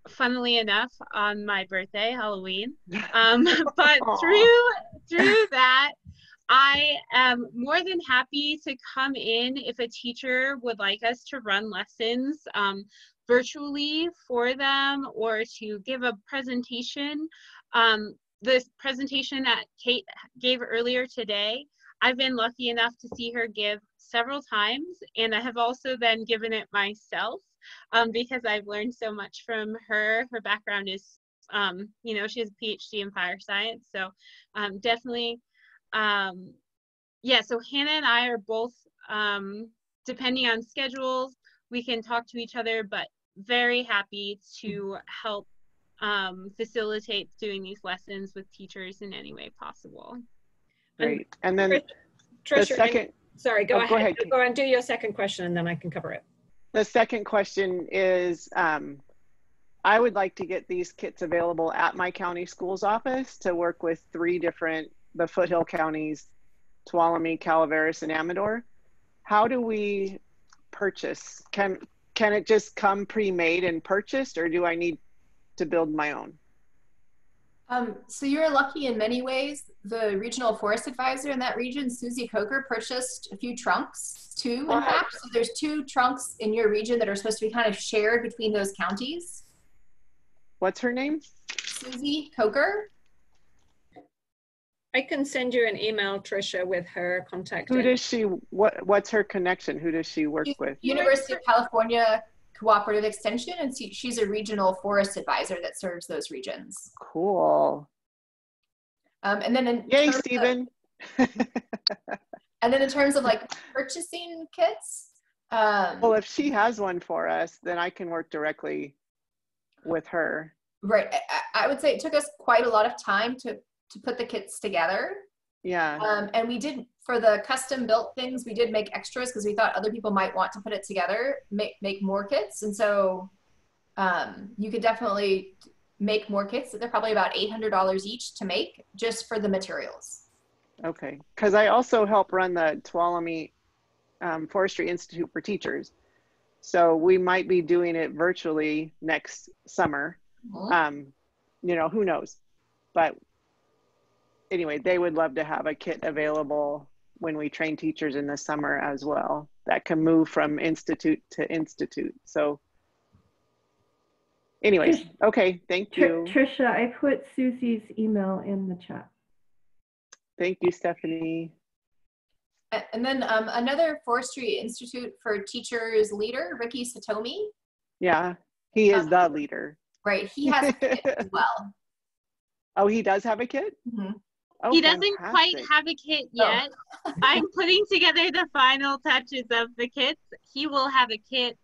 funnily enough, on my birthday, Halloween. Um, <laughs> but through through that, I am more than happy to come in if a teacher would like us to run lessons um, virtually for them or to give a presentation. Um, the presentation that Kate gave earlier today, I've been lucky enough to see her give several times, and I have also then given it myself um, because I've learned so much from her. Her background is, um, you know, she has a PhD in fire science, so um, definitely um, yeah, so Hannah and I are both, um, depending on schedules, we can talk to each other, but very happy to help um, facilitate doing these lessons with teachers in any way possible. Great. And, and then Trish, the second. sorry, go, oh, ahead. go ahead. Go and do your second question and then I can cover it. The second question is, um, I would like to get these kits available at my county schools office to work with three different the foothill counties, Tuolumne, Calaveras, and Amador. How do we purchase? Can can it just come pre-made and purchased, or do I need to build my own? Um, so you're lucky in many ways. The regional forest advisor in that region, Susie Kocher, purchased a few trunks, two in fact. So there's two trunks in your region that are supposed to be kind of shared between those counties. What's her name? Susie Kocher. I can send you an email, Trisha, with her contact. Who does she? What What's her connection? Who does she work with? University of California Cooperative Extension, and she's a regional forest advisor that serves those regions. Cool. Um, and then in yay, Stephen. and then in terms of like purchasing kits. Um, well, if she has one for us, then I can work directly with her. Right. I, I would say it took us quite a lot of time to to put the kits together. Yeah. Um, and we did for the custom built things, we did make extras because we thought other people might want to put it together, make make more kits, and so um, you could definitely make more kits. They're probably about eight hundred dollars each to make just for the materials. Okay, because I also help run the Tuolumne um, Forestry Institute for Teachers, so we might be doing it virtually next summer. Mm-hmm. Um, you know, who knows? But anyway, they would love to have a kit available when we train teachers in the summer as well that can move from institute to institute. So anyways, okay, thank you. Trisha, I put Susie's email in the chat. Thank you, Stephanie. And then um, another Forestry Institute for Teachers leader, Ricky Satomi. Yeah, he is um, the leader. Right, he has a kit as <laughs> well. Oh, he does have a kit? Mm -hmm. Oh, he doesn't fantastic. quite have a kit oh. yet. Oh. I'm putting together the final touches of the kits. He will have a kit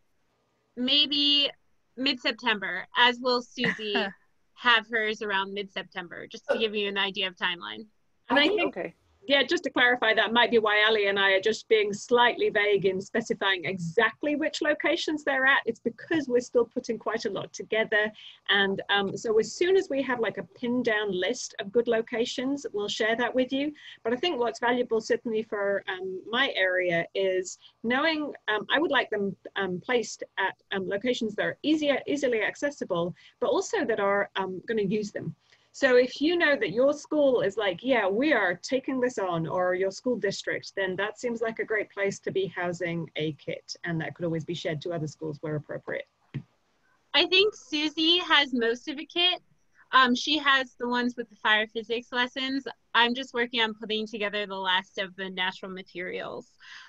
maybe mid September, as will Susie <laughs> have hers around mid September, just to give you an idea of timeline. And I think okay yeah, just to clarify, that might be why Ali and I are just being slightly vague in specifying exactly which locations they're at. It's because we're still putting quite a lot together. And um, so as soon as we have like a pinned down list of good locations, we'll share that with you. But I think what's valuable certainly for um, my area is knowing um, I would like them um, placed at um, locations that are easier, easily accessible, but also that are um, going to use them. So if you know that your school is like, yeah, we are taking this on, or your school district, then that seems like a great place to be housing a kit, and that could always be shared to other schools where appropriate. I think Susie has most of a kit. Um, she has the ones with the fire physics lessons. I'm just working on putting together the last of the natural materials,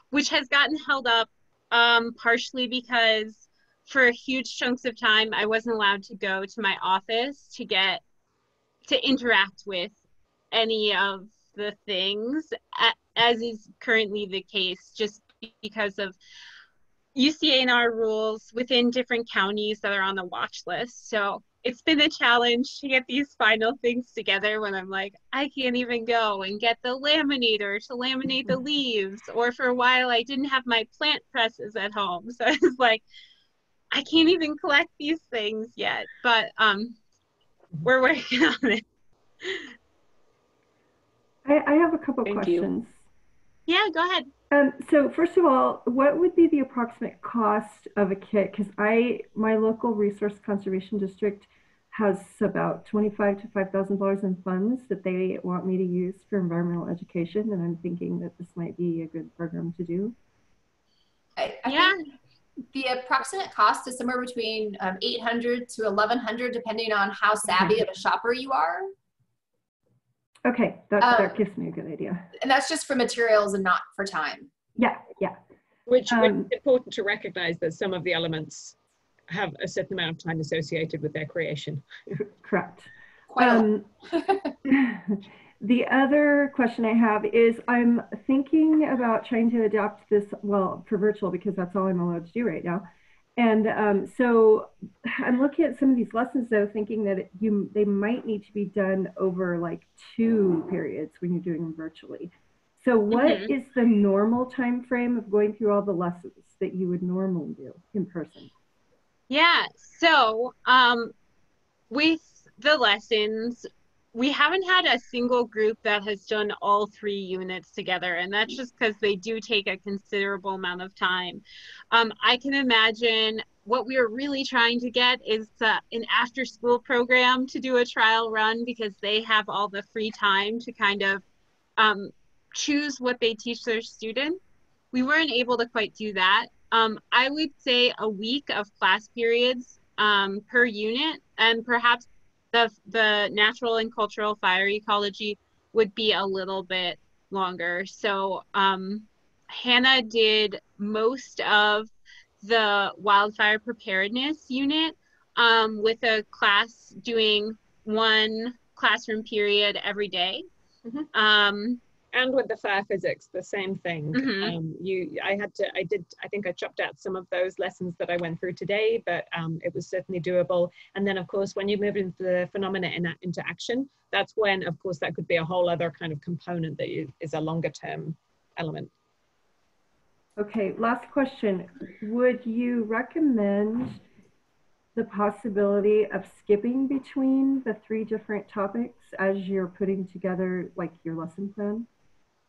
which has gotten held up um, partially because for huge chunks of time I wasn't allowed to go to my office to get to interact with any of the things, as is currently the case, just because of UCANR rules within different counties that are on the watch list. So it's been a challenge to get these final things together when I'm like, I can't even go and get the laminator to laminate the <laughs> leaves. Or for a while, I didn't have my plant presses at home. <laughs> So it's like, I can't even collect these things yet. But um, we're working on it. I, I have a couple Thank questions. You. Yeah, go ahead. Um, so first of all, what would be the approximate cost of a kit? Because I, my local resource conservation district has about twenty-five to five thousand dollars in funds that they want me to use for environmental education, and I'm thinking that this might be a good program to do. I, I yeah. The approximate cost is somewhere between um, 800 to 1100 depending on how savvy of a shopper you are. Okay, that, um, that gives me a good idea. And that's just for materials and not for time. Yeah, yeah. Which, um, which is important to recognize that some of the elements have a certain amount of time associated with their creation. <laughs> Correct. <laughs> The other question I have is I'm thinking about trying to adapt this, well, for virtual because that's all I'm allowed to do right now. And um, so I'm looking at some of these lessons though, thinking that you they might need to be done over like two periods when you're doing them virtually. So what mm-hmm. is the normal time frame of going through all the lessons that you would normally do in person? Yeah, so um, with the lessons, we haven't had a single group that has done all three units together and that's just because they do take a considerable amount of time. Um, i can imagine what we are really trying to get is uh, an after school program to do a trial run because they have all the free time to kind of um, choose what they teach their students. We weren't able to quite do that. Um, i would say a week of class periods um, per unit and perhaps the the natural and cultural fire ecology would be a little bit longer. So um, Hannah did most of the wildfire preparedness unit um, with a class doing one classroom period every day. Mm-hmm. Um, and with the fire physics the same thing. Mm-hmm. um, you i had to i did i think i chopped out some of those lessons that i went through today but um, it was certainly doable. And then of course when you move into the phenomena in, into action that's when of course that could be a whole other kind of component that is a longer term element. Okay last question. Would you recommend the possibility of skipping between the three different topics as you're putting together like your lesson plan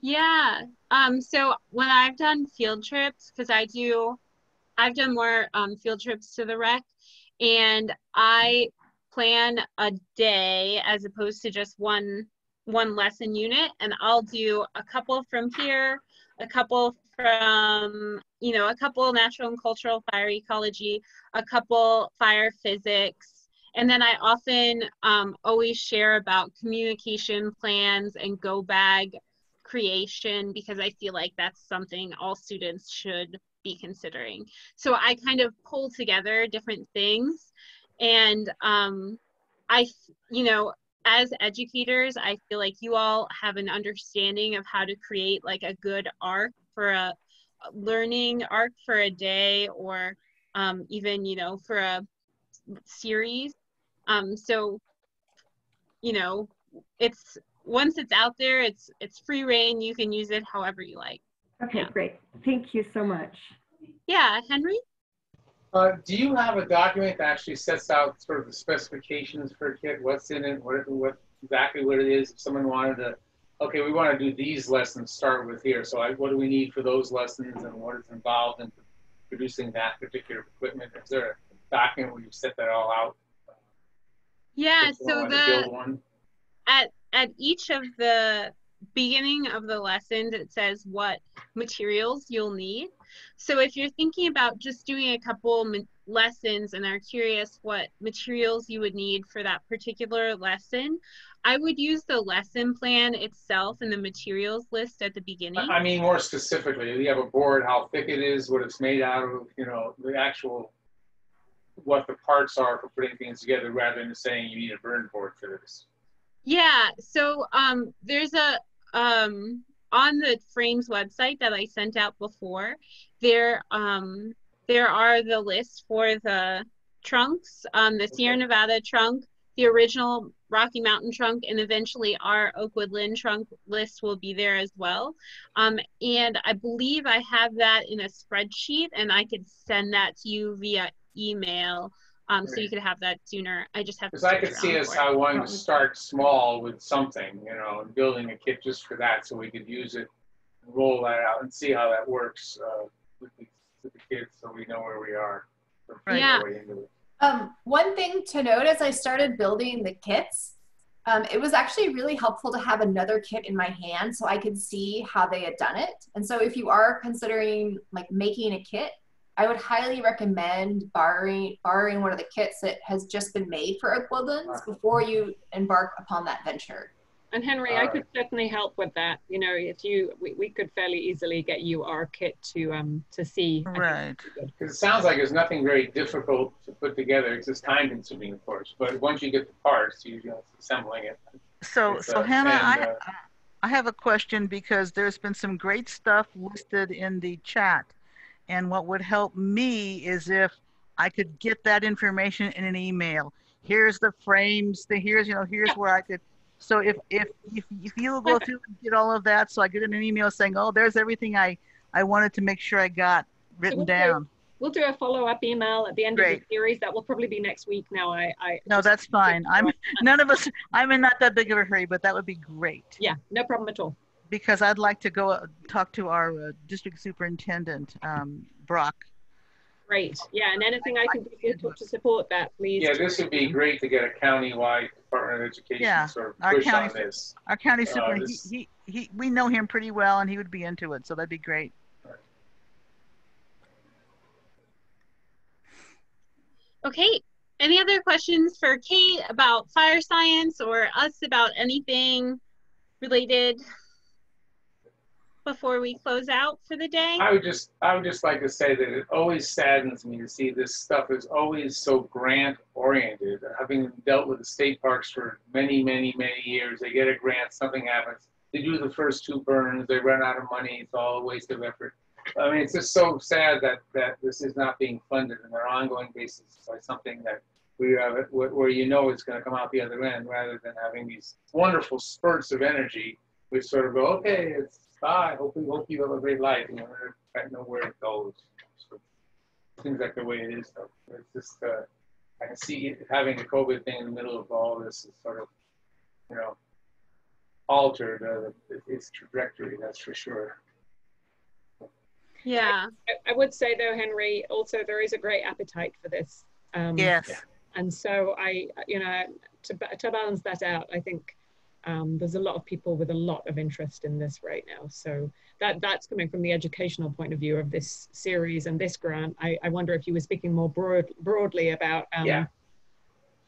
yeah. Um, so when I've done field trips, because I do, I've done more um, field trips to the rec, and I plan a day as opposed to just one one lesson unit, and I'll do a couple from here, a couple from you know a couple natural and cultural fire ecology, a couple fire physics, and then I often um, always share about communication plans and go bag creation because I feel like that's something all students should be considering. So I kind of pull together different things and um, I, you know, as educators, I feel like you all have an understanding of how to create like a good arc for a learning arc for a day or um, even, you know, for a series. Um, so, you know, it's once it's out there, it's it's free reign. You can use it however you like. Okay, yeah. great. Thank you so much. Yeah, Henry. Uh, do you have a document that actually sets out sort of the specifications for a kit? What's in it? What what exactly what it is? If someone wanted to, okay, we want to do these lessons. Start with here. So, I, what do we need for those lessons, and what is involved in producing that particular equipment? Is there a document where you set that all out? Yeah. So the at at each of the beginning of the lessons, it says what materials you'll need. So if you're thinking about just doing a couple lessons and are curious what materials you would need for that particular lesson, I would use the lesson plan itself and the materials list at the beginning. I mean, more specifically, you have a board, how thick it is, what it's made out of, you know, the actual, what the parts are for putting things together rather than saying you need a burn board for this. Yeah, so um, there's a, um, on the frames website that I sent out before, there, um, there are the lists for the trunks, um, the Sierra Nevada trunk, the original Rocky Mountain trunk, and eventually our Oak Woodland trunk list will be there as well. Um, and I believe I have that in a spreadsheet, and I could send that to you via email. Um, so you could have that sooner. I just have to. Because I could see us how wanting to start small with something, you know, and building a kit just for that, so we could use it, and roll that out, and see how that works uh, with, the, with the kids, so we know where we are. Yeah. Um, one thing to note as I started building the kits, um, it was actually really helpful to have another kit in my hand so I could see how they had done it. And so if you are considering like making a kit, I would highly recommend borrowing borrowing one of the kits that has just been made for Oak Woodland before you embark upon that venture. And Henry, I could certainly help with that. You know, if you, we, we could fairly easily get you our kit to um to see. Right. Because it sounds like it's nothing very difficult to put together. It's just time consuming, of course. But once you get the parts, you know, assembling it. So, so uh, Hannah, and, uh, I, I have a question because there's been some great stuff listed in the chat, and what would help me is if I could get that information in an email. Here's the frames. The here's you know here's yeah. where I could so if if if, if you go through and get all of that, so I get an email saying, "Oh, there's everything I I wanted to make sure I got written we'll down." Do, we'll do a follow up email at the end Great. of the series. That will probably be next week. Now, I, I no, that's fine. I'm <laughs> none of us. I'm in not that big of a hurry, but that would be great. Yeah, no problem at all. Because I'd like to go uh, talk to our uh, district superintendent, um, Brock, Great. Yeah, and anything I can do to, to support that, please. Yeah, this would be great to get a county-wide Department of Education yeah, sort of our push county, on this. Our county uh, super, he, he, he, we know him pretty well, and he would be into it, so that'd be great. Okay. Any other questions for Kate about fire science or us about anything related before we close out for the day? I would just I would just like to say that it always saddens me to see this stuff is always so grant oriented. Having dealt with the state parks for many, many, many years, they get a grant, something happens, they do the first two burns, they run out of money, it's all a waste of effort. I mean, it's just so sad that that this is not being funded on an ongoing basis by something that we have where you know it's going to come out the other end, rather than having these wonderful spurts of energy, We sort of go, okay, it's bye. Hope you hope you have a great life. You know, I know where it goes. So seems like the way it is though. It's just uh, I can see it, having a COVID thing in the middle of all this is sort of, you know, altered uh, its trajectory. That's for sure. Yeah. I, I, would say though, Henry, also there is a great appetite for this. Um, yes. And so I, you know, to, to balance that out, I think um, there's a lot of people with a lot of interest in this right now. So that that's coming from the educational point of view of this series and this grant. I, I wonder if you were speaking more broad, broadly about. Um, yeah.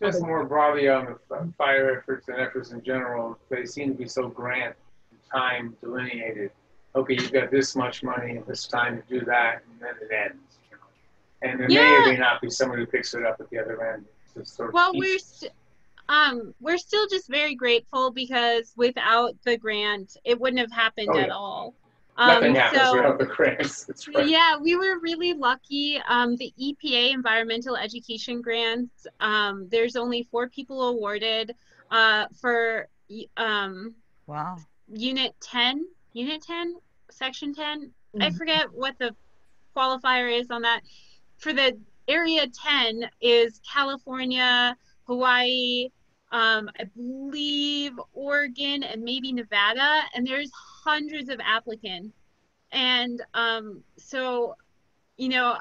Just more broadly on the fire efforts and efforts in general, they seem to be so grant time delineated. Okay, you've got this much money and this time to do that, and then it ends. You know? And there yeah. may or may not be someone who picks it up at the other end. Sort of well, we're st- um, we're still just very grateful because without the grant, it wouldn't have happened oh, yeah. at all. Um, Nothing happens so, without the grants. <laughs> Right. Yeah, we were really lucky. Um, the EPA environmental education grants, um, there's only four people awarded uh, for um, wow. Unit 10, Unit 10, Section 10. Mm-hmm. I forget what the qualifier is on that. For the Area 10 is California, Hawaii, um, I believe Oregon, and maybe Nevada, and there's hundreds of applicants. And um, so, you know,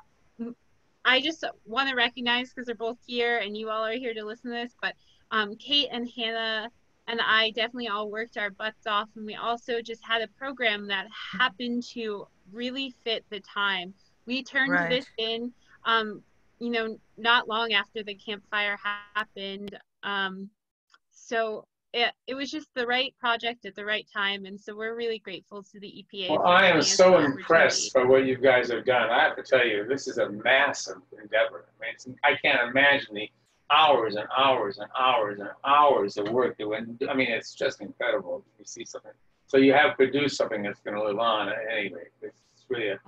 I just want to recognize because they're both here and you all are here to listen to this, but um, Kate and Hannah and I definitely all worked our butts off. And we also just had a program that happened to really fit the time. We turned right. this in, um, you know, not long after the Camp Fire happened. Um, so it, it was just the right project at the right time. And so we're really grateful to the EPA. Well, I am so impressed by what you guys have done. I have to tell you, this is a massive endeavor. I mean, I can't imagine the hours and hours and hours and hours of work that went. I mean, it's just incredible. You see something. So you have produced something that's going to live on anyway. It's really a,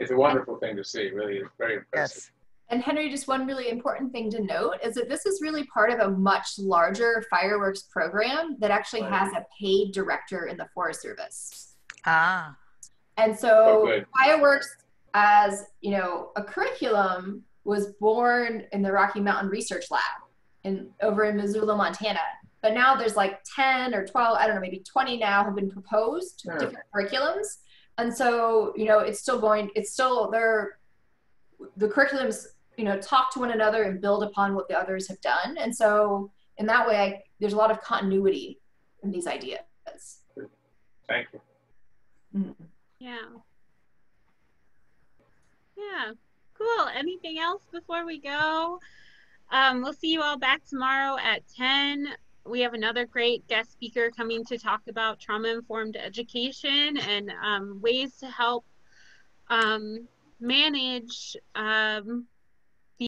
it's a wonderful thing to see. Really, it's very impressive. Yes. And Henry, just one really important thing to note is that this is really part of a much larger fireworks program that actually right. has a paid director in the Forest Service. Ah. And so oh, fireworks as, you know, a curriculum was born in the Rocky Mountain Research Lab in over in Missoula, Montana. But now there's like 10 or 12, I don't know, maybe 20 now have been proposed sure. different curriculums. And so, you know, it's still going, it's still there, the curriculums you know talk to one another and build upon what the others have done. And so in that way I, there's a lot of continuity in these ideas. Thank you. Mm-hmm. yeah. Yeah. Cool. Anything else before we go? Um, we'll see you all back tomorrow at 10 we have another great guest speaker coming to talk about trauma informed education and um, ways to help um, manage um,